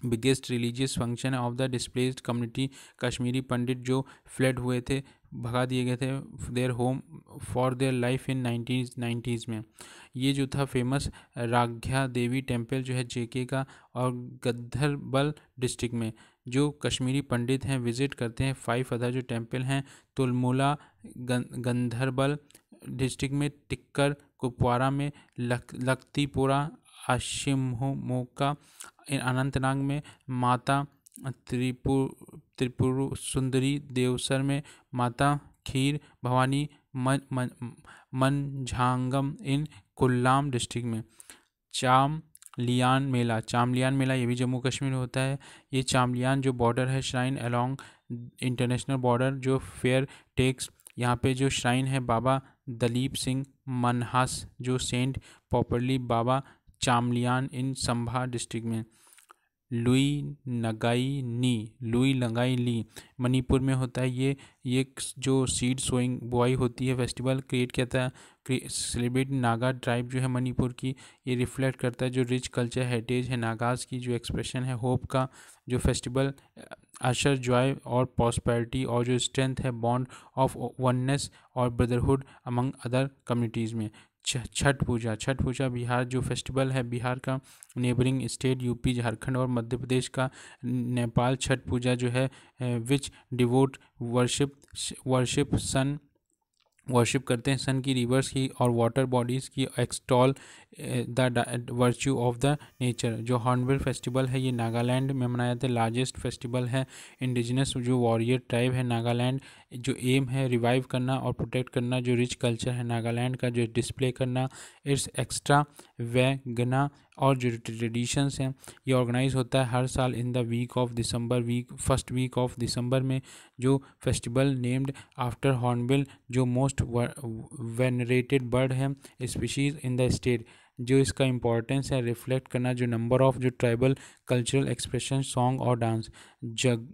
biggest religious function of the displaced community Kashmiri Pandit जो फ्लड हुए थे, भगा दिए गए थे their home for their life in nineties nineties में। ये जो था फ़ेमस राघ्या देवी टेंपल जो है जेके का और गद्धरबल डिस्ट्रिक्ट में, जो कश्मीरी पंडित हैं विज़िट करते हैं फाइव अदर जो टेंपल हैं तुलमुला गंधरबल डिस्ट्रिक्ट में टिक्कर कुपवारा में लक लखतीपुरा आशिमोका अनंतनाग में माता त्रिपुर त्रिपुर सुंदरी देवसर में माता खीर, भवानी मन मन, मनझांगम इन कुल्लाम डिस्ट्रिक्ट में। चाम लियान मेला, चामलियान मेला ये भी जम्मू कश्मीर में होता है। ये चामलियान जो बॉर्डर है श्राइन अलोंग इंटरनेशनल बॉर्डर जो फेयर टेक्स यहाँ पे जो श्राइन है, बाबा दलीप सिंह मनहास, जो saint popularly Baba Chamliyal in Samba district में। लुई नगाई नी, लुई लगाई ली। मणिपुर में होता है ये ये जो सीड सोइंग बुआई होती है फेस्टिवल क्रिएट किया था सेलिब्रेट नागा ट्राइब जो है मणिपुर की, ये रिफ्लेक्ट करता है जो रिच कल्चर हेरिटेज है नागाज की जो एक्सप्रेशन है होप का जो फेस्टिवल अशर जॉय और पॉस्पैरिटी और जो स्ट्रेंथ है बॉन्ड ऑफ़ वननेस और ब्रदरहुड अमंग अदर कम्युनिटीज़ में। छठ पूजा। छठ पूजा बिहार जो फेस्टिवल है, बिहार का नेबरिंग स्टेट यूपी झारखंड और मध्य प्रदेश का नेपाल छठ पूजा जो है which devote worship worship sun worship करते हैं। सन की रिवर्स की और वाटर बॉडीज़ की extol the virtue of the nature जो हॉर्नबिल फेस्टिवल है, ये नागालैंड में मनाया जाता है लार्जेस्ट फेस्टिवल है इंडिजिनस जो वॉरियर ट्राइब है नागालैंड, जो एम है रिवाइव करना और प्रोटेक्ट करना, जो रिच कल्चर है नागालैंड का, जो डिस्प्ले करना इट्स एक्स्ट्रा वैगना और जो ट्रेडिशंस हैं, ये ऑर्गेनाइज होता है हर साल in the week of December week first week of December में, जो फेस्टिवल नेम्ड आफ्टर हॉर्नबिल जो मोस्ट वेनरेटेड बर्ड है स्पीशीज़ इन द स्टेट जो इसका इम्पोर्टेंस है रिफ्लेक्ट करना, जो नंबर ऑफ़ जो ट्राइबल कल्चरल एक्सप्रेशन सॉन्ग और डांस जग,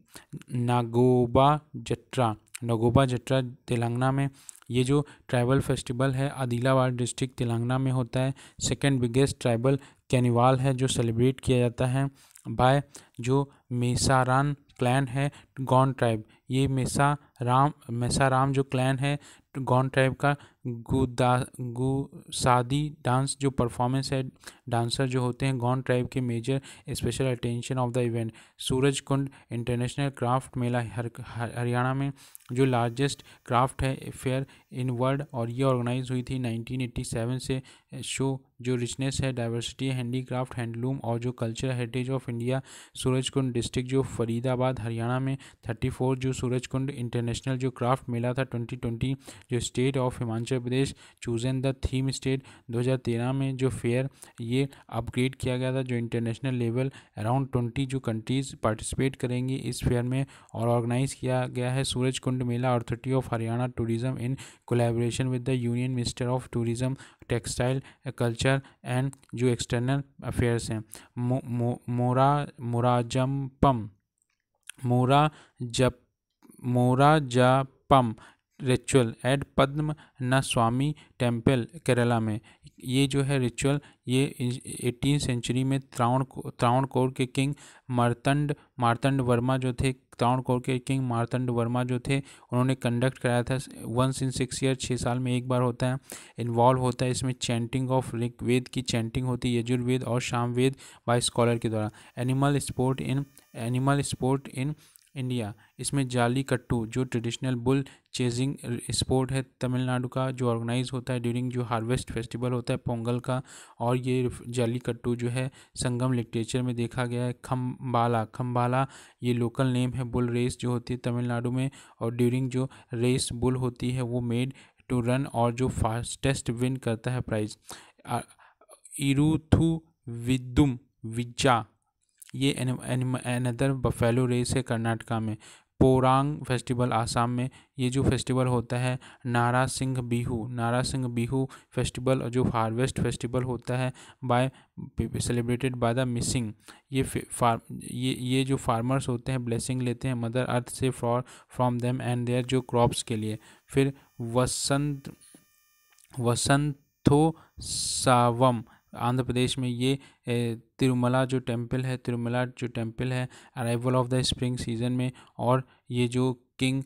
नागोबा जट्रा नगोबा जट्रा तेलंगाना में, ये जो ट्राइबल फेस्टिवल है, आदिलाबाद डिस्ट्रिक्ट तेलंगाना में होता है। सेकेंड बिगेस्ट ट्राइबल कैनिवाल है, जो सेलिब्रेट किया जाता है बाय जो मेसारान क्लैन है गॉन ट्राइब ये मेसा राम मेसाराम जो क्लैन है गॉन ट्राइब का गुदा गुसादी डांस जो परफॉर्मेंस है डांसर जो होते हैं गॉन ट्राइब के major special attention of the event Surajkund international craft Mela हर, हरियाणा में जो लार्जेस्ट क्राफ्ट है फेयर इन वर्ल्ड और ये ऑर्गेनाइज हुई थी 1987 से शो जो रिचनेस है डाइवर्सिटी हैंडीक्राफ्ट हैंडलूम और जो culture heritage of India Surajkund district जो फरीदाबाद हरियाणा में 34 जो सूरजकुंड इंटरनेशनल जो क्राफ्ट मेला था 2020 जो state of Himachal Pradesh chosen the theme state 2013 में जो फेयर ये अपग्रेड किया गया था, जो इंटरनेशनल लेवल अराउंड ट्वेंटी जो कंट्रीज़ पार्टिसिपेट करेंगी, इस फेयर में और ऑर्गेनाइज किया गया है Surajkund Mela authority of Haryana tourism in collaboration with the union minister of tourism textile culture and जो एक्सटर्नल अफेयर्स हैं। मो, मोरा मोराजम्पम मोरा जप मोरा जपम रिचुअल एट पद्म न स्वामी टेंपल केरला में। ये जो है रिचुअल ये एटीन सेंचुरी में त्रावण त्रावणकोर के किंग मारतंड मारतंड वर्मा जो थे त्रावणकोर के किंग मारतंड वर्मा जो थे, उन्होंने कंडक्ट कराया था। वंस इन सिक्स ईयर छः साल में एक बार होता है। इन्वॉल्व होता है इसमें चैंटिंग ऑफ़ ऋग्वेद की चैंटिंग होती है, यजुर्वेद और शामवेद बाय स्कॉलर के द्वारा। Animal sport in animal sport in India. इसमें जाली कट्टू, जो ट्रेडिशनल बुल चेजिंग स्पोर्ट है तमिलनाडु का, जो ऑर्गेनाइज होता है ड्यूरिंग जो हार्वेस्ट फेस्टिवल होता है पोंगल का, और ये जाली कट्टू जो है संगम लिटरेचर में देखा गया है। खम्बाला खम्बाला ये लोकल नेम है बुल रेस जो होती है तमिलनाडु में, और ड्यूरिंग जो रेस बुल होती है वो मेड टू रन और जो फास्टेस्ट विन करता है प्राइज इरूथू विदुम विजा ये अनदर बफेलो रेस है कर्नाटका में। पोरांग फेस्टिवल आसाम में, ये जो फेस्टिवल होता है, नारा सिंह बिहू, नारा सिंह बिहू फेस्टिवल जो हार्वेस्ट फेस्टिवल होता है by celebrated by the Mising ये फार ये ये जो फार्मर्स होते हैं ब्लेसिंग लेते हैं मदर अर्थ से for from them and their जो क्रॉप्स के लिए। फिर वसंत, वसंतोत्सवम आंध्र प्रदेश में ये तिरुमला जो टेंपल है, तिरुमला जो टेंपल है arrival of the spring season में और ये जो किंग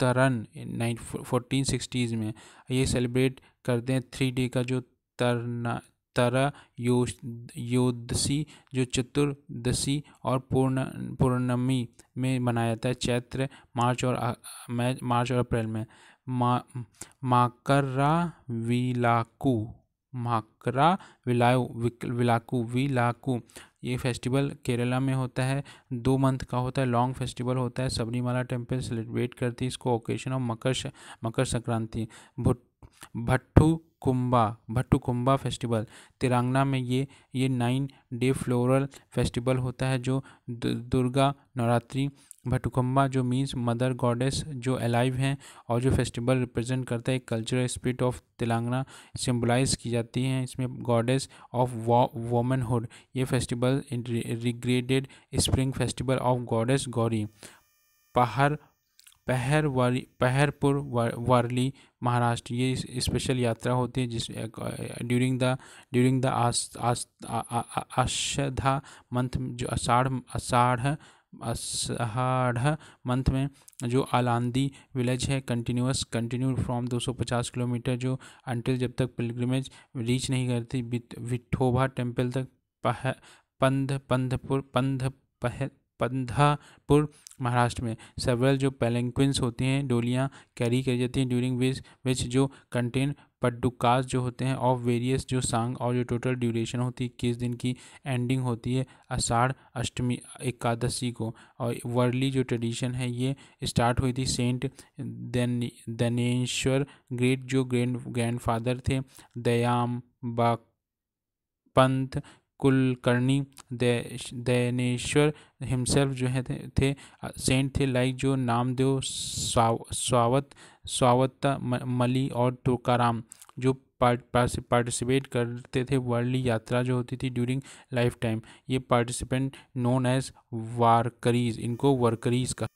तरन नाइन फोर्टीन सिक्सटीज़ में, ये सेलिब्रेट करते हैं थ्री डे का जो तरना तरा योदसी, जो चतुर्दशी और पूर्ण, पूर्णमी में मनाया जाता है, चैत्र, मार्च और मार्च और अप्रैल में। मा माकरा विलाकू माकरा विलायु विलाकू विलाकू। ये फेस्टिवल केरला में होता है, दो मंथ का होता है, लॉन्ग फेस्टिवल होता है, सबरीमाला टेंपल सेलिब्रेट करती है, इसको occasion of Makar Makar Sankranti. Bathukamma Bathukamma festival. Telanga में ये ये नाइन डे फ्लोरल फेस्टिवल होता है, जो दुर्गा नवरात्रि भटुकम्बा जो मीन्स मदर गॉडेस जो अलाइव हैं और जो फेस्टिवल रिप्रेजेंट करता है cultural spirit of Telangana symbolise की जाती हैं। इसमें गॉडेस ऑफ़ वोमनहुड ये festival regarded spring festival of goddess Gauri पहर पहर वाली पहरपुर वारली, महाराष्ट्र, ये स्पेशल यात्रा होती है, जिस during the during the Ashadha month, जो आषाढ़ आषाढ़ अषाढ़ मंथ में जो आलांदी विलेज है कंटिन्यूस कंटिन्यू फ्रॉम 250 किलोमीटर जो अंटिल जब तक पिलग्रमेज रीच नहीं करती विठोबा टेंपल तक पह, पंध, पंधपुर, पंध पह पंधापुर, महाराष्ट्र में। सेवरल जो पेलेंक्विंस होती हैं, डोलियाँ कैरी करी जाती हैं ड्यूरिंग विच विच जो कंटेन पड्डुकास जो होते हैं ऑफ़ वेरियस जो सांग और जो टोटल ड्यूरेशन होती है इक्कीस दिन की एंडिंग होती है, आषाढ़ अष्टमी, एकादशी को। और वर्ली जो ट्रेडिशन है, ये स्टार्ट हुई थी सेंट दनेश्वर ग्रेट जो ग्रैंड ग्रैंड फादर थे, दयाम बाग पंत कुलकर्णी दैनेश्वर हिमसेल्फ जो है थे, सेंट थे लाइक जो नामदेव स्वाव, स्वावत स्वावत्ता मली और तुकाराम जो पार्टिसिपेट करते थे वर्ल्ड यात्रा जो होती थी ड्यूरिंग लाइफ टाइम ये पार्टिसिपेंट नोन एज वारकरीज इनको वर्करीज का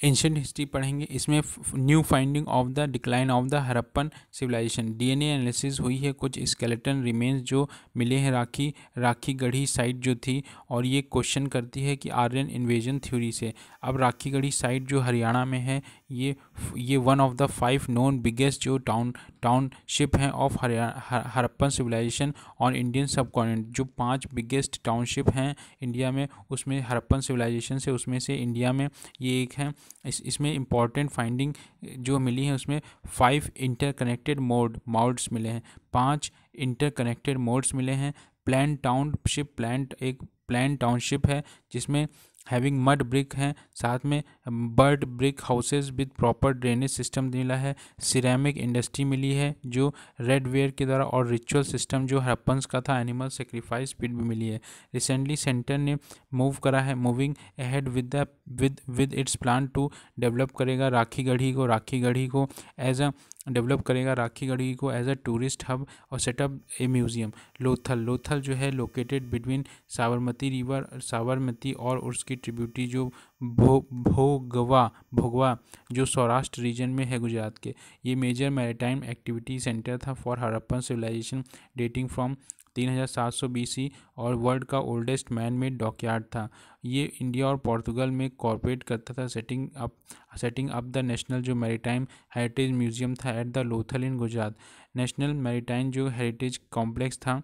एंशंट हिस्ट्री पढ़ेंगे। इसमें new finding of the decline of the Harappan civilisation DNA analysis हुई है कुछ स्केलेटन रिमेन्स जो मिले हैं राखी राखी गढ़ी साइट जो थी और ये क्वेश्चन करती है कि आर्यन इन्वेजन थ्योरी से। अब राखी गढ़ी साइट जो हरियाणा में है ये ये one of the five known biggest जो टाउन टाउनशिप हैं of Harappan civilisation on Indian सब जो पाँच बिगेस्ट टाउनशिप हैं इंडिया में, उसमें हरप्पन सिविलाइजेशन से उसमें से इंडिया में ये एक है। इस, इसमें इंपॉर्टेंट फाइंडिंग जो मिली है उसमें फाइव इंटरकनेक्टेड मोड मोड्स मिले हैं। पाँच इंटरकनेक्टेड मोड्स मिले हैं। प्लान टाउनशिप प्लान एक प्लान टाउनशिप है, जिसमें हैविंग मड ब्रिक हैं, साथ में bird brick houses with proper drainage system मिला है, सिरेमिक इंडस्ट्री मिली है, जो रेड वेयर के द्वारा और रिचुअल सिस्टम जो हरप्पन्स का था, एनिमल सेक्रीफाइस पिट भी मिली है। रिसेंटली सेंटर ने मूव करा है, moving ahead with the, with with its plan to develop करेगा राखी गढ़ी को राखी गढ़ी को, एज अ डेवलप करेगा राखी गढ़ी को एज अ टूरिस्ट हब और setup a museum Lothal Lothal जो है located between Sabarmati river Sabarmati और उसकी ट्रिब्यूटी जो भो, भोगवा भोगवा जो सौराष्ट्र रीजन में है गुजरात के। ये मेजर मैरिटाइम एक्टिविटी सेंटर था for Harappan civilisation dating from तीन हज़ार सात सौ बी और वर्ल्ड का ओल्डेस्ट मैन मेड डॉकयार्ड था। ये इंडिया और पोर्तुगल में कॉरपोरेट करता था setting up setting up the national जो मैरीटाइम हेरिटेज म्यूज़ियम था at the Lothal in Gujarat national maritime जो हेरिटेज कॉम्प्लेक्स था,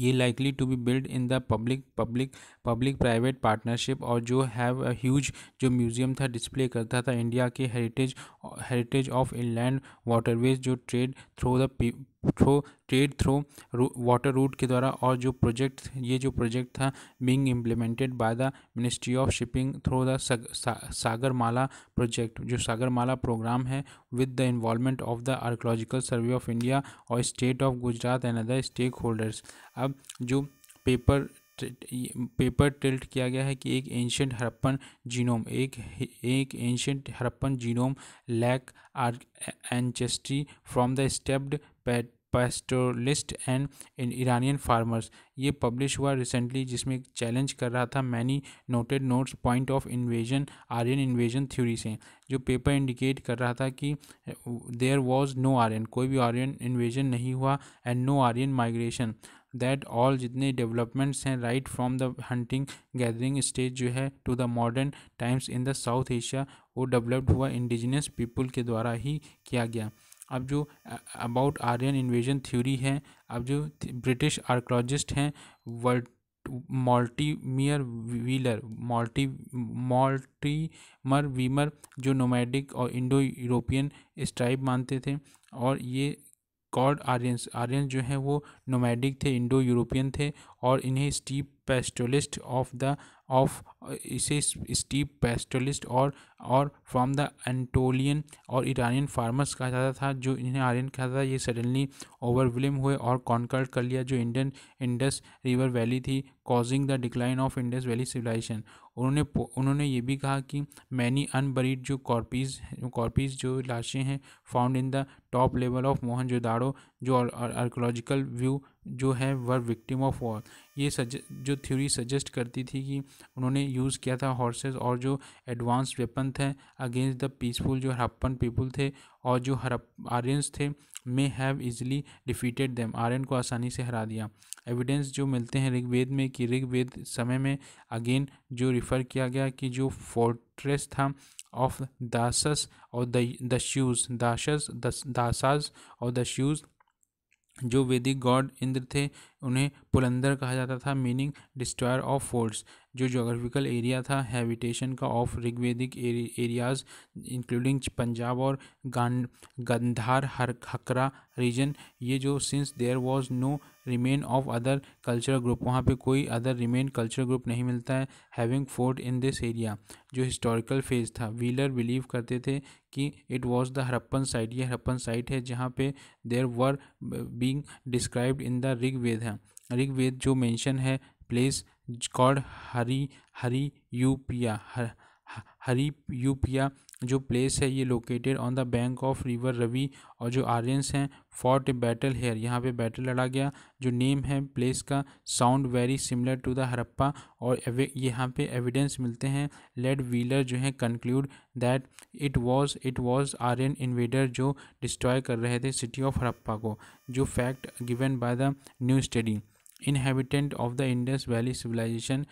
ये likely to be build in the public public public private partnership और जो हैव अ ह्यूज जो museum था display करता था इंडिया के heritage heritage of inland waterways जो trade through the through trade through water route के द्वारा और जो प्रोजेक्ट ये जो प्रोजेक्ट था being implemented by the ministry of shipping through the Sagarmala project जो सागरमाला प्रोग्राम है with the involvement of the archaeological survey of India और state of Gujarat and other stakeholders अब जो पेपर पेपर टिल्ट किया गया है कि एक एंशंट हरप्पन जीनोम एक एक ancient Harappan genome lack are ancestry from the steppe pastoralist and Iranian farmers ये पब्लिश हुआ रिसेंटली जिसमें चैलेंज कर रहा था many noted notes point of invasion Aryan invasion theory से, जो पेपर इंडिकेट कर रहा था कि देयर वाज नो आर्यन कोई भी आर्यन इन्वेजन नहीं हुआ and no Aryan migration that all जितने डेवलपमेंट्स हैं right from the hunting gathering stage जो है to the modern times in the South Asia वो डेवलप्ड हुआ इंडिजिनस पीपल के द्वारा ही किया गया। अब जो अबाउट आर्यन इन्वेजन थ्योरी है, अब जो ब्रिटिश आर्कोलॉजिस्ट हैं वर्ल्ड मॉल्टीमियर व्हीलर मॉल्टी मॉल्टीमर वीमर जो नोमैडिक और इंडो यूरोपियन स्ट्राइब मानते थे, और ये कॉड आर्यंस आर्यन जो हैं वो नोमैडिक थे इंडो यूरोपियन थे, और इन्हें steppe pastoralist of the of इसे स्टीप पेस्टोलिस्ट और और फ्रॉम द एंटोलियन और ईरानियन फार्मर्स कहा जाता था, जो इन्हें आर्यन कहा था। ये सडनली ओवरविलिम हुए और कॉन्कर्ट कर लिया, जो इंडियन इंडस रिवर वैली थी causing the decline of Indus valley civilisation उन्होंने उन्होंने ये भी कहा कि मैनी अनबरीड जो कॉर्पीज कॉर्पीज जो लाशें हैं found in the top level of Mohenjodaro जो आर्कोलॉजिकल व्यू जो है वर विक्टिम ऑफ़ वॉर ये सज जो थ्योरी सजेस्ट करती थी कि उन्होंने यूज़ किया था हॉर्सेस और जो एडवांस वेपन थे अगेंस्ट द पीसफुल जो हरप्पन पीपल थे और जो हरप आर्यंस थे may have easily defeated them Aryan को आसानी से हरा दिया। एविडेंस जो मिलते हैं ऋग्वेद में कि ऋग्वेद समय में अगेन जो रिफ़र किया गया कि जो फोर्ट्रेस था ऑफ़ दासस और द शूज़ दासस दासाज और द शूज़ जो वैदिक गॉड इंद्र थे उन्हें पुलंदर कहा जाता था मीनिंग डिस्ट्रॉयर ऑफ़ फोर्ट्स जो जोग्राफिकल एरिया था हैबिटेशन का of Rigvedic areas including Punjab और गंधार हर हकरा रीजन ये जो since there was no remain of other cultural group वहाँ पे कोई अदर रिमेन कल्चरल ग्रुप नहीं मिलता है having fort in this area जो हिस्टोरिकल फ़ेज़ था। व्हीलर बिलीव करते थे कि it was the Harappan site ये हरप्पन साइट है जहाँ पे there were being described in the Rigveda है। ऋग्वेद जो मेंशन है प्लेस कॉल्ड हरी हरी यूपिया हरी यूपिया, जो प्लेस है ये located on the bank of river Ravi और जो आर्यंस हैं फॉर्ट बैटल हेयर यहाँ पे बैटल लड़ा गया। जो नेम है प्लेस का sound very similar to the Harappa और यहाँ पे एविडेंस मिलते हैं। लेड व्हीलर जो है conclude that it was it was Aryan invader जो डिस्ट्रॉय कर रहे थे सिटी ऑफ़ हरप्पा को, जो fact given by the new study inhabitant of the Indus valley civilisation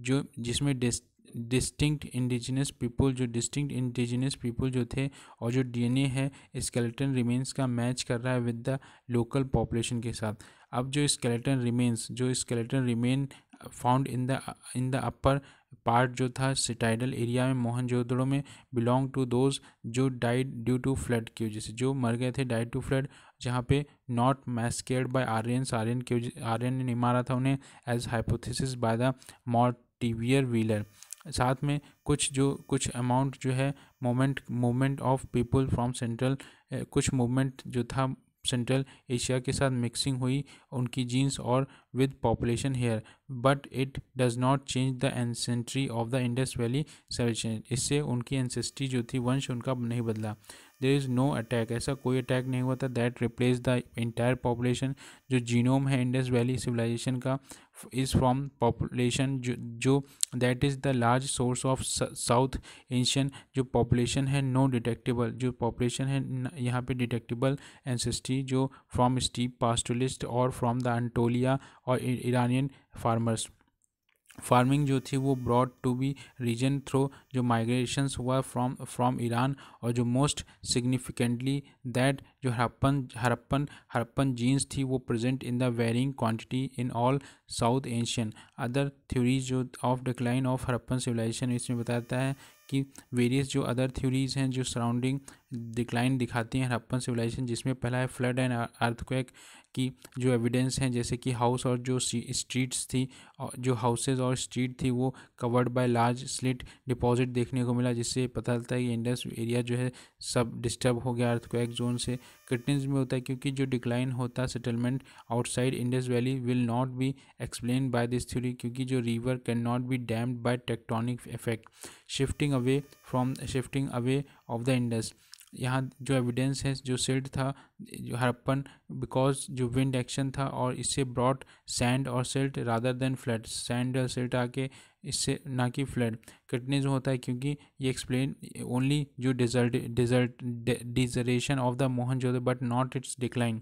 जो, जिसमें डिस्टिंक्ट इंडिजिनस पीपल जो डिस्टिंक्ट इंडिजिनस पीपल जो थे और जो डीएनए है स्केलेटन रिमेंस का मैच कर रहा है विद द लोकल पॉपुलेशन के साथ। अब जो स्केलेटन रिमेंस जो skeleton remain found in the in the upper part जो था सिटाइडल एरिया में, मोहनजोदड़ो में बिलोंग टू दोज जो डाइड ड्यू टू फ्लड की वजह से। जो मर गए थे डाइड टू फ्लड जहाँ पे not massacred by Aryan Aryan के आर्यन ने नहीं मारा था उन्हें as hypothesis by the Mortimer Wheeler साथ में कुछ जो, कुछ अमाउंट जो है moment movement of people from central कुछ मूवमेंट जो था सेंट्रल एशिया के साथ मिक्सिंग हुई उनकी जीन्स और with population here but it does not change the ancestry of the Indus valley civilisation इससे उनकी एंसेस्ट्री जो थी, वंश उनका नहीं बदला। देर इज़ नो अटैक ऐसा कोई अटैक नहीं हुआ था। That replace the entire population जो जीनोम है इंडस वैली सिविलाइजेशन का इज़ फ्रॉम पॉपुलेशन जो that is the large source of south Asian जो पॉपुलेशन है नो डिटेक्टेबल जो पॉपुलेशन है यहाँ पे डिटेक्टेबल एंसेस्ट्री जो फ्रॉम स्टीप पास्टोलिस्ट और फ्रॉम द अंटोलिया और ईरानियन फार्मर्स फ़ार्मिंग जो थी वो brought to be region through, जो माइग्रेशंस हुआ फ्रॉम फ्रॉम ईरान और जो मोस्ट सिग्निफिकेंटली दैट जो हरप्पन हरप्पन हरप्पन जीन्स थी वो present in the varying quantity in all south Asian. Other theories जो of decline of Harappan civilisation, इसमें बताता है कि वेरियस जो अदर थ्योरीज हैं जो सराउंडिंग डिक्लाइन दिखाती हैं हरप्पन सिविलाइजेशन, जिसमें पहला है फ्लड एंड अर्थक्वेक की जो एविडेंस हैं, जैसे कि हाउस और जो स्ट्रीट्स थी जो हाउसेज और स्ट्रीट थी, वो covered by large slit deposit देखने को मिला, जिससे पता चलता है कि इंडस एरिया जो है सब डिस्टर्ब हो गया अर्थक्वेक जोन से। किटनेस में होता है क्योंकि जो डिक्लाइन होता settlement outside Indus valley will not be explain by this theory क्योंकि जो river can not be dammed by tectonic effect shifting away from shifting away of the Indus यहाँ जो एविडेंस है, जो सिल्ट था, जो हरप्पन बिकॉज़ जो विंड एक्शन था और इससे ब्रॉड सैंड और silt rather than flood sand और सिल्ट आके इससे, ना कि फ्लड कटने जो होता है क्योंकि ये एक्सप्लेन ओनली जो desert desert desertion of the Mohenjo but not its decline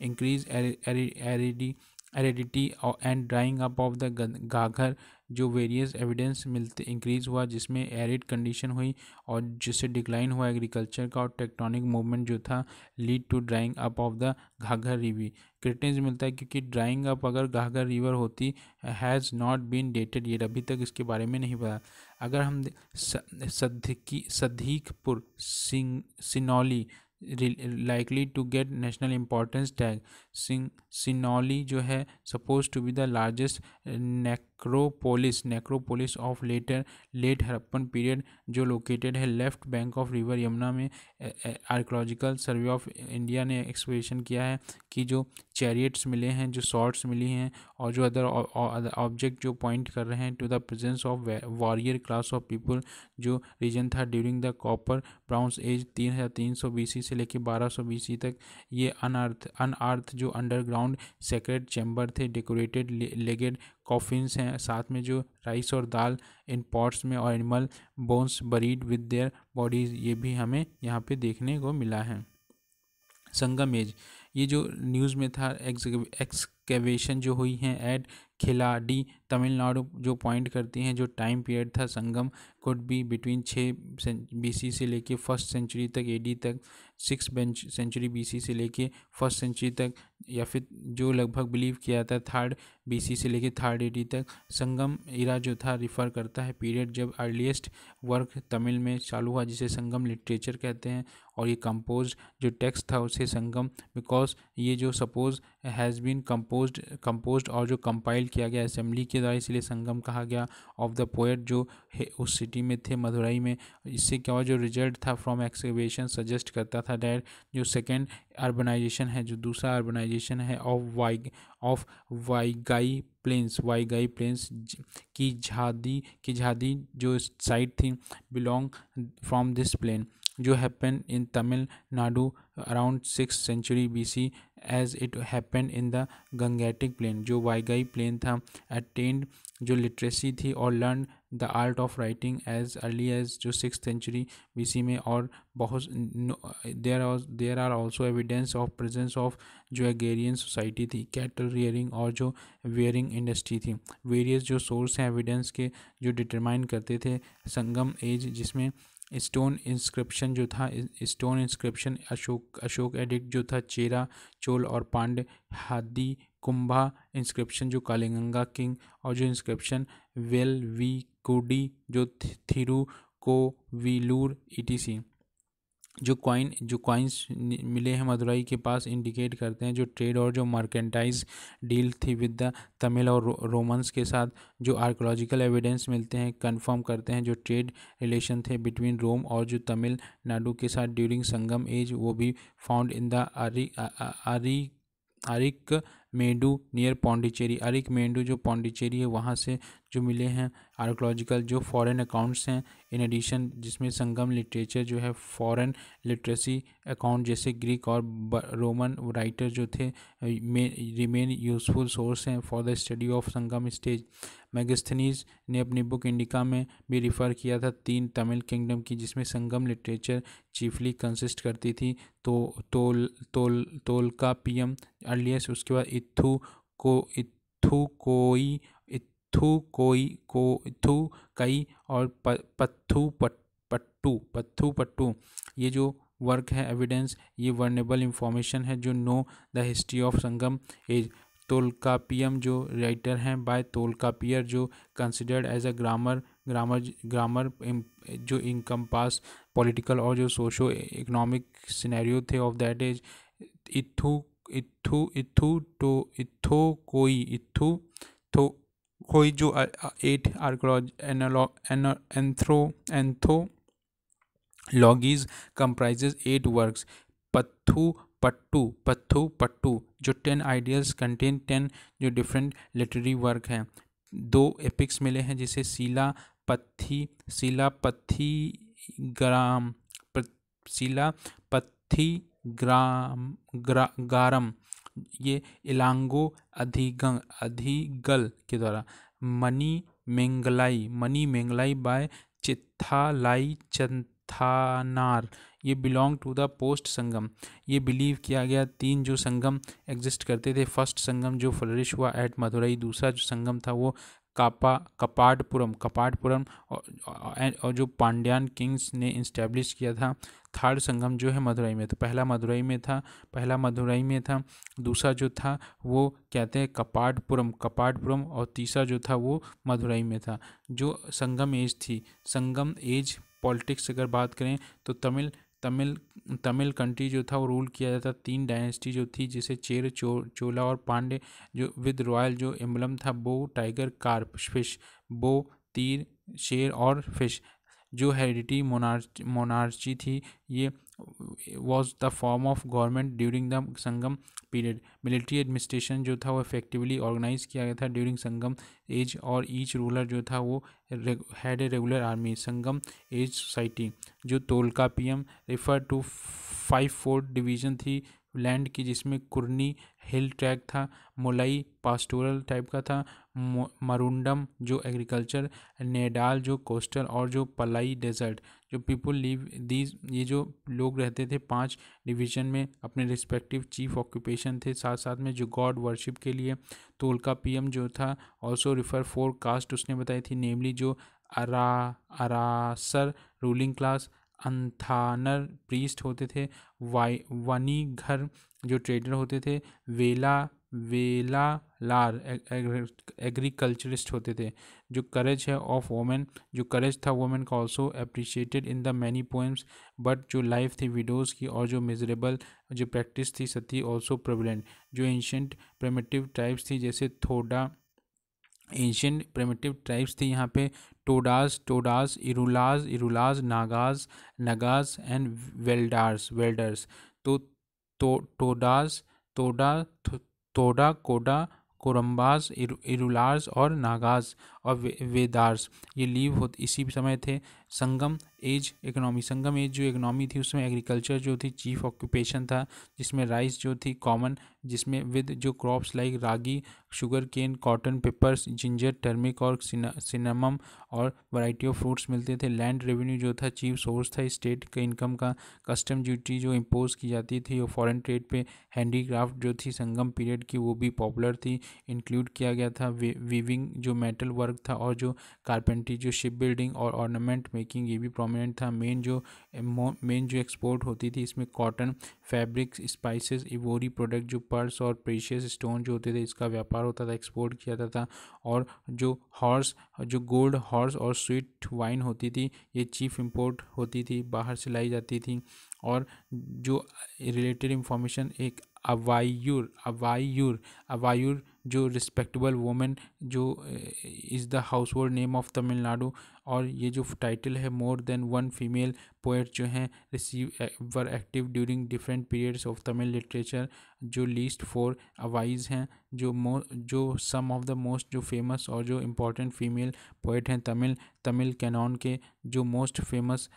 increase arid aridity and drying up of the Ghaggar, जो वेरियस एविडेंस मिलते इंक्रीज़ हुआ, जिसमें एरिड कंडीशन हुई, और जिससे डिक्लाइन हुआ एग्रीकल्चर का, और टेक्टोनिक मूवमेंट जो था lead to drying up of the Ghaggar river क्रिटेंस मिलता है, क्योंकि ड्राइंग अप अगर घाघर रिवर होती हैज़ नॉट बीन डेटेड ये अभी तक इसके बारे में नहीं पता। अगर हम सद्दीकी सदीकपुर सिंग, Sinauli likely to get national importance tag. Sinoli जो है supposed to be the largest necropolis necropolis of later, late Harappan period, जो लोकेटेड है left bank of river Yamuna में। आर्कोलॉजिकल सर्वे ऑफ़ इंडिया ने exploration किया है कि जो चैरियट्स मिले हैं, जो swords मिली हैं और जो अदर ऑब्जेक्ट जो पॉइंट कर रहे हैं to the presence of warrior class of people, जो रीजन था during the copper bronze age तीन हज़ार तीन सौ बी सी लेकर बारह सौ बी सी तक। ये अनअर्थ अनअर्थ जो अंडरग्राउंड सेक्रेट चैम्बर थे, डेकोरेटेड लेगेड कॉफिन्स हैं। साथ में जो राइस और दाल इन पॉट्स में और animal bones buried with their bodies ये भी हमें यहाँ पे देखने को मिला है। संगम एज, ये जो न्यूज़ में था एक्सकेवेशन जो हुई हैं एट खिलाड़ी तमिलनाडु जो पॉइंट करती हैं, जो टाइम पीरियड था, संगम कुड बी बिटवीन छः बीसी से लेके फ़र्स्ट सेंचुरी तक एडी तक सिक्स बेंच सेंचुरी बीसी से लेके फ़र्स्ट सेंचुरी तक, या फिर जो लगभग बिलीव किया जाता है थर्ड बीसी से लेके थर्ड एडी तक, संगम इरा जो था रिफ़र करता है पीरियड जब अर्लीस्ट वर्क तमिल में चालू हुआ, जिसे संगम लिटरेचर कहते हैं, और ये कंपोज जो टेक्स्ट था, उसे संगम बिकॉज़ ये जो suppose has been compose compose और जो कंपाइल किया गया असेंबली के द्वारा इसलिए संगम कहा गया ऑफ़ द पोएट जो उस सिटी में थे, मदुरई में। इससे क्या हुआ, जो रिज़ल्ट था फ्रॉम एक्सकवेशन सजेस्ट करता था डैट जो सेकेंड अर्बनाइजेशन है, जो दूसरा अर्बनाइजेशन है of Vai of Vaigai plains Vaigai plains की झादी की झादी जो साइट थी बिलोंग फ्रॉम दिस प्लेन जो happen in Tamil Nadu around six century BC as it happen in the Gangetic plain जो वाईगाई प्लेन था अटेंड जो लिटरेसी थी और learn the art of writing as early as जो six century BC में और बहुत देर there are also evidence of presence of जो एगेरियन सोसाइटी थी कैटल रियरिंग और जो वेयरिंग इंडस्ट्री थी। वेरियस जो सोर्स हैं एविडेंस के जो डिटरमाइन करते थे संगम एज जिसमें स्टोन इंस्क्रिप्शन जो था, stone inscription Ashoka Ashoka edict जो था, चेरा, चोल और पांडे, हादी कुंभा इंस्क्रिप्शन जो कालीगंगा किंग और जो इंस्क्रिप्शन वेल वी कोडी जो थिरु को वीलूर, ईटीसी। जो कॉइन जो कॉइन्स मिले हैं मदुरई के पास इंडिकेट करते हैं जो ट्रेड और जो मार्केंटाइज डील थी विद द तमिल और रो, रोमन्स के साथ जो आर्कोलॉजिकल एविडेंस मिलते हैं कंफर्म करते हैं जो ट्रेड रिलेशन थे बिटवीन रोम और जो तमिल नाडु के साथ ड्यूरिंग संगम एज वो भी फाउंड इन द आरी आरी आरिक मेंडू नियर पौंडीचेरी अरिक मेंडू जो पौंडीचेरी है, वहाँ से जो मिले हैं आर्कोलॉजिकल जो फॉरेन अकाउंट्स हैं इन एडिशन जिसमें संगम लिटरेचर जो है फॉरेन लिटरेसी अकाउंट जैसे ग्रीक और रोमन राइटर जो थे रिमेन यूजफुल सोर्स हैं for the study of Sangam stage Megasthenes ने अपनी बुक इंडिका में भी रिफ़र किया था, तीन तमिल किंगडम की, जिसमें संगम लिटरेचर चीफली कंसिस्ट करती थी। तो तोल तोल तोल का पी एम अर्लियस्ट उसके बाद इथू को इथू कोई इथू कोई, को इथू कई और पत्थू पट, पट्टू, पत्थू पट्टू। ये जो वर्क है एविडेंस ये वर्नेबल इंफॉर्मेशन है, जो know the history of Sangam age Tolkappiyam जो राइटर हैं बाय तोलकापियर जो considered as a grammar grammar grammar जो इनकम पास पॉलिटिकल और जो सोशो इकोनॉमिक सिनेरियो थे ऑफ़ दैट एज इथू इथू इथू टो इथो कोई इथू तो कोई जो एट आर्कोलॉज anthro anthologies comprises eight works Pathu Pattu, Pathu, Pattu, जो टेन आइडियल्स कंटेन टेन जो डिफरेंट लिटरेरी वर्क हैं। दो एपिक्स मिले हैं जिसे सीला पत्थी सीला पत्थी ग्राम सीला पत्थी ग्राम, ग्रा, गारम, ये इलांगो अधिगंग अधिगल के द्वारा। Manimekalai Manimekalai by Sittalai Chathanar ये belong to the post Sangam. ये बिलीव किया गया तीन जो संगम एग्जिस्ट करते थे फ़र्स्ट संगम जो फ्लरिश हुआ एट मदुरई दूसरा जो संगम था वो कापा कपाटपुरम कपाटपुरम और, और जो पांड्यान किंग्स ने इस्टेब्लिश किया था थर्ड संगम जो है मदुरई में तो पहला मदुरई में था पहला मदुरई में था दूसरा जो था वो कहते हैं कपाटपुरम कपाटपुरम और तीसरा जो था वो मदुरई में था। जो संगम एज थी संगम एज पॉलिटिक्स अगर बात करें तो तमिल तमिल तमिल कंट्री जो था, वो रूल किया जाता तीन डायनेस्टी जो थी, जिसे चेर, चो, चोला और पांडे जो विद रॉयल जो एम्बलम था बो टाइगर कार्प फ़िश बो तीर, शेर और फ़िश जो हेरिडिटी मोनार्च, मोनार्ची थी, ये was the form of government during the Sangam period military administration जो था, वो इफेक्टिवली ऑर्गेनाइज किया गया था ड्यूरिंग संगम एज और ईच रूलर जो था, वो had a regular army Sangam age society जो Tolkappiyam refer to five fourth division थी लैंड की, जिसमें कुर्नी हिल ट्रैक था, मोलई पास्टोरल टाइप का था मरुंडम जो एग्रीकल्चर, नेडाल जो कोस्टल और जो पलाई डेजर्ट, जो पीपल लिव, दीज, ये जो लोग रहते थे पाँच डिवीज़न में, अपने रिस्पेक्टिव चीफ ऑक्यूपेशन थे साथ साथ में जो गॉड वर्शिप के लिए तो उनका पीएम जो था ऑल्सो रिफर फोर कास्ट उसने बताई थी नेमली जो अरा, Arasar ruling class Anthanar priest होते थे, वाई, वनी घर जो ट्रेडर होते थे, वेला वेला लार एग्रीकल्चरिस्ट होते थे। जो करेज है ऑफ़ वोमेन जो करेज था वोमेन का also appreciated in the many poems but जो लाइफ थी विडोज़ की और जो मिजरेबल जो प्रैक्टिस थी सती ऑल्सो प्रेवलेंट जो एंशंट प्रमेटिव टाइप्स थी जैसे थोड़ा एंशियन प्रेमेटिव ट्राइब्स थी यहाँ पे, टोडास टोडास इरुलाज इरुलाज नागाज नगाज एंड वेल्डार्स, वेल्डर्स। तो तो टोडास, तोडा तोडा, कोडा कोरम्बाज इरुलार्स और नागाज और वे, वेदार्स ये लीव हो इसी समय थे। Sangam age economy Sangam age जो इकोनॉमी थी उसमें एग्रीकल्चर जो थी चीफ ऑक्यूपेशन था जिसमें राइस जो थी कॉमन जिसमें विद जो crops like ragi sugarcane cotton peppers ginger turmeric और सिनेमम और वैरायटी ऑफ़ फ्रूट्स मिलते थे। लैंड रेवेन्यू जो था चीफ सोर्स था स्टेट के इनकम का। कस्टम ड्यूटी जो इम्पोज की जाती थी और फॉरेन ट्रेड पे। हैंडीक्राफ्ट जो थी संगम पीरियड की वो भी पॉपुलर थी। इंक्लूड किया गया था। वीविंग जो मेटल वर्क था और जो कारपेंट्री जो शिप बिल्डिंग और ऑर्नामेंट मेकिंग ये भी प्रोमिनेंट था। मेन जो मेन जो एक्सपोर्ट होती थी इसमें cotton fabrics spices ivory product जो पर्स और प्रेशियस स्टोन जो होते थे, इसका व्यापार होता था एक्सपोर्ट किया जाता था। और जो हॉर्स जो गोल्ड हॉर्स और स्वीट वाइन होती थी, ये चीफ इम्पोर्ट होती थी, बाहर से लाई जाती थी। और जो रिलेटेड इंफॉर्मेशन एक अवायूर अवायूर अवायूर, जो रिस्पेक्टेबल वोमेन जो is the household name of Tamil Nadu और ये जो टाइटल है more than one female poet जो हैं receive were active during different periods of Tamil literature जो लीस्ट फोर अवाइज हैं, जो मो जो सम ऑफ़ द मोस्ट जो फ़ेमस और जो इम्पोर्टेंट फीमेल पोएट हैं तमिल तमिल कैनॉन के, जो most famous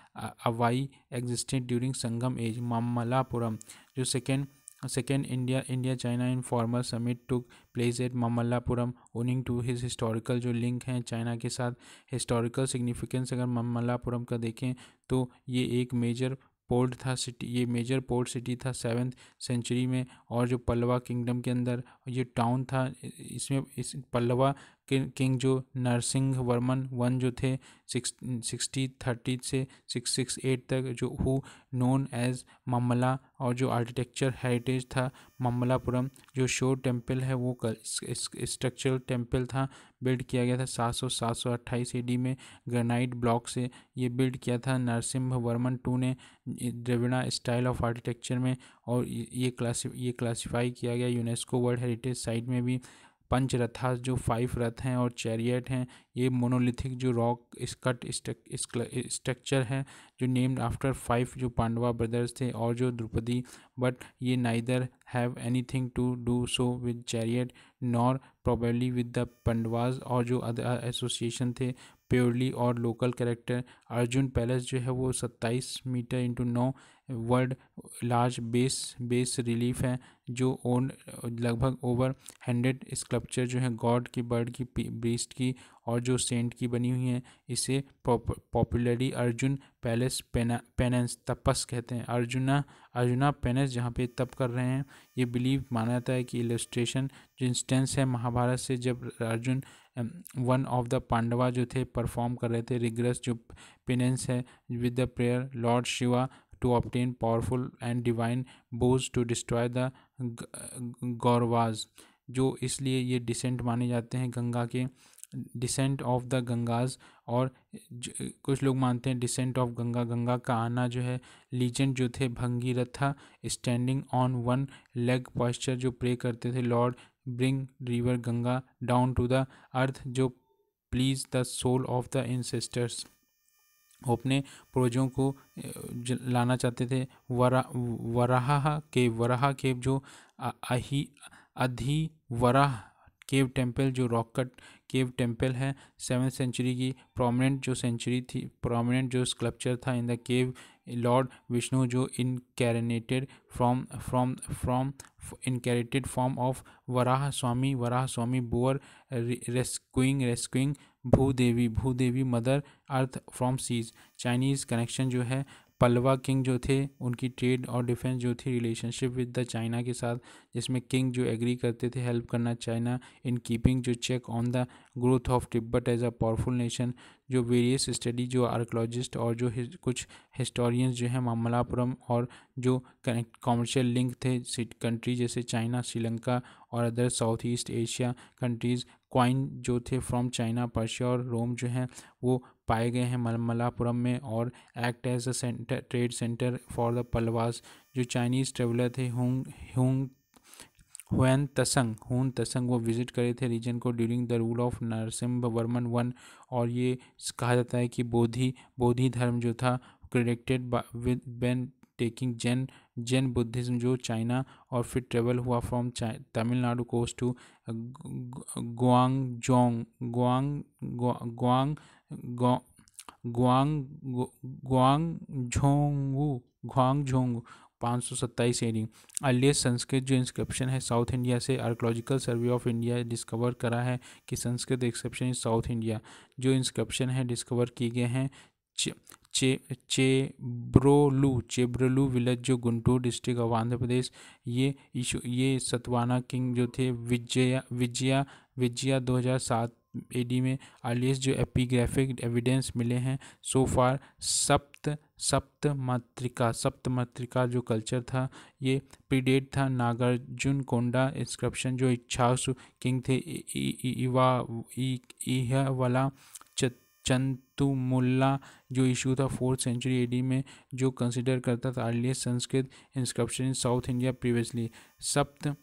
Avvai existed during Sangam age Mamallapuram जो second Second, India China in Informal summit to place at Mamallapuram owing to his historical जो link हैं China के साथ. हिस्टोरिकल सिग्निफिकेंस अगर ममल्लापुरम का देखें तो ये एक मेजर पोर्ट था सिटी ये मेजर पोर्ट सिटी था सेवन्थ सेंचुरी में और जो पल्लवा किंगडम के अंदर ये टाउन था इसमें इस पल्लवा किंग जो नरसिंह वर्मन वन जो थे सिक्सटी, थर्टी से सिक्स सिक्स, एट तक जो हु नोन एज मम्मला और जो आर्किटेक्चर हेरिटेज था मम्मलापुरम जो शोर टेंपल है वो स्ट्रक्चरल टेंपल था बिल्ड किया गया था सात सौ सात सौ अट्ठाईस ए में ग्रेनाइट ब्लॉक से ये बिल्ड किया था नरसिम्ह वर्मन टू ने द्रविड़ा स्टाइल ऑफ़ आर्किटेक्चर में और ये क्लासी ये क्लासीफाई किया गया यूनेस्को वर्ल्ड हेरिटेज साइट में भी। पंच रथा, जो फाइव रथ हैं और चैरियट हैं, ये मोनोलिथिक जो रॉक स्कट स्ट्रक्चर है, जो नेम्ड आफ्टर फाइव जो पांडवा ब्रदर्स थे और जो द्रौपदी बट ये neither have anything to do so with chariot nor probably with the Pandavas और जो अदर एसोसिएशन थे प्योरली और लोकल कैरेक्टर अर्जुन पैलेस जो है वो सत्ताईस मीटर इंटू नौ world large base base relief है, जो ओन, लगभग ओवर हंड्रेड स्कल्पचर जो है, गॉड की, बर्ड की ब्रीस्ट की और जो सेंट की बनी हुई हैं, इसे पॉपुलरली अर्जुन पैलेस पेना, पेनेंस, तपस कहते हैं। अर्जुना अर्जुना पेनेस जहाँ पे तप कर रहे हैं, ये बिलीव माना जाता है कि इलस्ट्रेशन जो इंस्टेंस है, महाभारत से जब Arjun one of the Pandava जो थे परफॉर्म कर रहे थे रिग्रेस जो पेनेंस है with the prayer lord Shiva to obtain powerful and divine bows to destroy the Kauravas जो इसलिए ये डिसेंट माने जाते हैं गंगा के डिसेंट ऑफ़ द गंगाज और कुछ लोग मानते हैं डिसेंट ऑफ़ गंगा गंगा का आना जो है लीजेंड जो थे Bhagiratha standing on one leg posture जो प्रे करते थे lord bring river Ganga down to the earth जो please the soul of the ancestors वो अपने पूर्वजों को लाना चाहते थे। वरा, वराहा के वराहा के जो अही, अधि वराह केव टेंपल जो रॉक कट केव टेंपल है सेवन सेंचुरी की प्रोमिनेंट जो सेंचुरी थी, प्रोमिनेंट जो स्कल्पचर था in the cave, lord Vishnu जो incarnated from from from, incarnated form of Varaha Swami Varaha Swami boar rescuing rescuing Bhudevi Bhudevi mother earth from seas. Chinese connection जो है, Pallava king जो थे, उनकी trade और defence जो थी, रिलेशनशिप विद द चाइना के साथ, जिसमें किंग जो एग्री करते थे हेल्प करना चाइना इन कीपिंग जो check on the growth of Tibet as a powerful nation. जो वेरियस स्टडी जो आर्कोलॉजिस्ट और जो कुछ हिस्टोरियंस जो हैं मामलापुरम और जो कनेक्ट कॉमर्शियल लिंक थे कंट्री जैसे चाइना श्रीलंका और other south east Asia countries coin जो थे फ्रॉम चाइना पर्शिया और रोम जो हैं, वो पाए गए हैं मलमलापुरम में और act as a centre trade centre for the Pallavas जो चाइनीज़ ट्रेवलर थे हुंग हुंग हुन तसंग हुन तसंग वो विज़िट करे थे रीजन को during the rule of Narasimha Varman one और ये कहा जाता है कि बोधि बोधि धर्म जो था credited with been taking Zen Zen Buddhism जो चाइना और फिर ट्रेवल हुआ from Tamil Nadu coast to Guangzhou Guang Guang Guang Guangzhou Guangzhou पाँच सौ सत्ताईस एडी अर्लियस्ट संस्कृत जो इंस्क्रिप्शन है साउथ इंडिया से archaeological survey of India discover करा है कि Sanskrit exception in south India जो इंस्क्रिप्शन है डिस्कवर किए गए हैं, चे चेब्रोलू चेब्रोलू विलेज जो गुंटूर डिस्ट्रिक्ट ऑफ़ आंध्र प्रदेश ये ये सतवाना किंग जो थे, विजया विजया विजया 2007 एडी में अर्लीस्ट जो एपिग्राफिक एविडेंस मिले हैं सो फार सप्त सप्त मात्रिका सप्त मात्रिका जो कल्चर था, ये प्रीडेट था नागार्जुन कोंडा इंस्क्रिप्शन जो इच्छासु किंग थे इवा वाला चंतुमुल्ला जो इशू था फोर्थ सेंचुरी एडी में, जो कंसिडर करता था earliest Sanskrit inscription in south India previously Sapta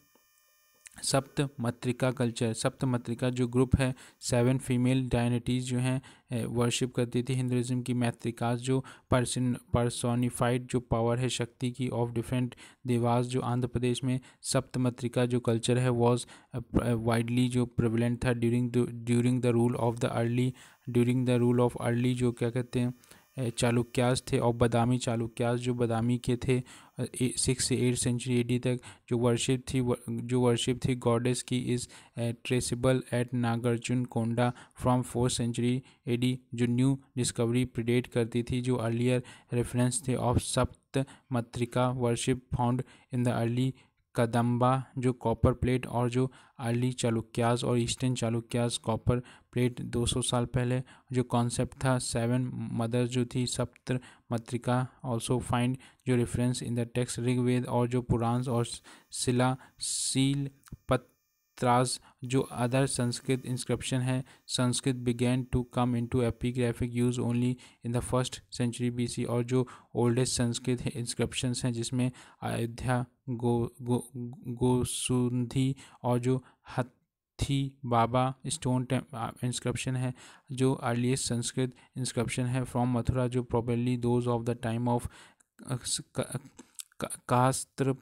Sapta Matrika culture. Sapta Matrika जो ग्रुप है सेवन फीमेल डायनिटीज़ जो हैं वर्शिप करती थी हिंदुज़म की मैत्रिकाज जो पर्सन पर्सोनिफाइड जो पावर है, शक्ति की ऑफ़ डिफरेंट देवास जो आंध्र प्रदेश में सप्त मत्रिका जो कल्चर है वॉज़ वाइडली जो प्रिवलेंट था during during the rule of the early during the rule of early जो क्या कहते हैं चालुक्यास थे और बदामी चालुक्यास जो बदामी के थे सिक्स से एट सेंचुरी एडी तक जो वर्शिप थी जो वर्शिप थी गॉडेस की is traceable at Nagarjuna Konda from fourth century AD जो न्यू डिस्कवरी प्रिडेट करती थी, जो अर्लियर रेफरेंस थे of Sapta Matrika worship found in the early Kadamba, जो कॉपर प्लेट और जो अर्ली चालुक्यास और ईस्टर्न चालुक्यास कॉपर प्लेट 200 साल पहले, जो कॉन्सेप्ट था सेवन मदर जो थी सप्त मत्रिका ऑल्सो फाइंड जो reference in the text Rigveda और जो पुराण और शिला सील पत त्रास, जो अदर संस्कृत इंस्क्रिप्शन है, Sanskrit began to come into epigraphic use only in the first century BC और जो ओल्डेस्ट संस्कृत इंस्क्रिप्शन हैं, जिसमें अयोध्या, गो गोसुंधी और जो हथी बाबा स्टोन इंस्क्रिप्शन है, जो अर्लीस्ट संस्कृत इंस्क्रिप्शन है फ्रॉम मथुरा, जो properly those of the time of कास्त्र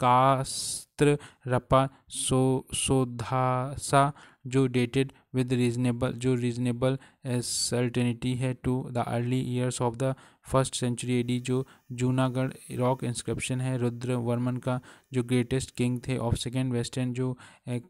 Kshatrapa सो, सोधासा, जो डेटेड विद रीजनेबल जो रीजनेबल सर्टेनिटी है to the early years of the first century AD जो जूनागढ़ रॉक इंस्क्रिप्शन है रुद्र वर्मन का जो ग्रेटेस्ट किंग थे ऑफ़ सेकेंड वेस्टर्न जो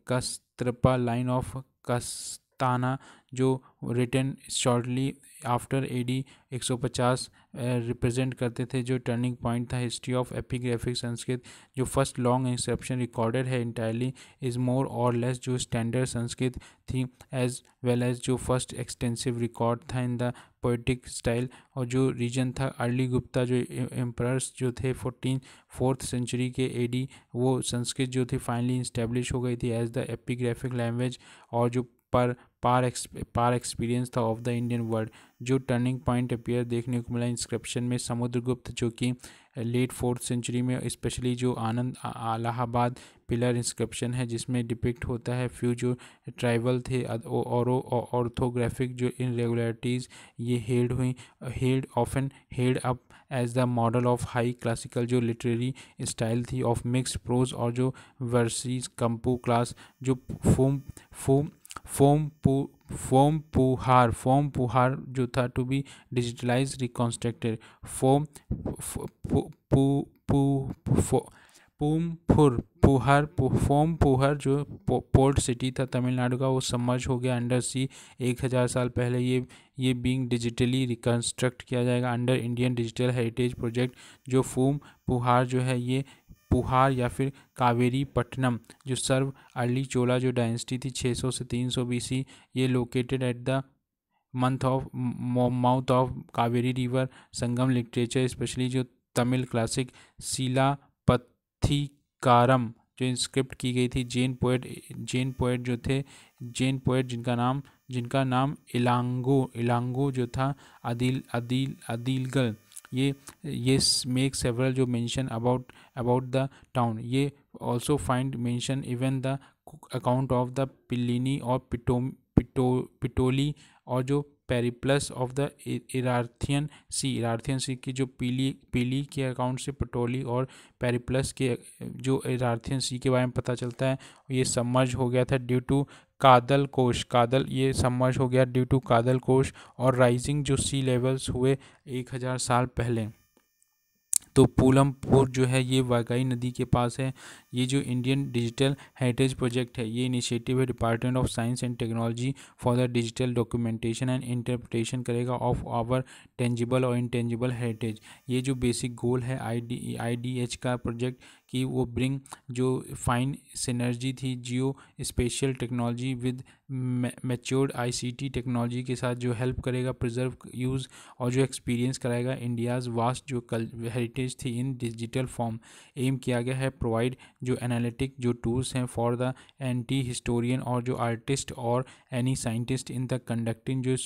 कस्त्रपा लाइन ऑफ़ कस्ताना, जो return shortly after AD 150 represent करते थे, जो टर्निंग पॉइंट था हिस्ट्री ऑफ़ एपिग्राफिक संस्कृत, जो फ़र्स्ट लॉन्ग इंसेप्शन रिकॉर्डेड है इंटायरली इज़ मोर और लेस जो स्टैंडर्ड संस्कृत थी एज वेल एज जो फ़र्स्ट एक्सटेंसिव रिकॉर्ड था इन द पोइटिक स्टाइल और जो रीजन था अर्ली गुप्ता जो एम्प्रर्स जो थे फोर्टीन फोर्थ सेंचुरी के एडी वो संस्कृत जो थी फाइनली इस्टेब्लिश हो गई थी एज द एपिग्राफिक लैंग्वेज और जो पर पार पार एक्सपीरियंस था ऑफ़ द इंडियन वर्ल्ड जो टर्निंग पॉइंट अपियर देखने को मिला इंस्क्रिप्शन में समुद्रगुप्त, जो कि लेट फोर्थ सेंचुरी में स्पेशली जो आनंद अलाहाबाद पिलर इंस्क्रिप्शन है, जिसमें डिपिक्ट होता है फ्यू जो ट्राइबल थे और ऑर्थोग्राफिक जो इनरेगुलरिटीज़ ये हेड हुई head often head up as the model of high classical जो लिटरेरी स्टाइल थी ऑफ़ मिक्स प्रोज और जो वर्सीज कंपू क्लास जो फोम फोम फोम पू फोम पुहार फोम पुहार जो था to be digitalise reconstructed Poompuhar, Puhar foam Puhar जो पोर्ट सिटी था तमिलनाडु का, वो समर्ज हो गया अंडर सी एक हज़ार साल पहले ये ये बीइंग डिजिटली रिकन्स्ट्रक्ट किया जाएगा under Indian digital heritage project जो फोम पुहार जो है ये पुहार या फिर कावेरी पट्टनम जो सर्व अर्ली चोला, जो डायनेस्टी थी 600 से 300 बीसी, ये located at the month of mouth of Kaveri river Sangam literature, specially जो तमिल क्लासिक सीला पत्थीकारम जो इंस्क्रिप्ट की गई थी, जैन पोएट जैन पोएट जो थे, जैन पोएट जिनका नाम जिनका नाम इलांगो इलांगो जो था, अदिल अदिल, अदिलगल। ये ये मेक सेवरल जो mention about about the town ये also find mention even the account of the Pliny और पिटो पिटो पिटोली और जो Periplus of the Erythraean sea Erythraean sea की जो पीली पीली के अकाउंट से पटोली और पेरिप्लस के, जो इरार्थियन सी के बारे में पता चलता है, ये समर्ज हो गया था ड्यू टू कादल कोश, कादल ये समर्ज हो गया ड्यू टू कादल कोश और राइजिंग जो सी लेवल्स हुए एक हज़ार साल पहले। तो पूलमपुर जो है ये वाघाई नदी के पास है। ये जो इंडियन डिजिटल हेरिटेज प्रोजेक्ट है, ये इनिशिएटिव है department of science and technology for the digital documentation and interpretation करेगा ऑफ़ आवर टेंजिबल और इनटेंजिबल हेरिटेज ये जो बेसिक गोल है I D I D H का प्रोजेक्ट कि वो ब्रिंग जो फाइन सिनर्जी थी geo spatial technology with matured ICT technology के साथ जो हेल्प करेगा प्रिजर्व यूज़ और जो एक्सपीरियंस कराएगा इंडियाज़ वास्ट जो कल हेरिटेज थी इन डिजिटल फॉर्म एम किया गया है प्रोवाइड जो एनालिटिक जो टूल्स हैं फॉर द एंटी हिस्टोरियन और जो आर्टिस्ट और any scientist in the conducting जो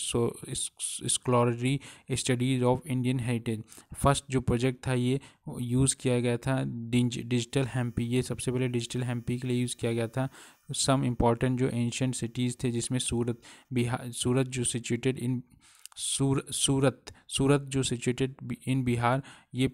scholarly studies of Indian heritage first जो प्रोजेक्ट था ये यूज़ किया गया था डिजिटल हैम्पी ये सबसे पहले डिजिटल हैम्पी के लिए यूज़ किया गया था। सम इंपॉर्टेंट जो एंशंट सिटीज़ थे, जिसमें सूरत बिहार सूरत जो सिचुएटेड इन सूर, सूरत सूरत जो सिचुएटेड इन बिहार, ये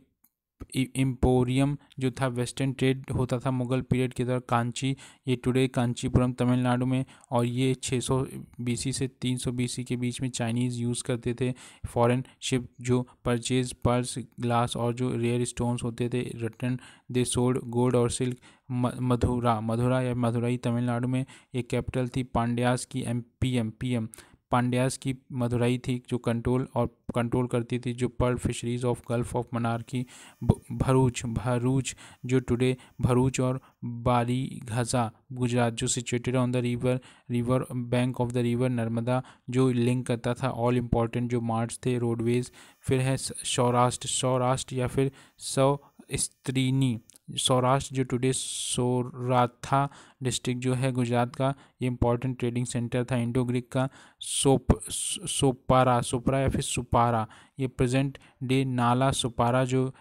इम्पोरियम जो था वेस्टर्न ट्रेड होता था मुग़ल पीरियड के दौरान कांची, ये टुडे कांचीपुरम तमिलनाडु में और ये 600 बीसी से 300 बीसी के बीच में चाइनीज़ यूज़ करते थे। फॉरेन शिप जो परचेज पर्स ग्लास और जो रेयर स्टोन्स होते थे रटन दे सोड गोल्ड और सिल्क मधुरा मधुरा या मधुराई तमिलनाडु में एक कैपिटल थी, पांड्यास की M P M P M Pandyas की मदुराई थी, जो कंट्रोल और कंट्रोल करती थी, जो pearl fisheries of gulf of Mannar की भरूच भरूच, जो टुडे भरूच और बारी घसा गुजरात, जो situated on the river river bank of the river Narmada, जो लिंक करता था ऑल इंपॉर्टेंट जो मार्ट्स थे रोडवेज़ फिर है सौराष्ट्र सौराष्ट्र या फिर सौ स्त्रीनी, सौराष्ट्र जो टुडे सोराथा डिस्ट्रिक्ट जो है गुजरात का, ये इंपॉर्टेंट ट्रेडिंग सेंटर था इंडो ग्रीक का, सोप, सोपारा, सोपरा या फिर सुपारा, ये प्रेजेंट डे नाला सुपारा जो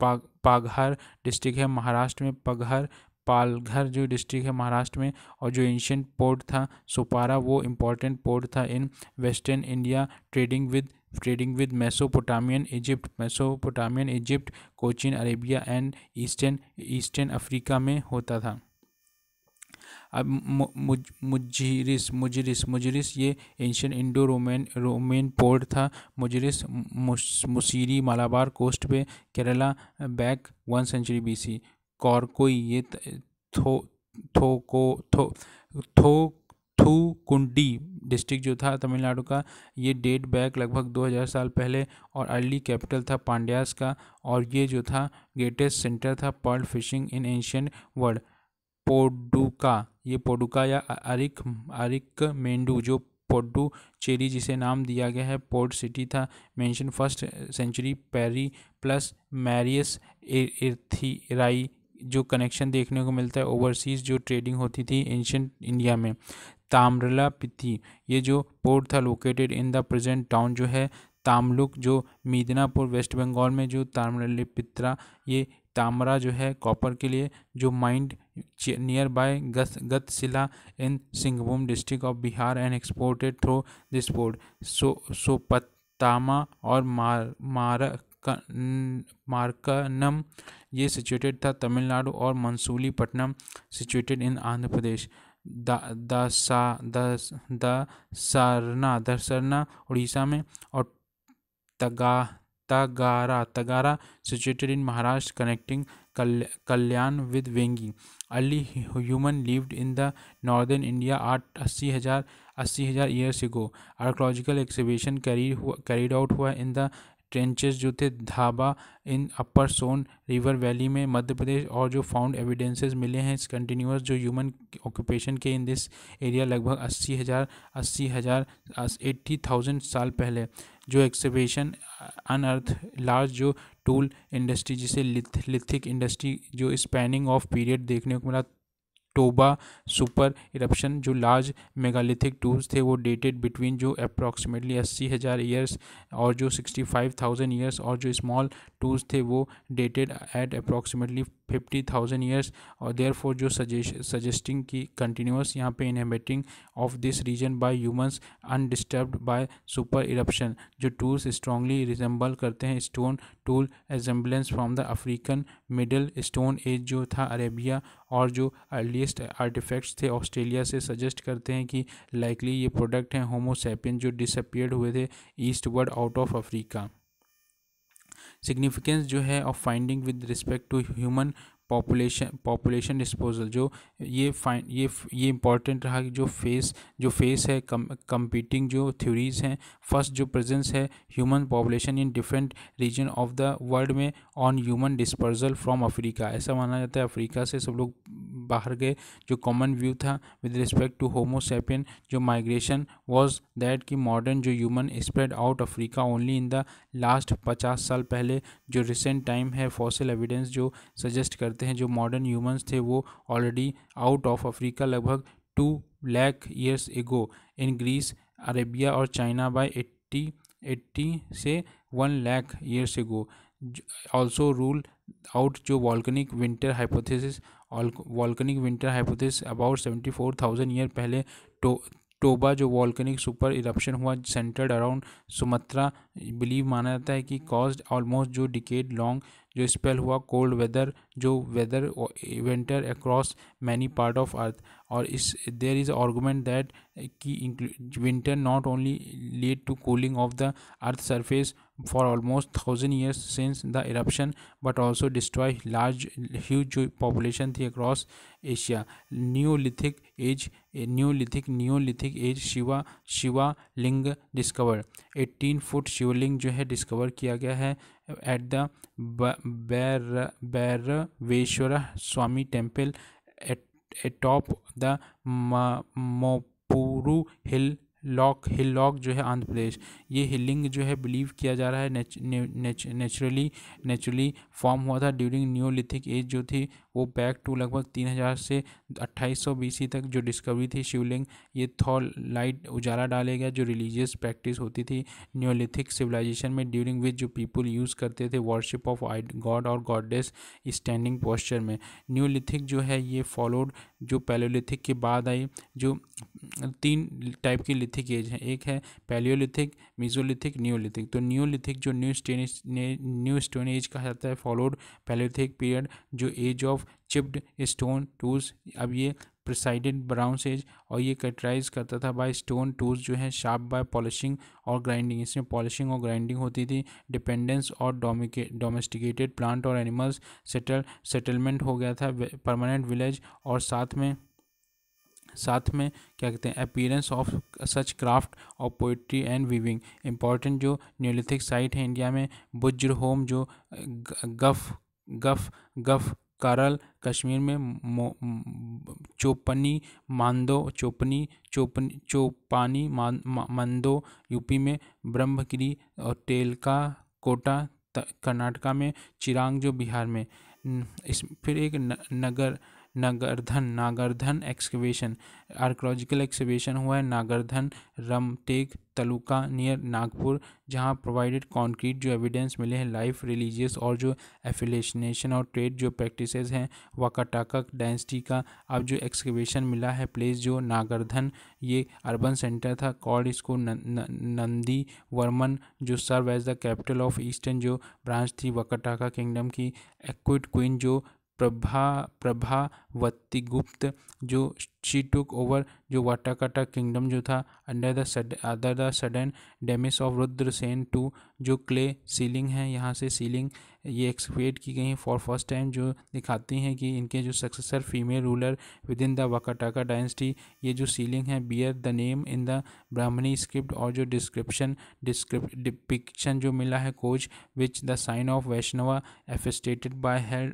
पाग पाघर डिस्ट्रिक्ट है महाराष्ट्र में पघर पालघर जो डिस्ट्रिक्ट है महाराष्ट्र में, और जो एंशियंट पोर्ट था सुपारा, वो इम्पोर्टेंट पोर्ट था in western India trading with trading with Mesopotamian Egypt Mesopotamian Egypt Cochin Arabia and eastern eastern Africa में होता था। अब मुजरिस मुजरिस मुजरिस ये ancient Indo Roman Roman port था। मुजरिस मुसीरी मालाबार कोस्ट पे Kerala back one century BC Korkai ये थो थो को थो थो थू कुंडी डिस्ट्रिक्ट जो था तमिलनाडु का, ये डेट बैक लगभग 2000 साल पहले और अर्ली कैपिटल था पांड्यास का और ये जो था ग्रेटेस्ट सेंटर था pearl fishing in ancient world, Poduca, ये पोडुका या अरिक अरिक मेंडू, जो पोडू चेरी जिसे नाम दिया गया है, पोर्ट सिटी था, mention first century Periplus Maris Erythraei जो कनेक्शन देखने को मिलता है ओवरसीज़ जो ट्रेडिंग होती थी एंशंट इंडिया में। ताम्रला पिथी ये जो पोर्ट था located in the present town जो है, तामलुक जो मिदनापुर वेस्ट बंगाल में जो ताम्रलिपित्रा, ये तामरा जो है कॉपर के लिए जो माइंड नियर बाय गत Ghatshila in Singhbhum district of Bihar and exported through this port सो सोपतामा और मार मार मार्कनम, ये सिचुएटेड था तमिलनाडु और Masulipatnam situated in Andhra Pradesh. Dasarna Dasarna Orissa में और तगा, Tagara Tagara situated in Maharashtra connecting Kalyan with Vengi early human lived in the northern India आठ अस्सी हज़ार अस्सी हज़ार years ago archaeological exhibition carry carried out हुआ इन द ट्रेंचेस जो थे Dhaba in upper Son river valley में मध्य प्रदेश और जो फाउंड एविडेंसेस मिले हैं कंटिन्यूस जो ह्यूमन ऑक्यूपेशन के इन दिस एरिया लगभग अस्सी हज़ार अस्सी हज़ार एट्टी थाउज़ेंड साल पहले। जो एक्सिबिशन अनअर्थ लार्ज जो टूल इंडस्ट्री जिसे लिथ लिथिक इंडस्ट्री जो स्पैनिंग ऑफ़ पीरियड देखने को मिला टोबा सुपर इरप्शन जो लार्ज मेगालिथिक टूल्स थे, वो डेटेड बिटवीन जो अप्रॉक्सीमेटली अस्सी हज़ार ईयर्स और जो सिक्सटी फाइव थाउज़ेंड ईयर्स और जो स्मॉल टूल्स थे, वो dated at approximately fifty thousand years और देयर फोर जो सजेस्टिंग की कंटिन्यूस यहाँ पे inhabiting of this region by humans undisturbed by super eruption जो टूल्स स्ट्रांगली रिजेंबल करते हैं stone tool assemblages from the African middle stone age जो था अरेबिया और जो अर्लीस्ट आर्टिफैक्ट्स थे ऑस्ट्रेलिया से सजेस्ट करते हैं कि लाइकली ये प्रोडक्ट हैं होमोसैपियन जो डिसअपियर्ड हुए थे eastward out of Africa significance जो है of finding with respect to human population population disposal जो ये फाइन ये ये इंपॉर्टेंट रहा कि जो फेस जो फेस है कम कम्पीटिंग जो थ्योरीज हैं फ़र्स्ट जो प्रेजेंस है human population in different region of the world में on human dispersal from Africa ऐसा माना जाता है अफ्रीका से सब लोग बाहर गए, जो कॉमन व्यू था with respect to homo sapien जो माइग्रेशन वॉज़ दैट कि मॉडर्न जो human spread out Africa only in the last पचास साल पहले, जो रिसेंट टाइम है फॉसिल एविडेंस जो सजेस्ट करते हैं, जो मॉडर्न ह्यूमंस थे, वो ऑलरेडी आउट ऑफ़ अफ्रीका लगभग two lakh years ago in Greece Arabia और चाइना बाय एट्टी एट्टी से one lakh years ago also rule out जो volcanic winter hypothesis volcanic winter hypothesis about seventy four thousand year पहले टो Toba, जो volcanic super eruption हुआ centred around Sumatra believe माना जाता है कि कॉज ऑलमोस्ट जो डिकेड लॉन्ग जो स्पेल हुआ कोल्ड वेदर जो weather winter across many part of earth और इस देर इज़ आर्गूमेंट दैट कि winter not only lead to cooling of the earth surface for almost thousand years since the eruption, but also destroy large, huge population थी across Asia neolithic age neolithic neolithic age Shiva Shiva ling discover 18 foot Shivling जो है discover किया गया है at the बैर Bhairaveshwara Swami temple at top the Mopuru hillock hillock जो है आंध्र प्रदेश। ये हिलिंग जो है बिलीव किया जा रहा है नेचुरली नेचुरली फॉर्म हुआ था ड्यूरिंग न्यूलिथिक एज जो थी। वो बैक टू लगभग तीन हज़ार से अट्ठाईस सौ बीसी तक जो डिस्कवरी थी शिवलिंग, ये थॉल लाइट उजाला डालेगा जो रिलीजियस प्रैक्टिस होती थी न्योलिथिक सिविलाइजेशन में ड्यूरिंग विच जो पीपल यूज़ करते थे वर्शिप ऑफ़ गॉड और गॉडेस स्टैंडिंग पोस्चर में। न्यूलिथिक जो है ये फॉलोड जो पैलोलिथिक के बाद आई, जो तीन टाइप की लिथिक एज हैं। एक है पैलियोलिथिक मिजोलिथिक न्यूलिथिक तो न्यूलिथिक जो new stone new stone age कहा जाता है फॉलोड पैलियोलिथिक पीरियड जो age of chipped stone tools. अब ये प्रिसाइडेड ब्राउन सेज और ये कैटराइज करता था बाय स्टोन टूल्स जो है शार्प बाय पॉलिशिंग और ग्राइंडिंग इसमें पॉलिशिंग और ग्राइंडिंग होती थी। डिपेंडेंस और डोमेस्टिकेटेड प्लांट और एनिमल्स सेटल सेटलमेंट हो गया था। परमानेंट विलेज और साथ में साथ में क्या कहते हैं अपीयरेंस ऑफ़ सच क्राफ्ट और पोइट्री एंड वीविंग इंपॉर्टेंट जो न्यूलिथिक साइट है इंडिया में बुज्र होम जो गफ गफ गफ करल, कश्मीर में चोपनी, मांदो, चोपनी चोपनी, चोपानी मंदो, यूपी में ब्रह्मगिरी और टेलका कोटा कर्नाटका में चिरांग, जो बिहार में। इस, फिर एक नगर Nagardhan Nagardhan excavation archaeological excavation हुआ है। नागरधन, रमटेक, तलुका नियर नागपुर, जहाँ प्रोवाइडेड कंक्रीट जो एविडेंस मिले हैं लाइफ रिलीजियस और जो एफिलेशनेशन और ट्रेड जो प्रैक्टिसेस हैं वाकाटाका डायनेस्टी का अब जो एक्सकवेशन मिला है प्लेस जो नागरधन, ये अर्बन सेंटर था कॉल्ड इसको नंदी वर्मन, जो serve as the capital of eastern जो ब्रांच थी वकाटाका किंगडम की एक्विट क्वीन जो प्रभा प्रभावती गुप्त जो शी टुक ओवर जो वाटाकाटा किंगडम जो था under the under the sudden demise of Rudrasena two जो क्ले सीलिंग है, यहाँ से सीलिंग ये एक्सपेट की गई हैं फॉर फ़र्स्ट टाइम जो दिखाती हैं कि इनके जो successor female ruler within the Vakataka dynasty ये जो सीलिंग है bear the name in the Brahmani script और जो डिस्क्रिप्शन डिपिक्शन जो मिला है coach which the sign of Vaishnava affiliated by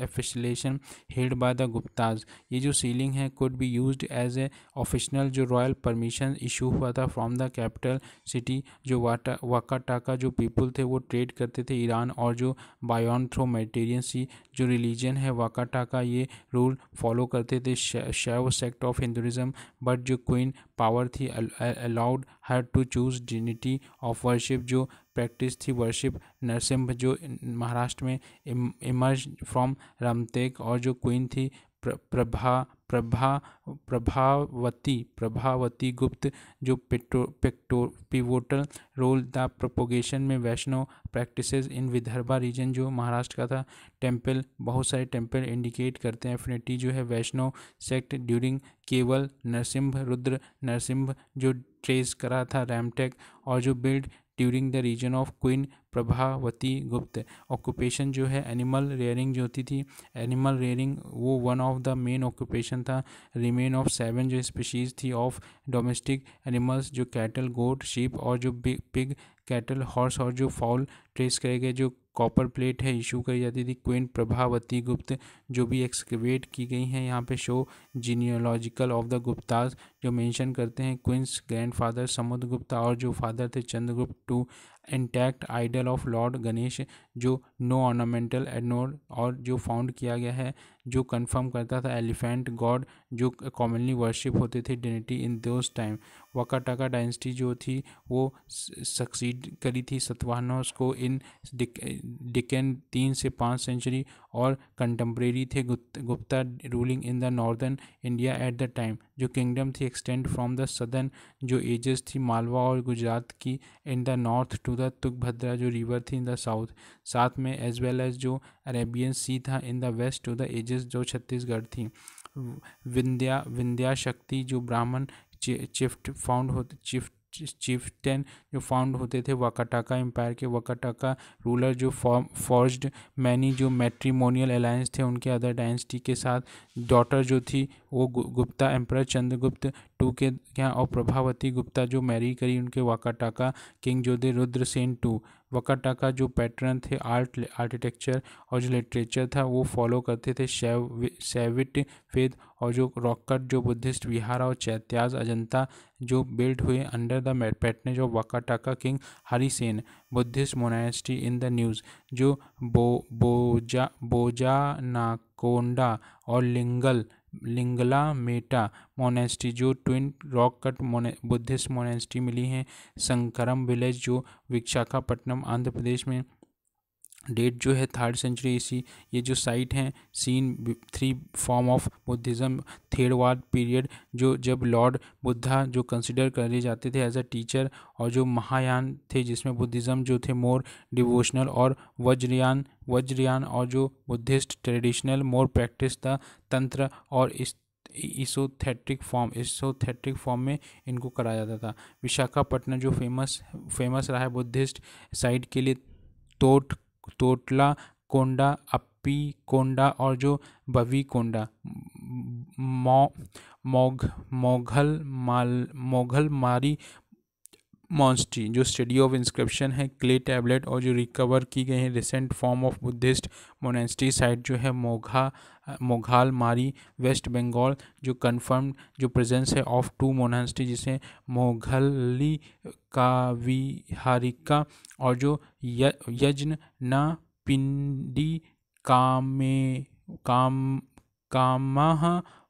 affiliation held by the Guptas ये जो सीलिंग है could be used as a official जो रॉयल परमिशन इशू हुआ था फ्रॉम द कैपिटल सिटी जो वाटा वाकाटाका जो पीपल थे, वो ट्रेड करते थे ईरान और जो बायोन थ्रो जो रिलीजन है वाकाटाका ये रूल फॉलो करते थे Shaiva sect of Hinduism but जो क्वीन पावर थी अलाउड हर टू चूज़ डिनिटी ऑफ़ वर्शिप, जो प्रैक्टिस थी वर्शिप नरसिम्ह जो महाराष्ट्र में इमर्ज फ्रॉम रमतेक और जो क्वीन थी प्रभा प्रभा, प्रभावती प्रभावती गुप्त, जो पेट्रो पेक्टो पिवोटल रोल द प्रोपोगेशन में Vaishnava practices in Vidarbha region जो महाराष्ट्र का था टेंपल बहुत सारे टेंपल इंडिकेट करते हैं एफिनिटी जो है वैष्णव सेक्ट ड्यूरिंग केवल नरसिम्ह रुद्र नरसिम्ह जो ट्रेस करा था रैमटेक और जो build during the region of queen Prabhavati Gupta occupation जो है एनिमल रेयरिंग जो होती थी एनिमल रेयरिंग वो one of the main occupation था। रिमेन ऑफ़ सेवन जो स्पीशीज़ थी ऑफ़ डोमेस्टिक एनिमल्स जो कैटल गोट शीप और जो पिग कैटल हॉर्स और जो फॉल ट्रेस करे गए, जो कॉपर प्लेट है इशू करी जाती थी। क्वीन प्रभावती गुप्त जो भी एक्सकवेट की गई हैं, यहाँ पे show genealogical of the Guptas जो मेंशन करते हैं, क्वींस ग्रैंडफादर समुद्र गुप्ता और जो फादर थे, Chandragupta two intact idol of lord Ganesh, जो नो ऑर्नामेंटल एडनोर और जो फाउंड किया गया है, जो कंफर्म करता था एलिफेंट गॉड जो कॉमनली वर्शिप होते थे डिनिटी in those time Vakataka dynasty जो थी, वो सक्सीड करी थी सतवाहनोस को इन डिकन तीन से पाँच सेंचुरी और कंटेम्प्रेरी थे Gupta ruling in the northern India at the time जो किंगडम थी एक्सटेंड फ्रॉम द सदर्न जो एजेस थी मालवा और गुजरात की in the north to the Tungabhadra जो रिवर थी इन द साउथ साथ में एज वेल एज जो अरेबियन सी था in the west to the edges जो छत्तीसगढ़ थी. विंध्या विंध्या शक्ति जो ब्राह्मण चिफ्ट फाउंड होते, चिफ्ट, चिफ्टन जो फाउंड होते थे, वकाटाका एम्पायर के, वकाटाका रूलर जो फॉर्ज्ड मैनी जो मैट्रीमोनियल अलायंस थे उनके अदर डायनेस्टी के साथ. डॉटर जो थी वो गुप्ता एम्पर चंद्रगुप्त, टू के यहाँ और प्रभावती गुप्ता जो मैरी करी उनके वाकाटाका, किंग जो थे रुद्रसेन टू। वकाटाका जो पैटर्न थे, आर्ट, आर्किटेक्चर और जो लिटरेचर था, वो फॉलो करते थे शैव सैविट फेद और जो रॉकट, जो बुद्धिस्ट विहार और चैत्याज अजंता जो बिल्ड हुए under the patronage of Vakataka king Harisena, Buddhist monastery in the news, जो बो, बोजा बोजा नाकोंडा और लिंगल लिंगला मेटा मोनेस्ट्री जो ट्विन रॉक कट मोने, बुद्धिस्ट मोनेस्ट्री मिली है। संकरम विलेज, जो विशाखापट्टनम, आंध्र प्रदेश में डेट जो है थर्ड सेंचुरी इसी, ये जो साइट हैं, seen three form of Buddhism Theravada period, जो जब लॉर्ड बुद्धा जो कंसिडर करे जाते थे एज अ टीचर और जो महायान थे जिसमें बुद्धिज़्म जो थे मोर डिवोशनल और वज्रयान वज्रयान और जो बुद्धिस्ट ट्रेडिशनल मोर प्रैक्टिस था, तंत्र और इस इसोथेट्रिक फॉर्म इसोथेट्रिक फॉर्म में इनको कराया जाता था। विशाखापट्टनम जो फ़ेमस फ़ेमस रहा है बुद्धिस्ट साइट के लिए, तोट तोटला कोंडा अपी कोंडा और जो बवी कोंडा मौ मोघ मोघल माल मोघल मारी मॉन्स्ट्री जो स्टडी ऑफ़ इंस्क्रिप्शन है क्ले टैबलेट और जो रिकवर की गई है recent form of Buddhist monastery site जो है मोघा मोघाल मारी वेस्ट बंगाल जो कंफर्म जो प्रेजेंस है ऑफ़ टू मोनेस्ट्री जिसे मोघली काविहारिका और जो यज्ञ न पिंडी कामे काम कामह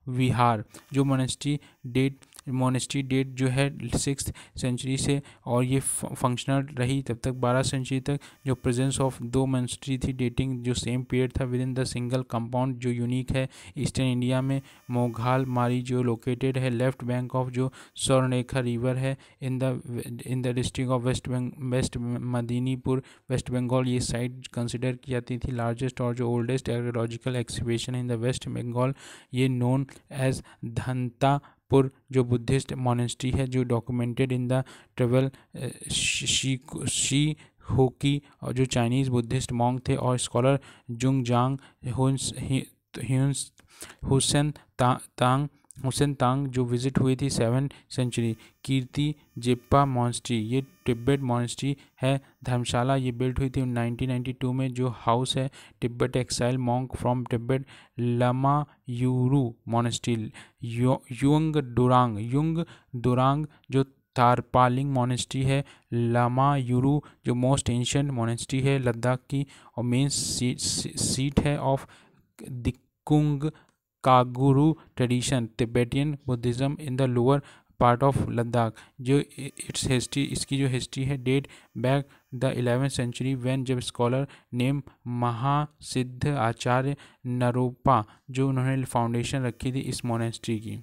विहार जो मोनेस्ट्री डेट मोनेस्ट्री डेट जो है सिक्स सेंचुरी से, और ये फंक्शनल रही तब तक बारह सेंचुरी तक। जो प्रेजेंस ऑफ़ दो मोनेस्ट्री थी डेटिंग जो सेम पीरियड था within the single compound जो यूनिक है ईस्टर्न इंडिया में मोघाल मारी जो लोकेटेड है लेफ़्ट बैंक ऑफ़ जो स्वर्णरेखा रिवर है in the in the district of West West Medinipur West Bengal ये साइट कंसिडर की जाती थी लार्जेस्ट और जो oldest archaeological exhibition in the west Bengal ये नोन एज धनता पुर जो बुद्धिस्ट मोनेस्ट्री है, जो डॉक्यूमेंटेड इन द ट्रेवल शी शी होकी, और जो चाइनीज़ बुद्धिस्ट मॉन्ग थे, और स्कॉलर जुंग जांग हुसैन तांग हुसैन तांग, जो विज़िट हुई थी सेवन सेंचुरी, कीर्ति जेप्पा मॉन्स्ट्री ये तिब्बत मॉन्स्ट्री है, धर्मशाला ये बिल्ड हुई थी 1992 में, जो हाउस है Tibet exile monk from Tibet lama Yuru monastery Yungdrung Yungdrung जो तारपालिंग मोनेस्ट्री है लामा यूरू जो मोस्ट एंशंट मोनेस्ट्री है लद्दाख की, और मेन सीट है of Drikung Kagyu tradition, Tibetan Buddhism in the lower part of Ladakh, जो इट्स हिस्ट्री, इसकी जो हिस्ट्री है, date back the eleventh century when जब स्कॉलर नेम महासिद्ध आचार्य नरोपा, जो उन्होंने फाउंडेशन रखी थी इस मोनेस्ट्री की।